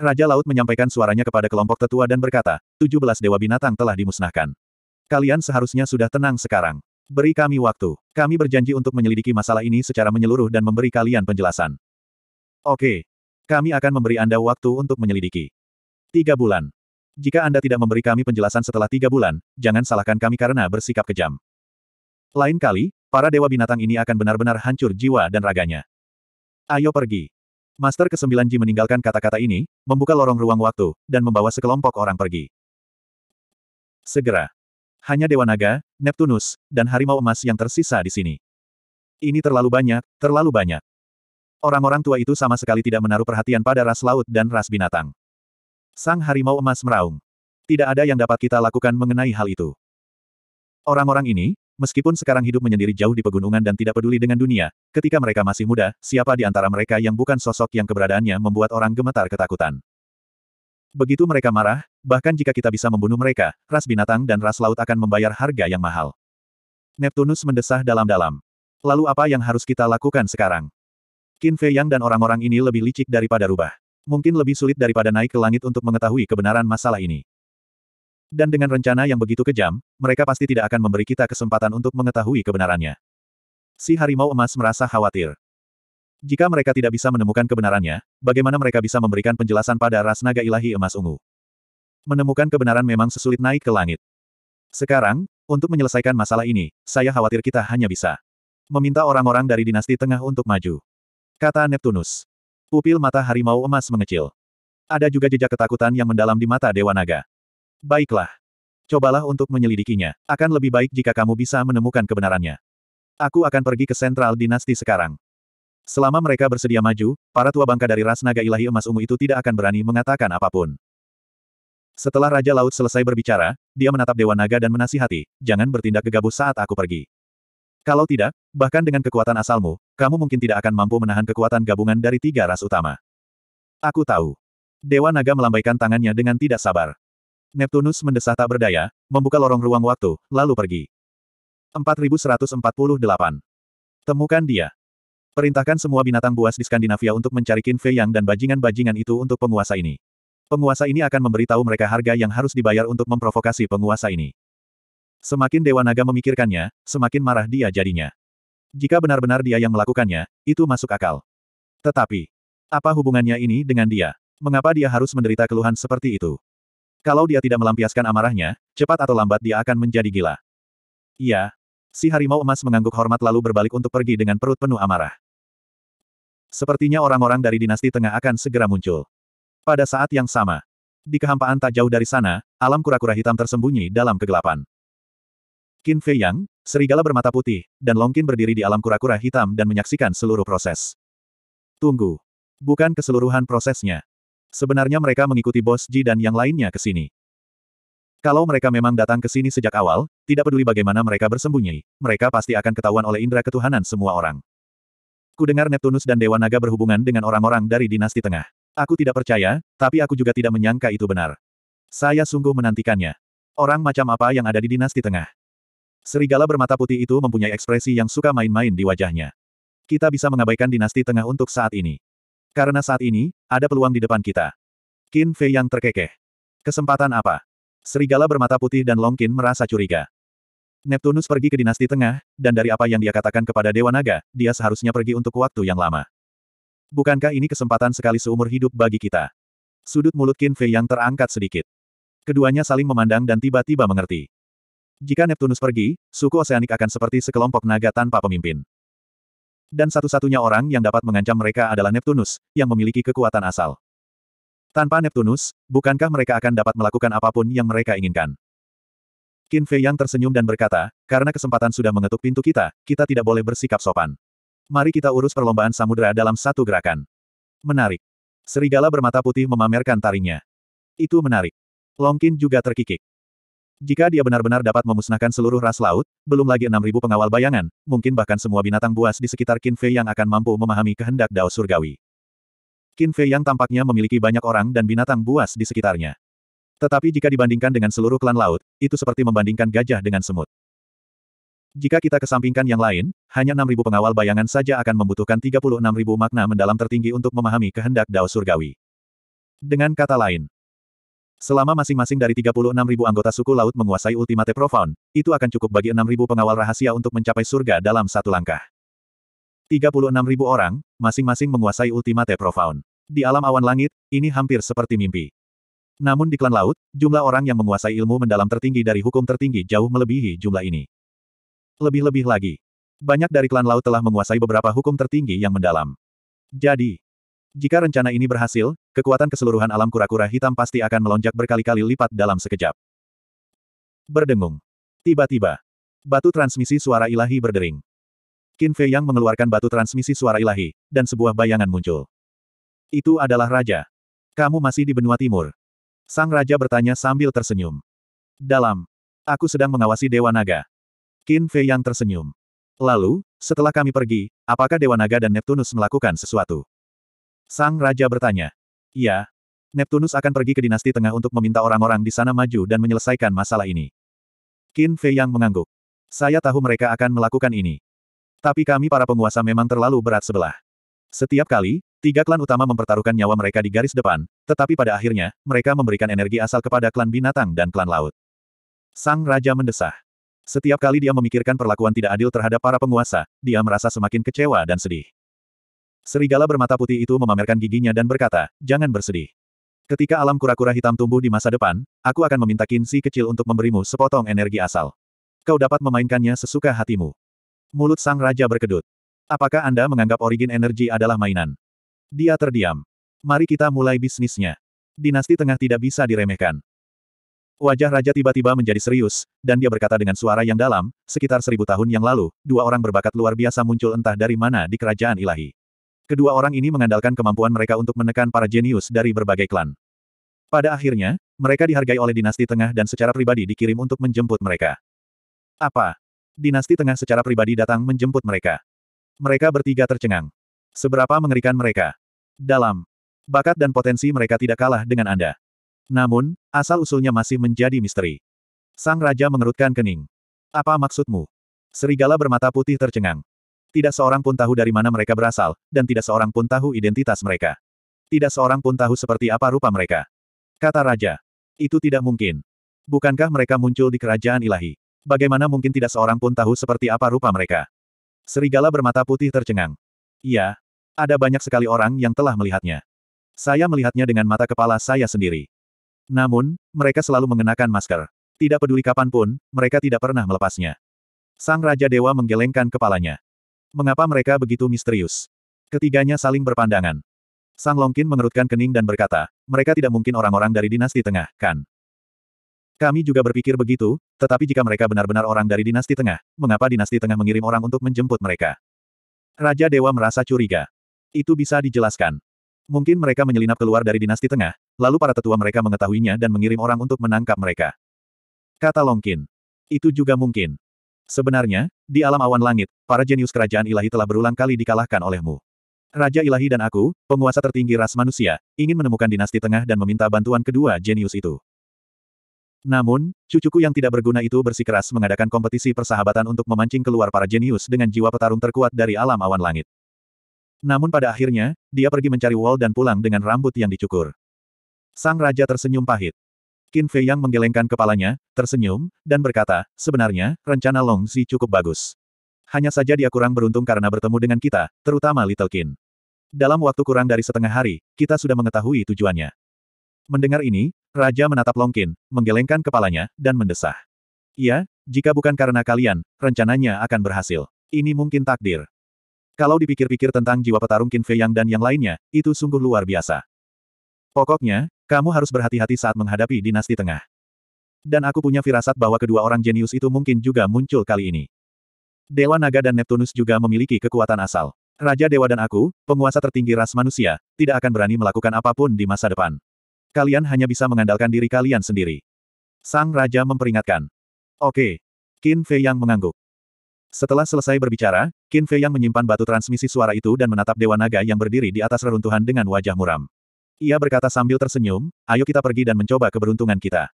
Raja Laut menyampaikan suaranya kepada kelompok tetua dan berkata, 17 Dewa Binatang telah dimusnahkan. Kalian seharusnya sudah tenang sekarang. Beri kami waktu. Kami berjanji untuk menyelidiki masalah ini secara menyeluruh dan memberi kalian penjelasan. Oke. Kami akan memberi Anda waktu untuk menyelidiki. Tiga bulan. Jika Anda tidak memberi kami penjelasan setelah tiga bulan, jangan salahkan kami karena bersikap kejam. Lain kali, para dewa binatang ini akan benar-benar hancur jiwa dan raganya. Ayo pergi. Master ke-9 Ji meninggalkan kata-kata ini, membuka lorong ruang waktu, dan membawa sekelompok orang pergi. Segera. Hanya Dewa Naga, Neptunus, dan Harimau Emas yang tersisa di sini. Ini terlalu banyak, terlalu banyak. Orang-orang tua itu sama sekali tidak menaruh perhatian pada ras laut dan ras binatang. Sang harimau emas meraung. Tidak ada yang dapat kita lakukan mengenai hal itu. Orang-orang ini, meskipun sekarang hidup menyendiri jauh di pegunungan dan tidak peduli dengan dunia, ketika mereka masih muda, siapa di antara mereka yang bukan sosok yang keberadaannya membuat orang gemetar ketakutan. Begitu mereka marah, bahkan jika kita bisa membunuh mereka, ras binatang dan ras laut akan membayar harga yang mahal. Neptunus mendesah dalam-dalam. Lalu apa yang harus kita lakukan sekarang? Qin Fei Yang dan orang-orang ini lebih licik daripada rubah. Mungkin lebih sulit daripada naik ke langit untuk mengetahui kebenaran masalah ini. Dan dengan rencana yang begitu kejam, mereka pasti tidak akan memberi kita kesempatan untuk mengetahui kebenarannya. Si harimau emas merasa khawatir. Jika mereka tidak bisa menemukan kebenarannya, bagaimana mereka bisa memberikan penjelasan pada ras naga ilahi emas ungu? Menemukan kebenaran memang sesulit naik ke langit. Sekarang, untuk menyelesaikan masalah ini, saya khawatir kita hanya bisa meminta orang-orang dari dinasti tengah untuk maju. Kata Neptunus. Pupil mata harimau emas mengecil. Ada juga jejak ketakutan yang mendalam di mata Dewa Naga. Baiklah. Cobalah untuk menyelidikinya. Akan lebih baik jika kamu bisa menemukan kebenarannya. Aku akan pergi ke sentral dinasti sekarang. Selama mereka bersedia maju, para tua bangka dari ras naga ilahi emas ungu itu tidak akan berani mengatakan apa pun. Setelah Raja Laut selesai berbicara, dia menatap Dewa Naga dan menasihati, jangan bertindak gegabah saat aku pergi. Kalau tidak, bahkan dengan kekuatan asalmu, kamu mungkin tidak akan mampu menahan kekuatan gabungan dari tiga ras utama. Aku tahu. Dewa Naga melambaikan tangannya dengan tidak sabar. Neptunus mendesah tak berdaya, membuka lorong ruang waktu, lalu pergi. 4148. Temukan dia. Perintahkan semua binatang buas di Skandinavia untuk mencari Qin Fei Yang dan bajingan-bajingan itu untuk penguasa ini. Penguasa ini akan memberitahu mereka harga yang harus dibayar untuk memprovokasi penguasa ini. Semakin Dewa Naga memikirkannya, semakin marah dia jadinya. Jika benar-benar dia yang melakukannya, itu masuk akal. Tetapi, apa hubungannya ini dengan dia? Mengapa dia harus menderita keluhan seperti itu? Kalau dia tidak melampiaskan amarahnya, cepat atau lambat dia akan menjadi gila. Iya. Si harimau emas mengangguk hormat lalu berbalik untuk pergi dengan perut penuh amarah. Sepertinya orang-orang dari dinasti tengah akan segera muncul. Pada saat yang sama, di kehampaan tak jauh dari sana, alam kura-kura hitam tersembunyi dalam kegelapan. Qin Fei Yang, serigala bermata putih, dan Long Qin berdiri di alam kura-kura hitam dan menyaksikan seluruh proses. Tunggu. Bukan keseluruhan prosesnya. Sebenarnya mereka mengikuti Bos Ji dan yang lainnya ke sini. Kalau mereka memang datang ke sini sejak awal, tidak peduli bagaimana mereka bersembunyi, mereka pasti akan ketahuan oleh indera ketuhanan semua orang. Kudengar Neptunus dan Dewa Naga berhubungan dengan orang-orang dari dinasti tengah. Aku tidak percaya, tapi aku juga tidak menyangka itu benar. Saya sungguh menantikannya. Orang macam apa yang ada di dinasti tengah? Serigala bermata putih itu mempunyai ekspresi yang suka main-main di wajahnya. Kita bisa mengabaikan dinasti tengah untuk saat ini. Karena saat ini, ada peluang di depan kita. Qin Fei yang terkekeh. Kesempatan apa? Serigala bermata putih dan Long Qin merasa curiga. Neptunus pergi ke dinasti tengah, dan dari apa yang dia katakan kepada Dewa Naga, dia seharusnya pergi untuk waktu yang lama. Bukankah ini kesempatan sekali seumur hidup bagi kita? Sudut mulut Qin Fei yang terangkat sedikit. Keduanya saling memandang dan tiba-tiba mengerti. Jika Neptunus pergi, suku oseanik akan seperti sekelompok naga tanpa pemimpin. Dan satu-satunya orang yang dapat mengancam mereka adalah Neptunus, yang memiliki kekuatan asal. Tanpa Neptunus, bukankah mereka akan dapat melakukan apa pun yang mereka inginkan? Qin Fei Yang tersenyum dan berkata, karena kesempatan sudah mengetuk pintu kita, kita tidak boleh bersikap sopan. Mari kita urus perlombaan samudera dalam satu gerakan. Menarik. Serigala bermata putih memamerkan taringnya. Itu menarik. Long Qin juga terkikik. Jika dia benar-benar dapat memusnahkan seluruh ras laut, belum lagi 6.000 pengawal bayangan, mungkin bahkan semua binatang buas di sekitar Qin Fei yang akan mampu memahami kehendak Dao Surgawi. Qin Fei yang tampaknya memiliki banyak orang dan binatang buas di sekitarnya. Tetapi jika dibandingkan dengan seluruh klan laut, itu seperti membandingkan gajah dengan semut. Jika kita kesampingkan yang lain, hanya 6.000 pengawal bayangan saja akan membutuhkan 36.000 makna mendalam tertinggi untuk memahami kehendak Dao Surgawi. Dengan kata lain, selama masing-masing dari 36.000 anggota suku laut menguasai Ultimate Profound, itu akan cukup bagi 6.000 pengawal rahasia untuk mencapai surga dalam satu langkah. 36.000 orang, masing-masing menguasai Ultimate Profound. Di alam awan langit, ini hampir seperti mimpi. Namun di klan laut, jumlah orang yang menguasai ilmu mendalam tertinggi dari hukum tertinggi jauh melebihi jumlah ini. Lebih-lebih lagi, banyak dari klan laut telah menguasai beberapa hukum tertinggi yang mendalam. Jadi, jika rencana ini berhasil, kekuatan keseluruhan alam kura-kura hitam pasti akan melonjak berkali-kali lipat dalam sekejap. Berdengung. Tiba-tiba, batu transmisi suara ilahi berdering. Qin Fei Yang mengeluarkan batu transmisi suara ilahi, dan sebuah bayangan muncul. Itu adalah Raja. Kamu masih di benua timur. Sang Raja bertanya sambil tersenyum. Dalam. Aku sedang mengawasi Dewa Naga. Qin Fei yang tersenyum. Lalu, setelah kami pergi, apakah Dewa Naga dan Neptunus melakukan sesuatu? Sang Raja bertanya. Iya. Neptunus akan pergi ke dinasti tengah untuk meminta orang-orang di sana maju dan menyelesaikan masalah ini. Qin Fei yang mengangguk. Saya tahu mereka akan melakukan ini. Tapi kami para penguasa memang terlalu berat sebelah. Setiap kali, Tiga klan utama mempertaruhkan nyawa mereka di garis depan, tetapi pada akhirnya, mereka memberikan energi asal kepada klan binatang dan klan laut. Sang Raja mendesah. Setiap kali dia memikirkan perlakuan tidak adil terhadap para penguasa, dia merasa semakin kecewa dan sedih. Serigala bermata putih itu memamerkan giginya dan berkata, jangan bersedih. Ketika alam kura-kura hitam tumbuh di masa depan, aku akan meminta kinsi kecil untuk memberimu sepotong energi asal. Kau dapat memainkannya sesuka hatimu. Mulut sang raja berkedut. Apakah Anda menganggap origin energi adalah mainan? Dia terdiam. Mari kita mulai bisnisnya. Dinasti tengah tidak bisa diremehkan. Wajah raja tiba-tiba menjadi serius, dan dia berkata dengan suara yang dalam, sekitar seribu tahun yang lalu, dua orang berbakat luar biasa muncul entah dari mana di kerajaan ilahi. Kedua orang ini mengandalkan kemampuan mereka untuk menekan para jenius dari berbagai klan. Pada akhirnya, mereka dihargai oleh dinasti tengah dan secara pribadi dikirim untuk menjemput mereka. Apa? Dinasti tengah secara pribadi datang menjemput mereka. Mereka bertiga tercengang. Seberapa mengerikan mereka? Dalam bakat dan potensi mereka tidak kalah dengan Anda. Namun, asal-usulnya masih menjadi misteri. Sang Raja mengerutkan kening. Apa maksudmu? Serigala bermata putih tercengang. Tidak seorang pun tahu dari mana mereka berasal, dan tidak seorang pun tahu identitas mereka. Tidak seorang pun tahu seperti apa rupa mereka. Kata Raja. Itu tidak mungkin. Bukankah mereka muncul di kerajaan ilahi? Bagaimana mungkin tidak seorang pun tahu seperti apa rupa mereka? Serigala bermata putih tercengang. Iya, ada banyak sekali orang yang telah melihatnya. Saya melihatnya dengan mata kepala saya sendiri. Namun, mereka selalu mengenakan masker. Tidak peduli kapan pun, mereka tidak pernah melepasnya. Sang Raja Dewa menggelengkan kepalanya. Mengapa mereka begitu misterius? Ketiganya saling berpandangan. Sang Longkin mengerutkan kening dan berkata, mereka tidak mungkin orang-orang dari dinasti tengah, kan? Kami juga berpikir begitu, tetapi jika mereka benar-benar orang dari dinasti tengah, mengapa dinasti tengah mengirim orang untuk menjemput mereka? Raja Dewa merasa curiga. Itu bisa dijelaskan. Mungkin mereka menyelinap keluar dari dinasti tengah, lalu para tetua mereka mengetahuinya dan mengirim orang untuk menangkap mereka. Kata Longkin. Itu juga mungkin. Sebenarnya, di alam awan langit, para jenius kerajaan ilahi telah berulang kali dikalahkan olehmu. Raja ilahi dan aku, penguasa tertinggi ras manusia, ingin menemukan dinasti tengah dan meminta bantuan kedua jenius itu. Namun, cucuku yang tidak berguna itu bersikeras mengadakan kompetisi persahabatan untuk memancing keluar para jenius dengan jiwa petarung terkuat dari alam awan langit. Namun pada akhirnya, dia pergi mencari Wall dan pulang dengan rambut yang dicukur. Sang Raja tersenyum pahit. Qin Fei yang menggelengkan kepalanya, tersenyum, dan berkata, sebenarnya, rencana Long Zi cukup bagus. Hanya saja dia kurang beruntung karena bertemu dengan kita, terutama Little Qin. Dalam waktu kurang dari setengah hari, kita sudah mengetahui tujuannya. Mendengar ini, Raja menatap Long Qin, menggelengkan kepalanya, dan mendesah. Iya, jika bukan karena kalian, rencananya akan berhasil. Ini mungkin takdir. Kalau dipikir-pikir tentang jiwa petarung Qin Fei Yang dan yang lainnya, itu sungguh luar biasa. Pokoknya, kamu harus berhati-hati saat menghadapi dinasti tengah. Dan aku punya firasat bahwa kedua orang jenius itu mungkin juga muncul kali ini. Dewa Naga dan Neptunus juga memiliki kekuatan asal. Raja Dewa dan aku, penguasa tertinggi ras manusia, tidak akan berani melakukan apa pun di masa depan. Kalian hanya bisa mengandalkan diri kalian sendiri. Sang Raja memperingatkan. Oke. Qin Fei Yang mengangguk. Setelah selesai berbicara, Qin Fei Yang menyimpan batu transmisi suara itu dan menatap Dewa Naga yang berdiri di atas reruntuhan dengan wajah muram. Ia berkata sambil tersenyum, ayo kita pergi dan mencoba keberuntungan kita.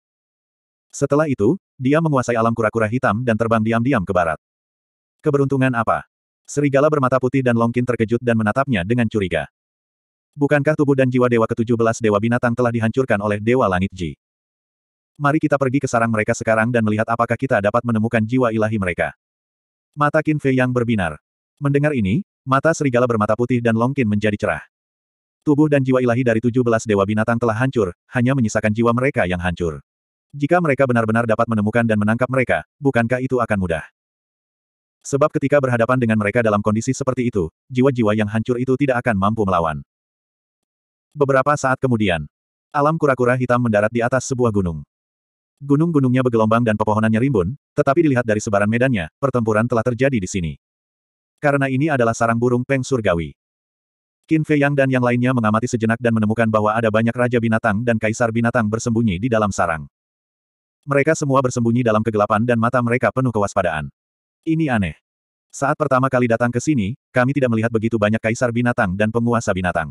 Setelah itu, dia menguasai alam kura-kura hitam dan terbang diam-diam ke barat. Keberuntungan apa? Serigala bermata putih dan Longkin terkejut dan menatapnya dengan curiga. Bukankah tubuh dan jiwa dewa ke-17 dewa binatang telah dihancurkan oleh Dewa Langit Ji? Mari kita pergi ke sarang mereka sekarang dan melihat apakah kita dapat menemukan jiwa ilahi mereka. Mata Qin Fei yang berbinar. Mendengar ini, mata serigala bermata putih dan Long Qin menjadi cerah. Tubuh dan jiwa ilahi dari 17 dewa binatang telah hancur, hanya menyisakan jiwa mereka yang hancur. Jika mereka benar-benar dapat menemukan dan menangkap mereka, bukankah itu akan mudah? Sebab ketika berhadapan dengan mereka dalam kondisi seperti itu, jiwa-jiwa yang hancur itu tidak akan mampu melawan. Beberapa saat kemudian, alam kura-kura hitam mendarat di atas sebuah gunung. Gunung-gunungnya bergelombang dan pepohonannya rimbun, tetapi dilihat dari sebaran medannya, pertempuran telah terjadi di sini. Karena ini adalah sarang burung Peng Surgawi. Qin Fei Yang dan yang lainnya mengamati sejenak dan menemukan bahwa ada banyak raja binatang dan kaisar binatang bersembunyi di dalam sarang. Mereka semua bersembunyi dalam kegelapan dan mata mereka penuh kewaspadaan. Ini aneh. Saat pertama kali datang ke sini, kami tidak melihat begitu banyak kaisar binatang dan penguasa binatang.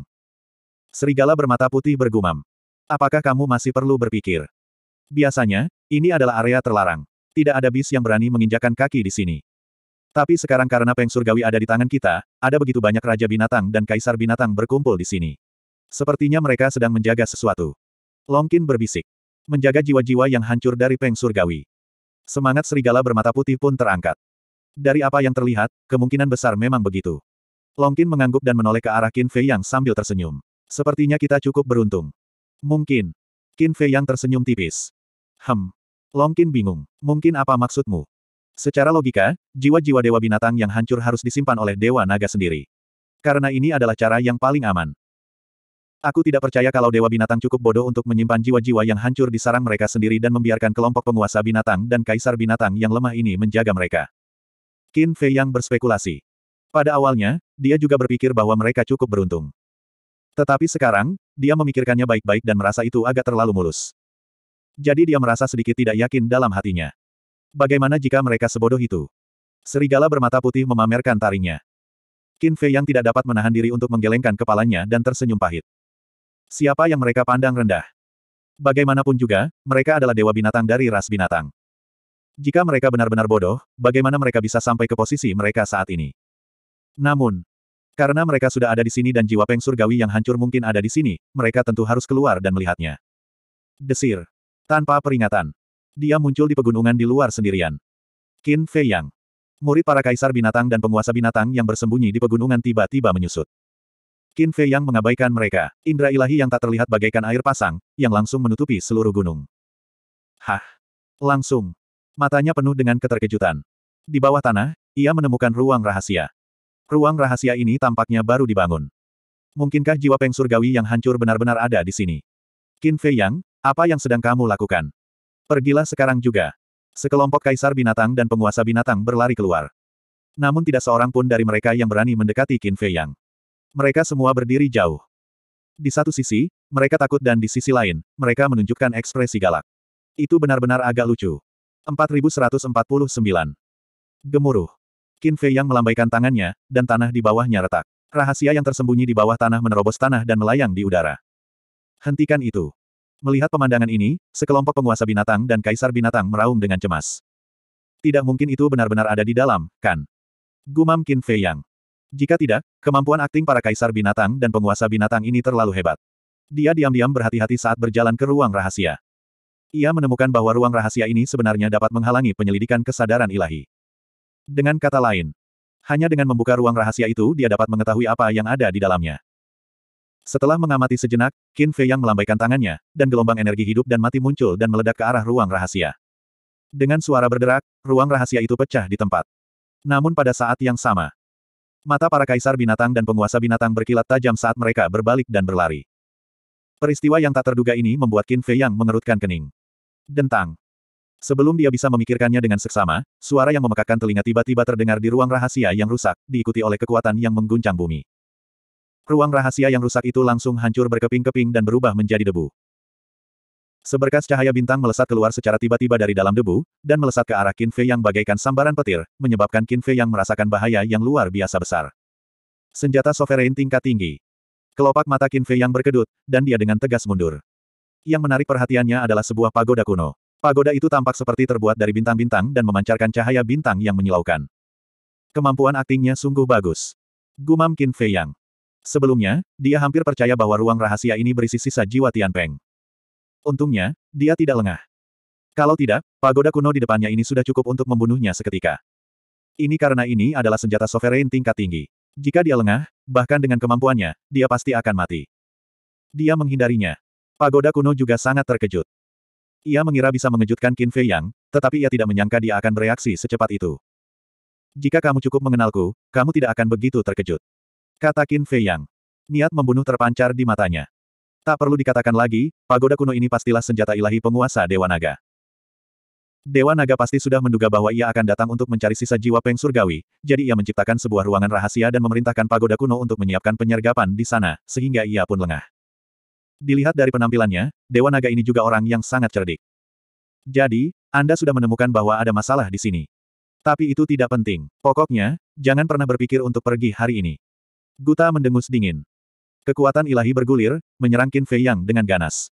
Serigala bermata putih bergumam. Apakah kamu masih perlu berpikir? Biasanya, ini adalah area terlarang. Tidak ada bis yang berani menginjakan kaki di sini. Tapi sekarang karena Peng Surgawi ada di tangan kita, ada begitu banyak Raja Binatang dan Kaisar Binatang berkumpul di sini. Sepertinya mereka sedang menjaga sesuatu. Longkin berbisik. Menjaga jiwa-jiwa yang hancur dari Peng Surgawi. Semangat serigala bermata putih pun terangkat. Dari apa yang terlihat, kemungkinan besar memang begitu. Longkin mengangguk dan menoleh ke arah Qin Fei yang sambil tersenyum. Sepertinya kita cukup beruntung. Mungkin. Qin Fei yang tersenyum tipis. Hem. Longkin bingung. Mungkin apa maksudmu? Secara logika, jiwa-jiwa dewa binatang yang hancur harus disimpan oleh dewa naga sendiri. Karena ini adalah cara yang paling aman. Aku tidak percaya kalau dewa binatang cukup bodoh untuk menyimpan jiwa-jiwa yang hancur di sarang mereka sendiri dan membiarkan kelompok penguasa binatang dan kaisar binatang yang lemah ini menjaga mereka. Qin Fei yang berspekulasi. Pada awalnya, dia juga berpikir bahwa mereka cukup beruntung. Tetapi sekarang, dia memikirkannya baik-baik dan merasa itu agak terlalu mulus. Jadi dia merasa sedikit tidak yakin dalam hatinya. Bagaimana jika mereka sebodoh itu? Serigala bermata putih memamerkan taringnya. Qin Fei yang tidak dapat menahan diri untuk menggelengkan kepalanya dan tersenyum pahit. Siapa yang mereka pandang rendah? Bagaimanapun juga, mereka adalah dewa binatang dari ras binatang. Jika mereka benar-benar bodoh, bagaimana mereka bisa sampai ke posisi mereka saat ini? Namun, karena mereka sudah ada di sini dan jiwa Peng Surgawi yang hancur mungkin ada di sini, mereka tentu harus keluar dan melihatnya. Desir. Tanpa peringatan. Dia muncul di pegunungan di luar sendirian. Qin Fei Yang. Murid para kaisar binatang dan penguasa binatang yang bersembunyi di pegunungan tiba-tiba menyusut. Qin Fei Yang mengabaikan mereka, indera ilahi yang tak terlihat bagaikan air pasang, yang langsung menutupi seluruh gunung. Hah! Langsung. Matanya penuh dengan keterkejutan. Di bawah tanah, ia menemukan ruang rahasia. Ruang rahasia ini tampaknya baru dibangun. Mungkinkah jiwa Peng Surgawi yang hancur benar-benar ada di sini? Qin Fei Yang, apa yang sedang kamu lakukan? Pergilah sekarang juga. Sekelompok kaisar binatang dan penguasa binatang berlari keluar. Namun tidak seorang pun dari mereka yang berani mendekati Qin Fei Yang. Mereka semua berdiri jauh. Di satu sisi, mereka takut dan di sisi lain, mereka menunjukkan ekspresi galak. Itu benar-benar agak lucu. 4149. Gemuruh. Qin Fei Yang melambaikan tangannya, dan tanah di bawahnya retak. Rahasia yang tersembunyi di bawah tanah menerobos tanah dan melayang di udara. Hentikan itu. Melihat pemandangan ini, sekelompok penguasa binatang dan kaisar binatang meraung dengan cemas. Tidak mungkin itu benar-benar ada di dalam, kan? Gumam Qin Fei Yang. Jika tidak, kemampuan akting para kaisar binatang dan penguasa binatang ini terlalu hebat. Dia diam-diam berhati-hati saat berjalan ke ruang rahasia. Ia menemukan bahwa ruang rahasia ini sebenarnya dapat menghalangi penyelidikan kesadaran ilahi. Dengan kata lain, hanya dengan membuka ruang rahasia itu dia dapat mengetahui apa yang ada di dalamnya. Setelah mengamati sejenak, Qin Fei yang melambaikan tangannya, dan gelombang energi hidup dan mati muncul dan meledak ke arah ruang rahasia. Dengan suara berderak, ruang rahasia itu pecah di tempat. Namun pada saat yang sama, Mata para kaisar binatang dan penguasa binatang berkilat tajam saat mereka berbalik dan berlari. Peristiwa yang tak terduga ini membuat Qin Fei Yang mengerutkan kening. Dentang. Sebelum dia bisa memikirkannya dengan seksama, suara yang memekakkan telinga tiba-tiba terdengar di ruang rahasia yang rusak, diikuti oleh kekuatan yang mengguncang bumi. Ruang rahasia yang rusak itu langsung hancur berkeping-keping dan berubah menjadi debu. Seberkas cahaya bintang melesat keluar secara tiba-tiba dari dalam debu, dan melesat ke arah Qin Fei yang bagaikan sambaran petir, menyebabkan Qin Fei yang merasakan bahaya yang luar biasa besar. Senjata sovereign tingkat tinggi. Kelopak mata Qin Fei yang berkedut, dan dia dengan tegas mundur. Yang menarik perhatiannya adalah sebuah pagoda kuno. Pagoda itu tampak seperti terbuat dari bintang-bintang dan memancarkan cahaya bintang yang menyilaukan. Kemampuan aktingnya sungguh bagus. Gumam Qin Fei Yang. Sebelumnya, dia hampir percaya bahwa ruang rahasia ini berisi sisa jiwa Tian Peng. Untungnya, dia tidak lengah. Kalau tidak, pagoda kuno di depannya ini sudah cukup untuk membunuhnya seketika. Ini karena ini adalah senjata sovereign tingkat tinggi. Jika dia lengah, bahkan dengan kemampuannya, dia pasti akan mati. Dia menghindarinya. Pagoda kuno juga sangat terkejut. Ia mengira bisa mengejutkan Qin Fei Yang, tetapi ia tidak menyangka dia akan bereaksi secepat itu. Jika kamu cukup mengenalku, kamu tidak akan begitu terkejut. Kata Qin Fei Yang. Niat membunuh terpancar di matanya. Tak perlu dikatakan lagi, pagoda kuno ini pastilah senjata ilahi penguasa Dewa Naga. Dewa Naga pasti sudah menduga bahwa ia akan datang untuk mencari sisa jiwa Peng Surgawi, jadi ia menciptakan sebuah ruangan rahasia dan memerintahkan pagoda kuno untuk menyiapkan penyergapan di sana, sehingga ia pun lengah. Dilihat dari penampilannya, Dewa Naga ini juga orang yang sangat cerdik. Jadi, Anda sudah menemukan bahwa ada masalah di sini. Tapi itu tidak penting. Pokoknya, jangan pernah berpikir untuk pergi hari ini. Guta mendengus dingin. Kekuatan ilahi bergulir, menyerang Qin Fei Yang dengan ganas.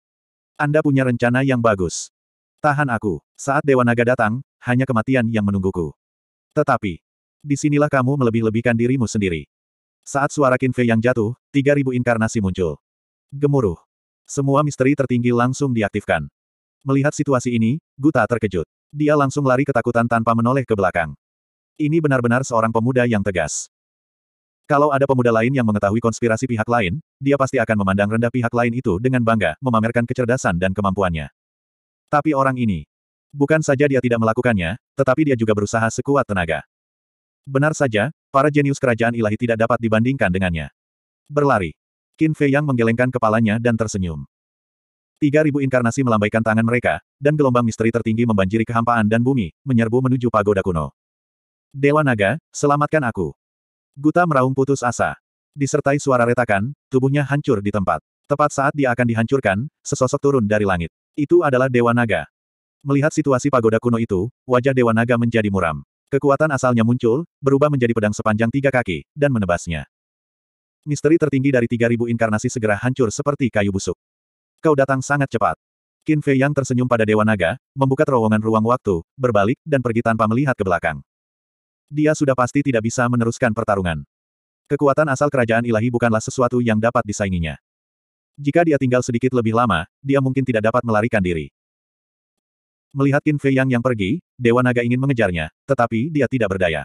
Anda punya rencana yang bagus. Tahan aku. Saat Dewa Naga datang, hanya kematian yang menungguku. Tetapi, di sinilah kamu melebih-lebihkan dirimu sendiri. Saat suara Qin Fei Yang jatuh, 3000 inkarnasi muncul. Gemuruh. Semua misteri tertinggi langsung diaktifkan. Melihat situasi ini, Guta terkejut. Dia langsung lari ketakutan tanpa menoleh ke belakang. Ini benar-benar seorang pemuda yang tegas. Kalau ada pemuda lain yang mengetahui konspirasi pihak lain, dia pasti akan memandang rendah pihak lain itu dengan bangga, memamerkan kecerdasan dan kemampuannya. Tapi orang ini, bukan saja dia tidak melakukannya, tetapi dia juga berusaha sekuat tenaga. Benar saja, para jenius kerajaan ilahi tidak dapat dibandingkan dengannya. Berlari. Qin Fei Yang menggelengkan kepalanya dan tersenyum. Tiga ribu inkarnasi melambaikan tangan mereka, dan gelombang misteri tertinggi membanjiri kehampaan dan bumi, menyerbu menuju pagoda kuno. Dewa Naga, selamatkan aku. Guta meraung putus asa. Disertai suara retakan, tubuhnya hancur di tempat. Tepat saat dia akan dihancurkan, sesosok turun dari langit. Itu adalah Dewa Naga. Melihat situasi pagoda kuno itu, wajah Dewa Naga menjadi muram. Kekuatan asalnya muncul, berubah menjadi pedang sepanjang tiga kaki, dan menebasnya. Misteri tertinggi dari 3000 inkarnasi segera hancur seperti kayu busuk. Kau datang sangat cepat. Qin Fei yang tersenyum pada Dewa Naga, membuka terowongan ruang waktu, berbalik, dan pergi tanpa melihat ke belakang. Dia sudah pasti tidak bisa meneruskan pertarungan. Kekuatan asal kerajaan ilahi bukanlah sesuatu yang dapat disainginya. Jika dia tinggal sedikit lebih lama, dia mungkin tidak dapat melarikan diri. Melihat Qin Fei Yang yang pergi, Dewa Naga ingin mengejarnya, tetapi dia tidak berdaya.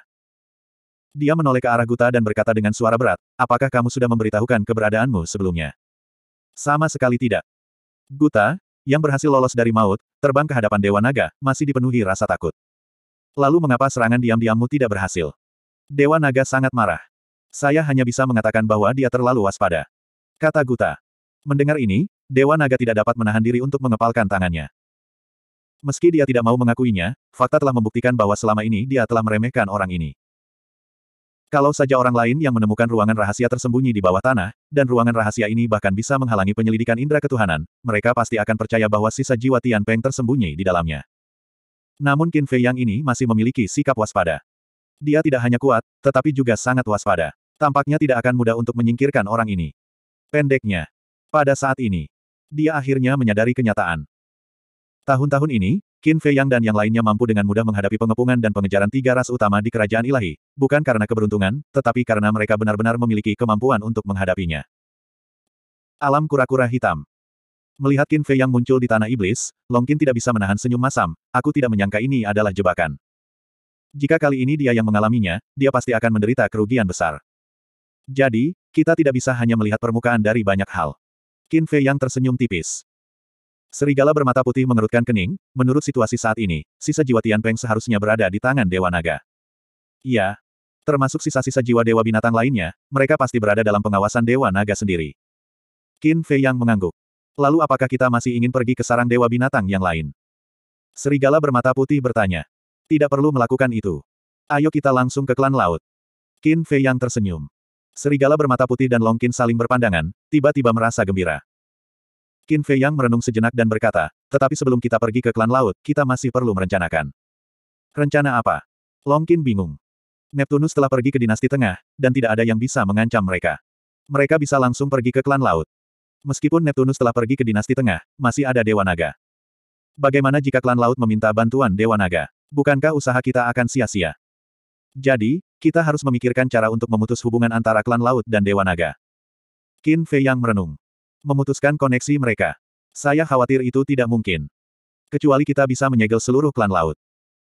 Dia menoleh ke arah Guta dan berkata dengan suara berat, apakah kamu sudah memberitahukan keberadaanmu sebelumnya? Sama sekali tidak. Guta, yang berhasil lolos dari maut, terbang ke hadapan Dewa Naga, masih dipenuhi rasa takut. Lalu mengapa serangan diam-diammu tidak berhasil? Dewa Naga sangat marah. Saya hanya bisa mengatakan bahwa dia terlalu waspada. Kata Guta. Mendengar ini, Dewa Naga tidak dapat menahan diri untuk mengepalkan tangannya. Meski dia tidak mau mengakuinya, fakta telah membuktikan bahwa selama ini dia telah meremehkan orang ini. Kalau saja orang lain yang menemukan ruangan rahasia tersembunyi di bawah tanah, dan ruangan rahasia ini bahkan bisa menghalangi penyelidikan indera ketuhanan, mereka pasti akan percaya bahwa sisa jiwa Tian Peng tersembunyi di dalamnya. Namun Qin Fei Yang ini masih memiliki sikap waspada. Dia tidak hanya kuat, tetapi juga sangat waspada. Tampaknya tidak akan mudah untuk menyingkirkan orang ini. Pendeknya. Pada saat ini, dia akhirnya menyadari kenyataan. Tahun-tahun ini, Qin Fei Yang dan yang lainnya mampu dengan mudah menghadapi pengepungan dan pengejaran tiga ras utama di kerajaan ilahi, bukan karena keberuntungan, tetapi karena mereka benar-benar memiliki kemampuan untuk menghadapinya. Alam kura-kura hitam. Melihat Qin Fei yang muncul di tanah iblis, Long Qin tidak bisa menahan senyum masam, aku tidak menyangka ini adalah jebakan. Jika kali ini dia yang mengalaminya, dia pasti akan menderita kerugian besar. Jadi, kita tidak bisa hanya melihat permukaan dari banyak hal. Qin Fei yang tersenyum tipis. Serigala bermata putih mengerutkan kening, menurut situasi saat ini, sisa jiwa Tian Peng seharusnya berada di tangan Dewa Naga. Iya. Termasuk sisa-sisa jiwa dewa binatang lainnya, mereka pasti berada dalam pengawasan dewa naga sendiri. Qin Fei yang mengangguk. Lalu apakah kita masih ingin pergi ke sarang dewa binatang yang lain? Serigala bermata putih bertanya. Tidak perlu melakukan itu. Ayo kita langsung ke klan laut. Qin Fei yang tersenyum. Serigala bermata putih dan Long Qin saling berpandangan, tiba-tiba merasa gembira. Qin Fei Yang merenung sejenak dan berkata, tetapi sebelum kita pergi ke klan laut, kita masih perlu merencanakan. Rencana apa? Long Qin bingung. Neptunus telah pergi ke dinasti tengah, dan tidak ada yang bisa mengancam mereka. Mereka bisa langsung pergi ke klan laut. Meskipun Neptunus telah pergi ke dinasti tengah, masih ada Dewa Naga. Bagaimana jika klan laut meminta bantuan Dewa Naga? Bukankah usaha kita akan sia-sia? Jadi, kita harus memikirkan cara untuk memutus hubungan antara klan laut dan Dewa Naga. Qin Fei Yang merenung memutuskan koneksi mereka. Saya khawatir itu tidak mungkin. Kecuali kita bisa menyegel seluruh klan laut.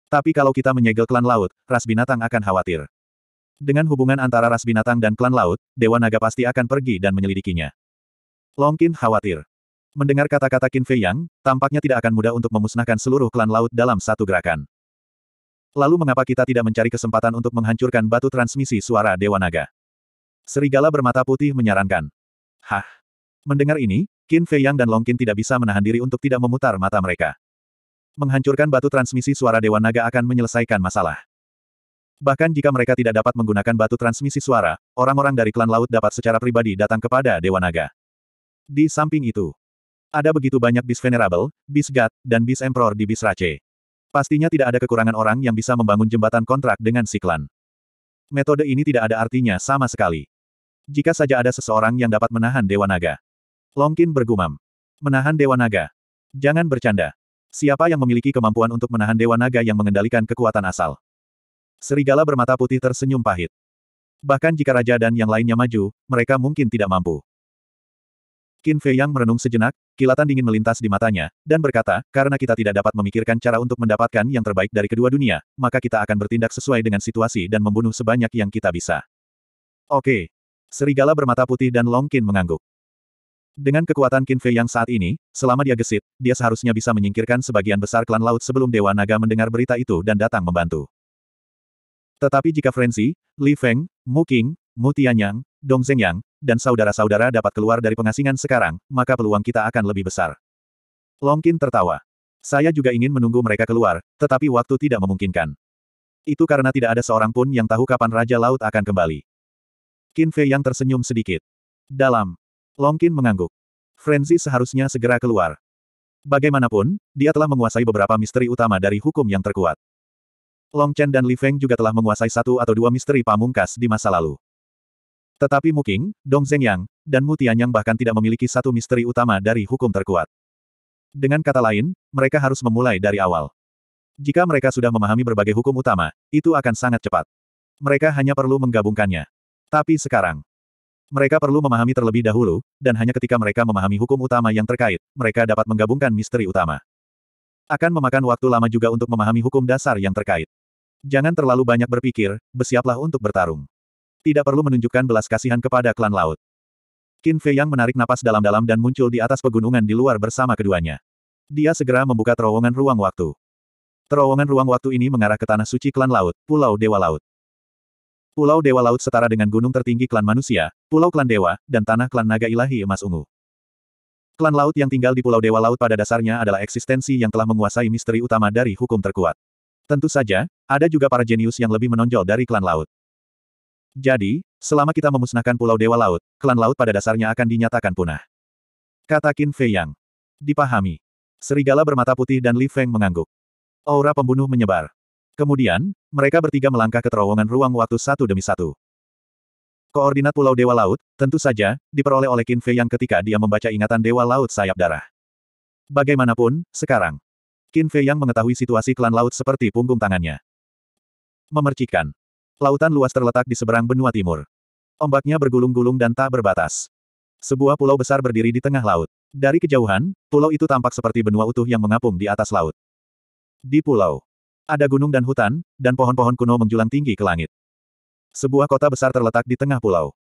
Tapi kalau kita menyegel klan laut, ras binatang akan khawatir. Dengan hubungan antara ras binatang dan klan laut, Dewa Naga pasti akan pergi dan menyelidikinya. Longkin khawatir. Mendengar kata-kata Qin Fei Yang, tampaknya tidak akan mudah untuk memusnahkan seluruh klan laut dalam satu gerakan. Lalu mengapa kita tidak mencari kesempatan untuk menghancurkan batu transmisi suara Dewa Naga? Serigala bermata putih menyarankan. Hah? Mendengar ini, Qin Fei Yang dan Long Qin tidak bisa menahan diri untuk tidak memutar mata mereka. Menghancurkan batu transmisi suara Dewa Naga akan menyelesaikan masalah. Bahkan jika mereka tidak dapat menggunakan batu transmisi suara, orang-orang dari klan laut dapat secara pribadi datang kepada Dewa Naga. Di samping itu, ada begitu banyak bis Venerable, bis God, dan bis Emperor di bis Rache. Pastinya tidak ada kekurangan orang yang bisa membangun jembatan kontrak dengan si klan. Metode ini tidak ada artinya sama sekali. Jika saja ada seseorang yang dapat menahan Dewa Naga. Longkin bergumam. Menahan Dewa Naga. Jangan bercanda. Siapa yang memiliki kemampuan untuk menahan Dewa Naga yang mengendalikan kekuatan asal? Serigala bermata putih tersenyum pahit. Bahkan jika Raja dan yang lainnya maju, mereka mungkin tidak mampu. Qin Fei Yang merenung sejenak, kilatan dingin melintas di matanya, dan berkata, karena kita tidak dapat memikirkan cara untuk mendapatkan yang terbaik dari kedua dunia, maka kita akan bertindak sesuai dengan situasi dan membunuh sebanyak yang kita bisa. Oke. Serigala bermata putih dan Long Qin mengangguk. Dengan kekuatan Qin Fei yang saat ini, selama dia gesit, dia seharusnya bisa menyingkirkan sebagian besar klan laut sebelum Dewa Naga mendengar berita itu dan datang membantu. Tetapi jika Frenzy, Li Feng, Mu Qing, Mu Tianyang, Dong Zhengyang, dan saudara-saudara dapat keluar dari pengasingan sekarang, maka peluang kita akan lebih besar. Long Qin tertawa. Saya juga ingin menunggu mereka keluar, tetapi waktu tidak memungkinkan. Itu karena tidak ada seorang pun yang tahu kapan Raja Laut akan kembali. Qin Fei yang tersenyum sedikit. Dalam, Longkin mengangguk. Frenzy seharusnya segera keluar. Bagaimanapun, dia telah menguasai beberapa misteri utama dari hukum yang terkuat. Long Chen dan Li Feng juga telah menguasai satu atau dua misteri pamungkas di masa lalu. Tetapi Mu Qing, Dong Zhengyang, dan Mu Tianyang bahkan tidak memiliki satu misteri utama dari hukum terkuat. Dengan kata lain, mereka harus memulai dari awal. Jika mereka sudah memahami berbagai hukum utama, itu akan sangat cepat. Mereka hanya perlu menggabungkannya. Tapi sekarang, mereka perlu memahami terlebih dahulu, dan hanya ketika mereka memahami hukum utama yang terkait, mereka dapat menggabungkan misteri utama. Akan memakan waktu lama juga untuk memahami hukum dasar yang terkait. Jangan terlalu banyak berpikir, bersiaplah untuk bertarung. Tidak perlu menunjukkan belas kasihan kepada klan laut. Qin Fei yang menarik napas dalam-dalam dan muncul di atas pegunungan di luar bersama keduanya. Dia segera membuka terowongan ruang waktu. Terowongan ruang waktu ini mengarah ke tanah suci klan laut, Pulau Dewa Laut. Pulau Dewa Laut setara dengan gunung tertinggi klan manusia, Pulau Klan Dewa, dan tanah klan naga ilahi emas ungu. Klan laut yang tinggal di Pulau Dewa Laut pada dasarnya adalah eksistensi yang telah menguasai misteri utama dari hukum terkuat. Tentu saja, ada juga para jenius yang lebih menonjol dari klan laut. Jadi, selama kita memusnahkan Pulau Dewa Laut, klan laut pada dasarnya akan dinyatakan punah. Kata Qin Fei Yang. Dipahami. Serigala bermata putih dan Li Feng mengangguk. Aura pembunuh menyebar. Kemudian, mereka bertiga melangkah ke terowongan ruang waktu satu demi satu. Koordinat Pulau Dewa Laut, tentu saja, diperoleh oleh Qin Fei yang ketika dia membaca ingatan Dewa Laut sayap darah. Bagaimanapun, sekarang, Qin Fei yang mengetahui situasi klan laut seperti punggung tangannya. Memercikan. Lautan luas terletak di seberang benua timur. Ombaknya bergulung-gulung dan tak berbatas. Sebuah pulau besar berdiri di tengah laut. Dari kejauhan, pulau itu tampak seperti benua utuh yang mengapung di atas laut. Di pulau, ada gunung dan hutan, dan pohon-pohon kuno menjulang tinggi ke langit. Sebuah kota besar terletak di tengah pulau.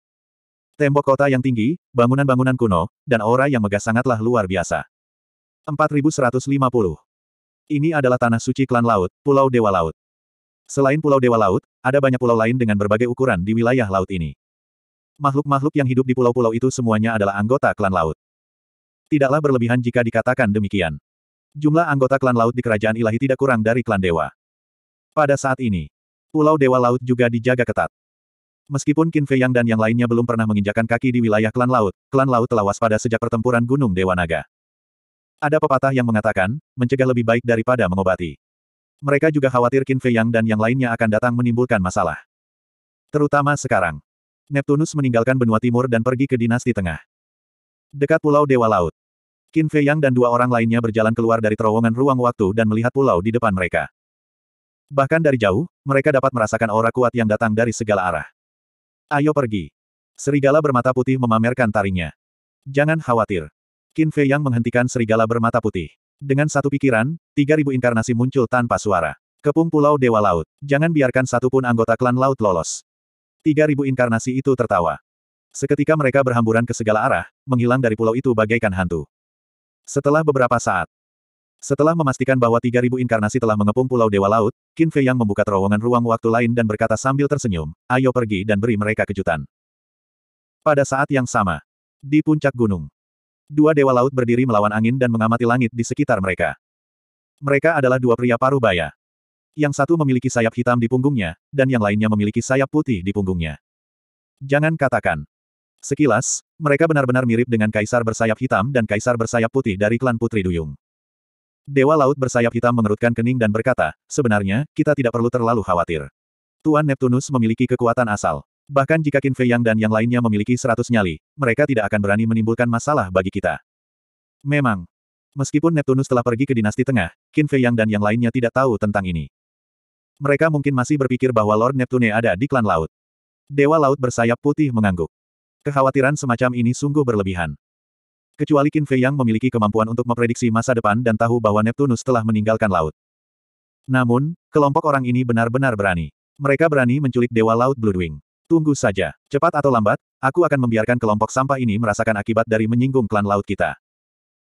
Tembok kota yang tinggi, bangunan-bangunan kuno, dan aura yang megah sangatlah luar biasa. 4150. Ini adalah tanah suci klan laut, Pulau Dewa Laut. Selain Pulau Dewa Laut, ada banyak pulau lain dengan berbagai ukuran di wilayah laut ini. Makhluk-makhluk yang hidup di pulau-pulau itu semuanya adalah anggota klan laut. Tidaklah berlebihan jika dikatakan demikian. Jumlah anggota klan laut di kerajaan ilahi tidak kurang dari klan dewa. Pada saat ini, Pulau Dewa Laut juga dijaga ketat. Meskipun Qin Fei Yang dan yang lainnya belum pernah menginjakan kaki di wilayah klan laut, klan laut telah waspada sejak pertempuran Gunung Dewa Naga. Ada pepatah yang mengatakan, mencegah lebih baik daripada mengobati. Mereka juga khawatir Qin Fei Yang dan yang lainnya akan datang menimbulkan masalah. Terutama sekarang. Neptunus meninggalkan benua timur dan pergi ke dinasti tengah. Dekat Pulau Dewa Laut. Qin Fei Yang dan dua orang lainnya berjalan keluar dari terowongan ruang waktu dan melihat pulau di depan mereka. Bahkan dari jauh, mereka dapat merasakan aura kuat yang datang dari segala arah. Ayo pergi. Serigala bermata putih memamerkan taringnya. Jangan khawatir. Qin Fei Yang menghentikan serigala bermata putih. Dengan satu pikiran, 3000 inkarnasi muncul tanpa suara. Kepung Pulau Dewa Laut. Jangan biarkan satupun anggota klan laut lolos. 3000 inkarnasi itu tertawa. Seketika mereka berhamburan ke segala arah, menghilang dari pulau itu bagaikan hantu. Setelah beberapa saat, setelah memastikan bahwa 3000 inkarnasi telah mengepung Pulau Dewa Laut, Qin Fei Yang membuka terowongan ruang waktu lain dan berkata sambil tersenyum, ayo pergi dan beri mereka kejutan. Pada saat yang sama, di puncak gunung, dua Dewa Laut berdiri melawan angin dan mengamati langit di sekitar mereka. Mereka adalah dua pria paruh baya. Yang satu memiliki sayap hitam di punggungnya, dan yang lainnya memiliki sayap putih di punggungnya. Jangan katakan, Sekilas, mereka benar-benar mirip dengan kaisar bersayap hitam dan kaisar bersayap putih dari klan Putri Duyung. Dewa Laut bersayap hitam mengerutkan kening dan berkata, sebenarnya, kita tidak perlu terlalu khawatir. Tuan Neptunus memiliki kekuatan asal. Bahkan jika Qin Fei Yang dan yang lainnya memiliki seratus nyali, mereka tidak akan berani menimbulkan masalah bagi kita. Memang, meskipun Neptunus telah pergi ke dinasti tengah, Qin Fei Yang dan yang lainnya tidak tahu tentang ini. Mereka mungkin masih berpikir bahwa Lord Neptune ada di klan laut. Dewa Laut bersayap putih mengangguk. Kekhawatiran semacam ini sungguh berlebihan. Kecuali Qin Fei yang memiliki kemampuan untuk memprediksi masa depan dan tahu bahwa Neptunus telah meninggalkan laut. Namun, kelompok orang ini benar-benar berani. Mereka berani menculik Dewa Laut Bloodwing. Tunggu saja. Cepat atau lambat, aku akan membiarkan kelompok sampah ini merasakan akibat dari menyinggung klan laut kita.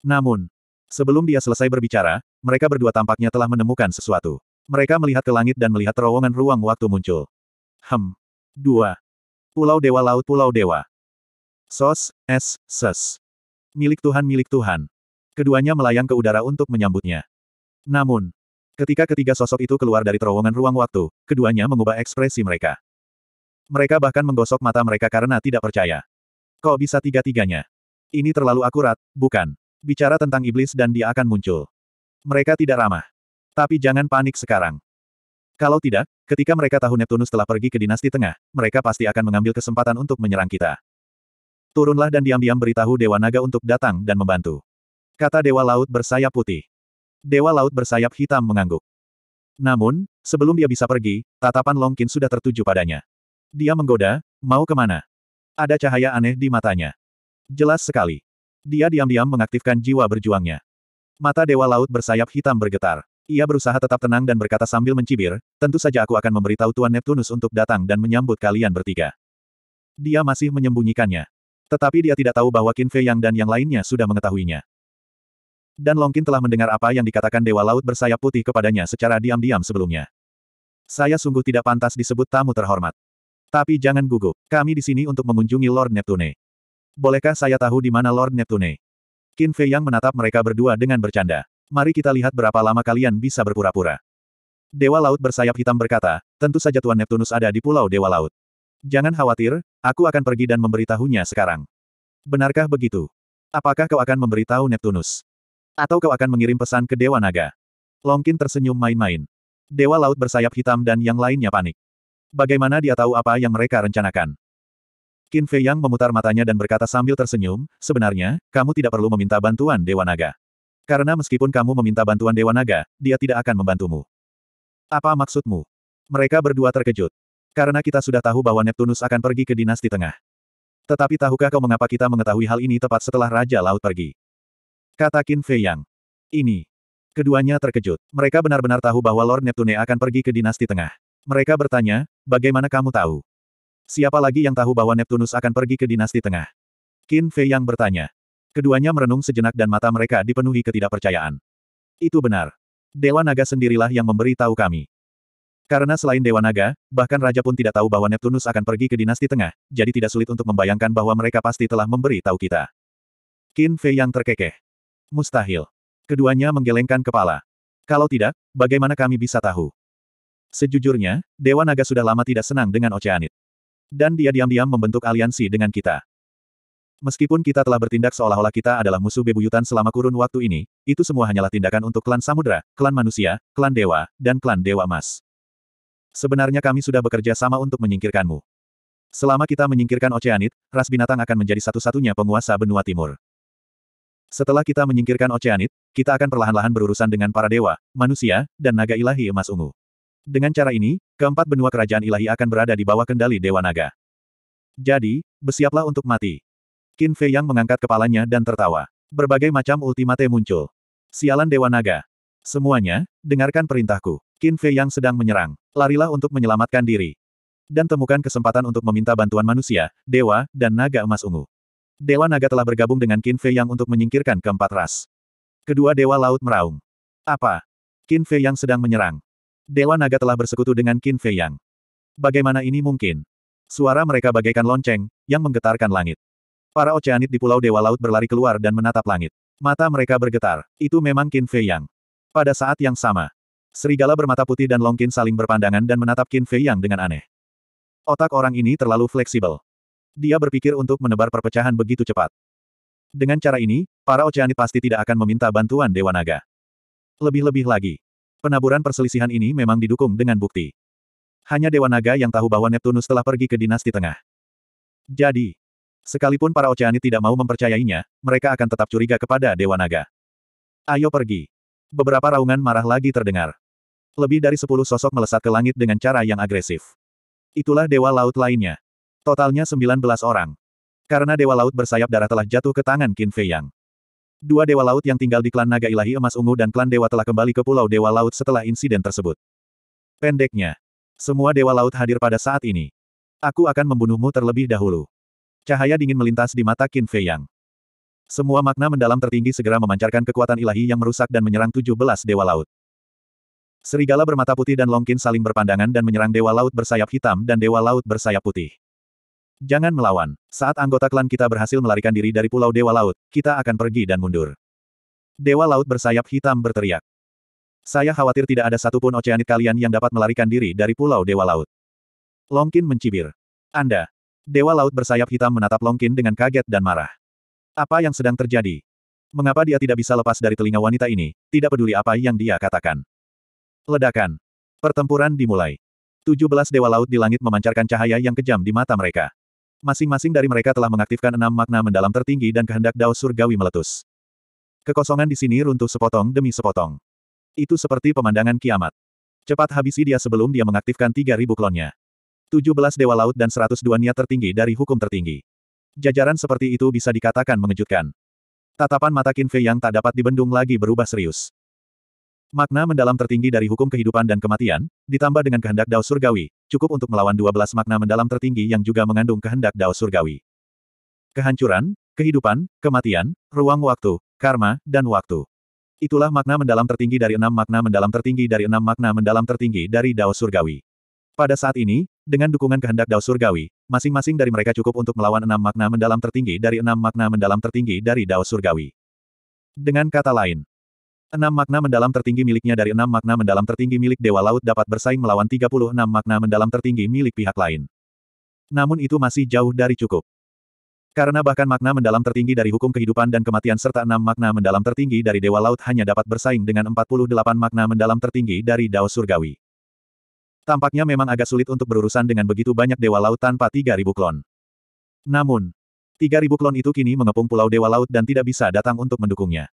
Namun, sebelum dia selesai berbicara, mereka berdua tampaknya telah menemukan sesuatu. Mereka melihat ke langit dan melihat terowongan ruang waktu muncul. Hem. Dua. Pulau Dewa Laut Pulau Dewa. Sos, es, ses. Milik Tuhan milik Tuhan. Keduanya melayang ke udara untuk menyambutnya. Namun, ketika ketiga sosok itu keluar dari terowongan ruang waktu, keduanya mengubah ekspresi mereka. Mereka bahkan menggosok mata mereka karena tidak percaya. Kok bisa tiga-tiganya? Ini terlalu akurat, bukan? Bicara tentang iblis dan dia akan muncul. Mereka tidak ramah. Tapi jangan panik sekarang. Kalau tidak, ketika mereka tahu Neptunus telah pergi ke dinasti tengah, mereka pasti akan mengambil kesempatan untuk menyerang kita. Turunlah dan diam-diam beritahu Dewa Naga untuk datang dan membantu. Kata Dewa Laut bersayap putih. Dewa Laut bersayap hitam mengangguk. Namun, sebelum dia bisa pergi, tatapan Longkin sudah tertuju padanya. Dia menggoda, mau ke mana? Ada cahaya aneh di matanya. Jelas sekali. Dia diam-diam mengaktifkan jiwa berjuangnya. Mata Dewa Laut bersayap hitam bergetar. Ia berusaha tetap tenang dan berkata sambil mencibir, tentu saja aku akan memberitahu Tuan Neptunus untuk datang dan menyambut kalian bertiga. Dia masih menyembunyikannya. Tetapi dia tidak tahu bahwa Qin Fei Yang dan yang lainnya sudah mengetahuinya. Dan Long Qin telah mendengar apa yang dikatakan Dewa Laut bersayap putih kepadanya secara diam-diam sebelumnya. Saya sungguh tidak pantas disebut tamu terhormat. Tapi jangan gugup, kami di sini untuk mengunjungi Lord Neptune. Bolehkah saya tahu di mana Lord Neptune? Qin Fei Yang menatap mereka berdua dengan bercanda. Mari kita lihat berapa lama kalian bisa berpura-pura. Dewa Laut bersayap hitam berkata, tentu saja Tuan Neptunus ada di Pulau Dewa Laut. Jangan khawatir, aku akan pergi dan memberitahunya sekarang. Benarkah begitu? Apakah kau akan memberitahu Neptunus? Atau kau akan mengirim pesan ke Dewa Naga? Longkin tersenyum main-main. Dewa Laut bersayap hitam dan yang lainnya panik. Bagaimana dia tahu apa yang mereka rencanakan? Qin Fei Yang memutar matanya dan berkata sambil tersenyum, sebenarnya, kamu tidak perlu meminta bantuan Dewa Naga. Karena meskipun kamu meminta bantuan Dewa Naga, dia tidak akan membantumu. Apa maksudmu? Mereka berdua terkejut. Karena kita sudah tahu bahwa Neptunus akan pergi ke dinasti tengah. Tetapi tahukah kau mengapa kita mengetahui hal ini tepat setelah Raja Laut pergi? Kata Qin Fei Yang. Ini. Keduanya terkejut. Mereka benar-benar tahu bahwa Lord Neptune akan pergi ke dinasti tengah. Mereka bertanya, bagaimana kamu tahu? Siapa lagi yang tahu bahwa Neptunus akan pergi ke dinasti tengah? Qin Fei Yang bertanya. Keduanya merenung sejenak dan mata mereka dipenuhi ketidakpercayaan. Itu benar. Dewa Naga sendirilah yang memberi tahu kami. Karena selain Dewa Naga, bahkan Raja pun tidak tahu bahwa Neptunus akan pergi ke dinasti tengah, jadi tidak sulit untuk membayangkan bahwa mereka pasti telah memberi tahu kita. Qin Fei yang terkekeh. Mustahil. Keduanya menggelengkan kepala. Kalau tidak, bagaimana kami bisa tahu? Sejujurnya, Dewa Naga sudah lama tidak senang dengan Oceanit. Dan dia diam-diam membentuk aliansi dengan kita. Meskipun kita telah bertindak seolah-olah kita adalah musuh bebuyutan selama kurun waktu ini, itu semua hanyalah tindakan untuk klan samudra, klan manusia, klan dewa, dan klan dewa emas. Sebenarnya kami sudah bekerja sama untuk menyingkirkanmu. Selama kita menyingkirkan Oceanit, ras binatang akan menjadi satu-satunya penguasa benua timur. Setelah kita menyingkirkan Oceanit, kita akan perlahan-lahan berurusan dengan para dewa, manusia, dan naga ilahi emas ungu. Dengan cara ini, keempat benua kerajaan ilahi akan berada di bawah kendali Dewa Naga. Jadi, bersiaplah untuk mati. Qin Fei Yang mengangkat kepalanya dan tertawa. Berbagai macam ultimate muncul. Sialan Dewa Naga. Semuanya, dengarkan perintahku. Qin Fei yang sedang menyerang. Larilah untuk menyelamatkan diri. Dan temukan kesempatan untuk meminta bantuan manusia, dewa, dan naga emas ungu. Dewa naga telah bergabung dengan Qin Fei yang untuk menyingkirkan keempat ras. Kedua dewa laut meraung. Apa? Qin Fei yang sedang menyerang. Dewa naga telah bersekutu dengan Qin Fei yang. Bagaimana ini mungkin? Suara mereka bagaikan lonceng, yang menggetarkan langit. Para oceanit di Pulau Dewa Laut berlari keluar dan menatap langit. Mata mereka bergetar. Itu memang Qin Fei yang. Pada saat yang sama, Serigala bermata putih dan Longkin saling berpandangan dan menatap Qin Fei Yang dengan aneh. Otak orang ini terlalu fleksibel. Dia berpikir untuk menebar perpecahan begitu cepat. Dengan cara ini, para Oceanit pasti tidak akan meminta bantuan Dewa Naga. Lebih-lebih lagi, penaburan perselisihan ini memang didukung dengan bukti. Hanya Dewa Naga yang tahu bahwa Neptunus telah pergi ke dinasti tengah. Jadi, sekalipun para Oceanit tidak mau mempercayainya, mereka akan tetap curiga kepada Dewa Naga. Ayo pergi. Beberapa raungan marah lagi terdengar. Lebih dari sepuluh sosok melesat ke langit dengan cara yang agresif. Itulah Dewa Laut lainnya. Totalnya 19 orang. Karena Dewa Laut bersayap darah telah jatuh ke tangan Qin Fei Yang. Dua Dewa Laut yang tinggal di klan Naga Ilahi Emas Ungu dan klan Dewa telah kembali ke Pulau Dewa Laut setelah insiden tersebut. Pendeknya. Semua Dewa Laut hadir pada saat ini. Aku akan membunuhmu terlebih dahulu. Cahaya dingin melintas di mata Qin Fei Yang. Semua makna mendalam tertinggi segera memancarkan kekuatan ilahi yang merusak dan menyerang 17 Dewa Laut. Serigala bermata putih dan Longkin saling berpandangan dan menyerang Dewa Laut bersayap hitam dan Dewa Laut bersayap putih. Jangan melawan. Saat anggota klan kita berhasil melarikan diri dari Pulau Dewa Laut, kita akan pergi dan mundur. Dewa Laut bersayap hitam berteriak. Saya khawatir tidak ada satupun oceanit kalian yang dapat melarikan diri dari Pulau Dewa Laut. Longkin mencibir. Anda. Dewa Laut bersayap hitam menatap Longkin dengan kaget dan marah. Apa yang sedang terjadi? Mengapa dia tidak bisa lepas dari telinga wanita ini, tidak peduli apa yang dia katakan. Ledakan. Pertempuran dimulai. Tujuh belas dewa laut di langit memancarkan cahaya yang kejam di mata mereka. Masing-masing dari mereka telah mengaktifkan enam makna mendalam tertinggi dan kehendak dao surgawi meletus. Kekosongan di sini runtuh sepotong demi sepotong. Itu seperti pemandangan kiamat. Cepat habisi dia sebelum dia mengaktifkan 3000 klonnya. 17 dewa laut dan 102 niat tertinggi dari hukum tertinggi. Jajaran seperti itu bisa dikatakan mengejutkan. Tatapan mata Qin Fei yang tak dapat dibendung lagi berubah serius. Makna mendalam tertinggi dari hukum kehidupan dan kematian, ditambah dengan kehendak Dao Surgawi, cukup untuk melawan 12 makna mendalam tertinggi yang juga mengandung kehendak Dao Surgawi. Kehancuran, kehidupan, kematian, ruang waktu, karma, dan waktu. Itulah makna mendalam tertinggi dari enam makna mendalam tertinggi dari enam makna mendalam tertinggi dari Dao Surgawi. Pada saat ini, dengan dukungan kehendak Dao Surgawi, masing-masing dari mereka cukup untuk melawan enam makna mendalam tertinggi dari enam makna mendalam tertinggi dari Dao Surgawi. Dengan kata lain, Enam makna mendalam tertinggi miliknya dari enam makna mendalam tertinggi milik Dewa Laut dapat bersaing melawan 36 makna mendalam tertinggi milik pihak lain. Namun itu masih jauh dari cukup. Karena bahkan makna mendalam tertinggi dari hukum kehidupan dan kematian serta enam makna mendalam tertinggi dari Dewa Laut hanya dapat bersaing dengan 48 makna mendalam tertinggi dari Dao Surgawi. Tampaknya memang agak sulit untuk berurusan dengan begitu banyak Dewa Laut tanpa 3000 klon. Namun, 3000 klon itu kini mengepung Pulau Dewa Laut dan tidak bisa datang untuk mendukungnya.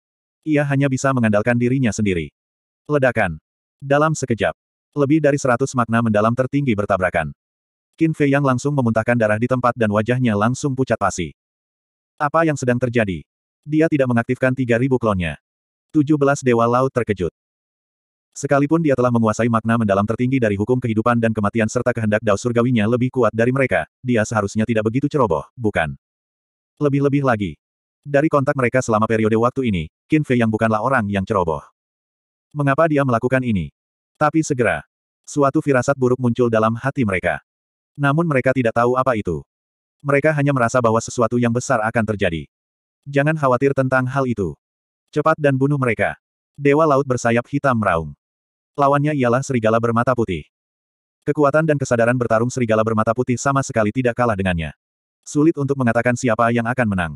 Ia hanya bisa mengandalkan dirinya sendiri. Ledakan. Dalam sekejap. Lebih dari seratus makna mendalam tertinggi bertabrakan. Qin Fei yang langsung memuntahkan darah di tempat dan wajahnya langsung pucat pasi. Apa yang sedang terjadi? Dia tidak mengaktifkan 3000 klonnya. 17 Dewa Laut terkejut. Sekalipun dia telah menguasai makna mendalam tertinggi dari hukum kehidupan dan kematian serta kehendak dao surgawinya lebih kuat dari mereka, dia seharusnya tidak begitu ceroboh, bukan? Lebih-lebih lagi, dari kontak mereka selama periode waktu ini, Qin Fei yang bukanlah orang yang ceroboh. Mengapa dia melakukan ini? Tapi segera. Suatu firasat buruk muncul dalam hati mereka. Namun mereka tidak tahu apa itu. Mereka hanya merasa bahwa sesuatu yang besar akan terjadi. Jangan khawatir tentang hal itu. Cepat dan bunuh mereka. Dewa Laut bersayap hitam meraung. Lawannya ialah serigala bermata putih. Kekuatan dan kesadaran bertarung serigala bermata putih sama sekali tidak kalah dengannya. Sulit untuk mengatakan siapa yang akan menang.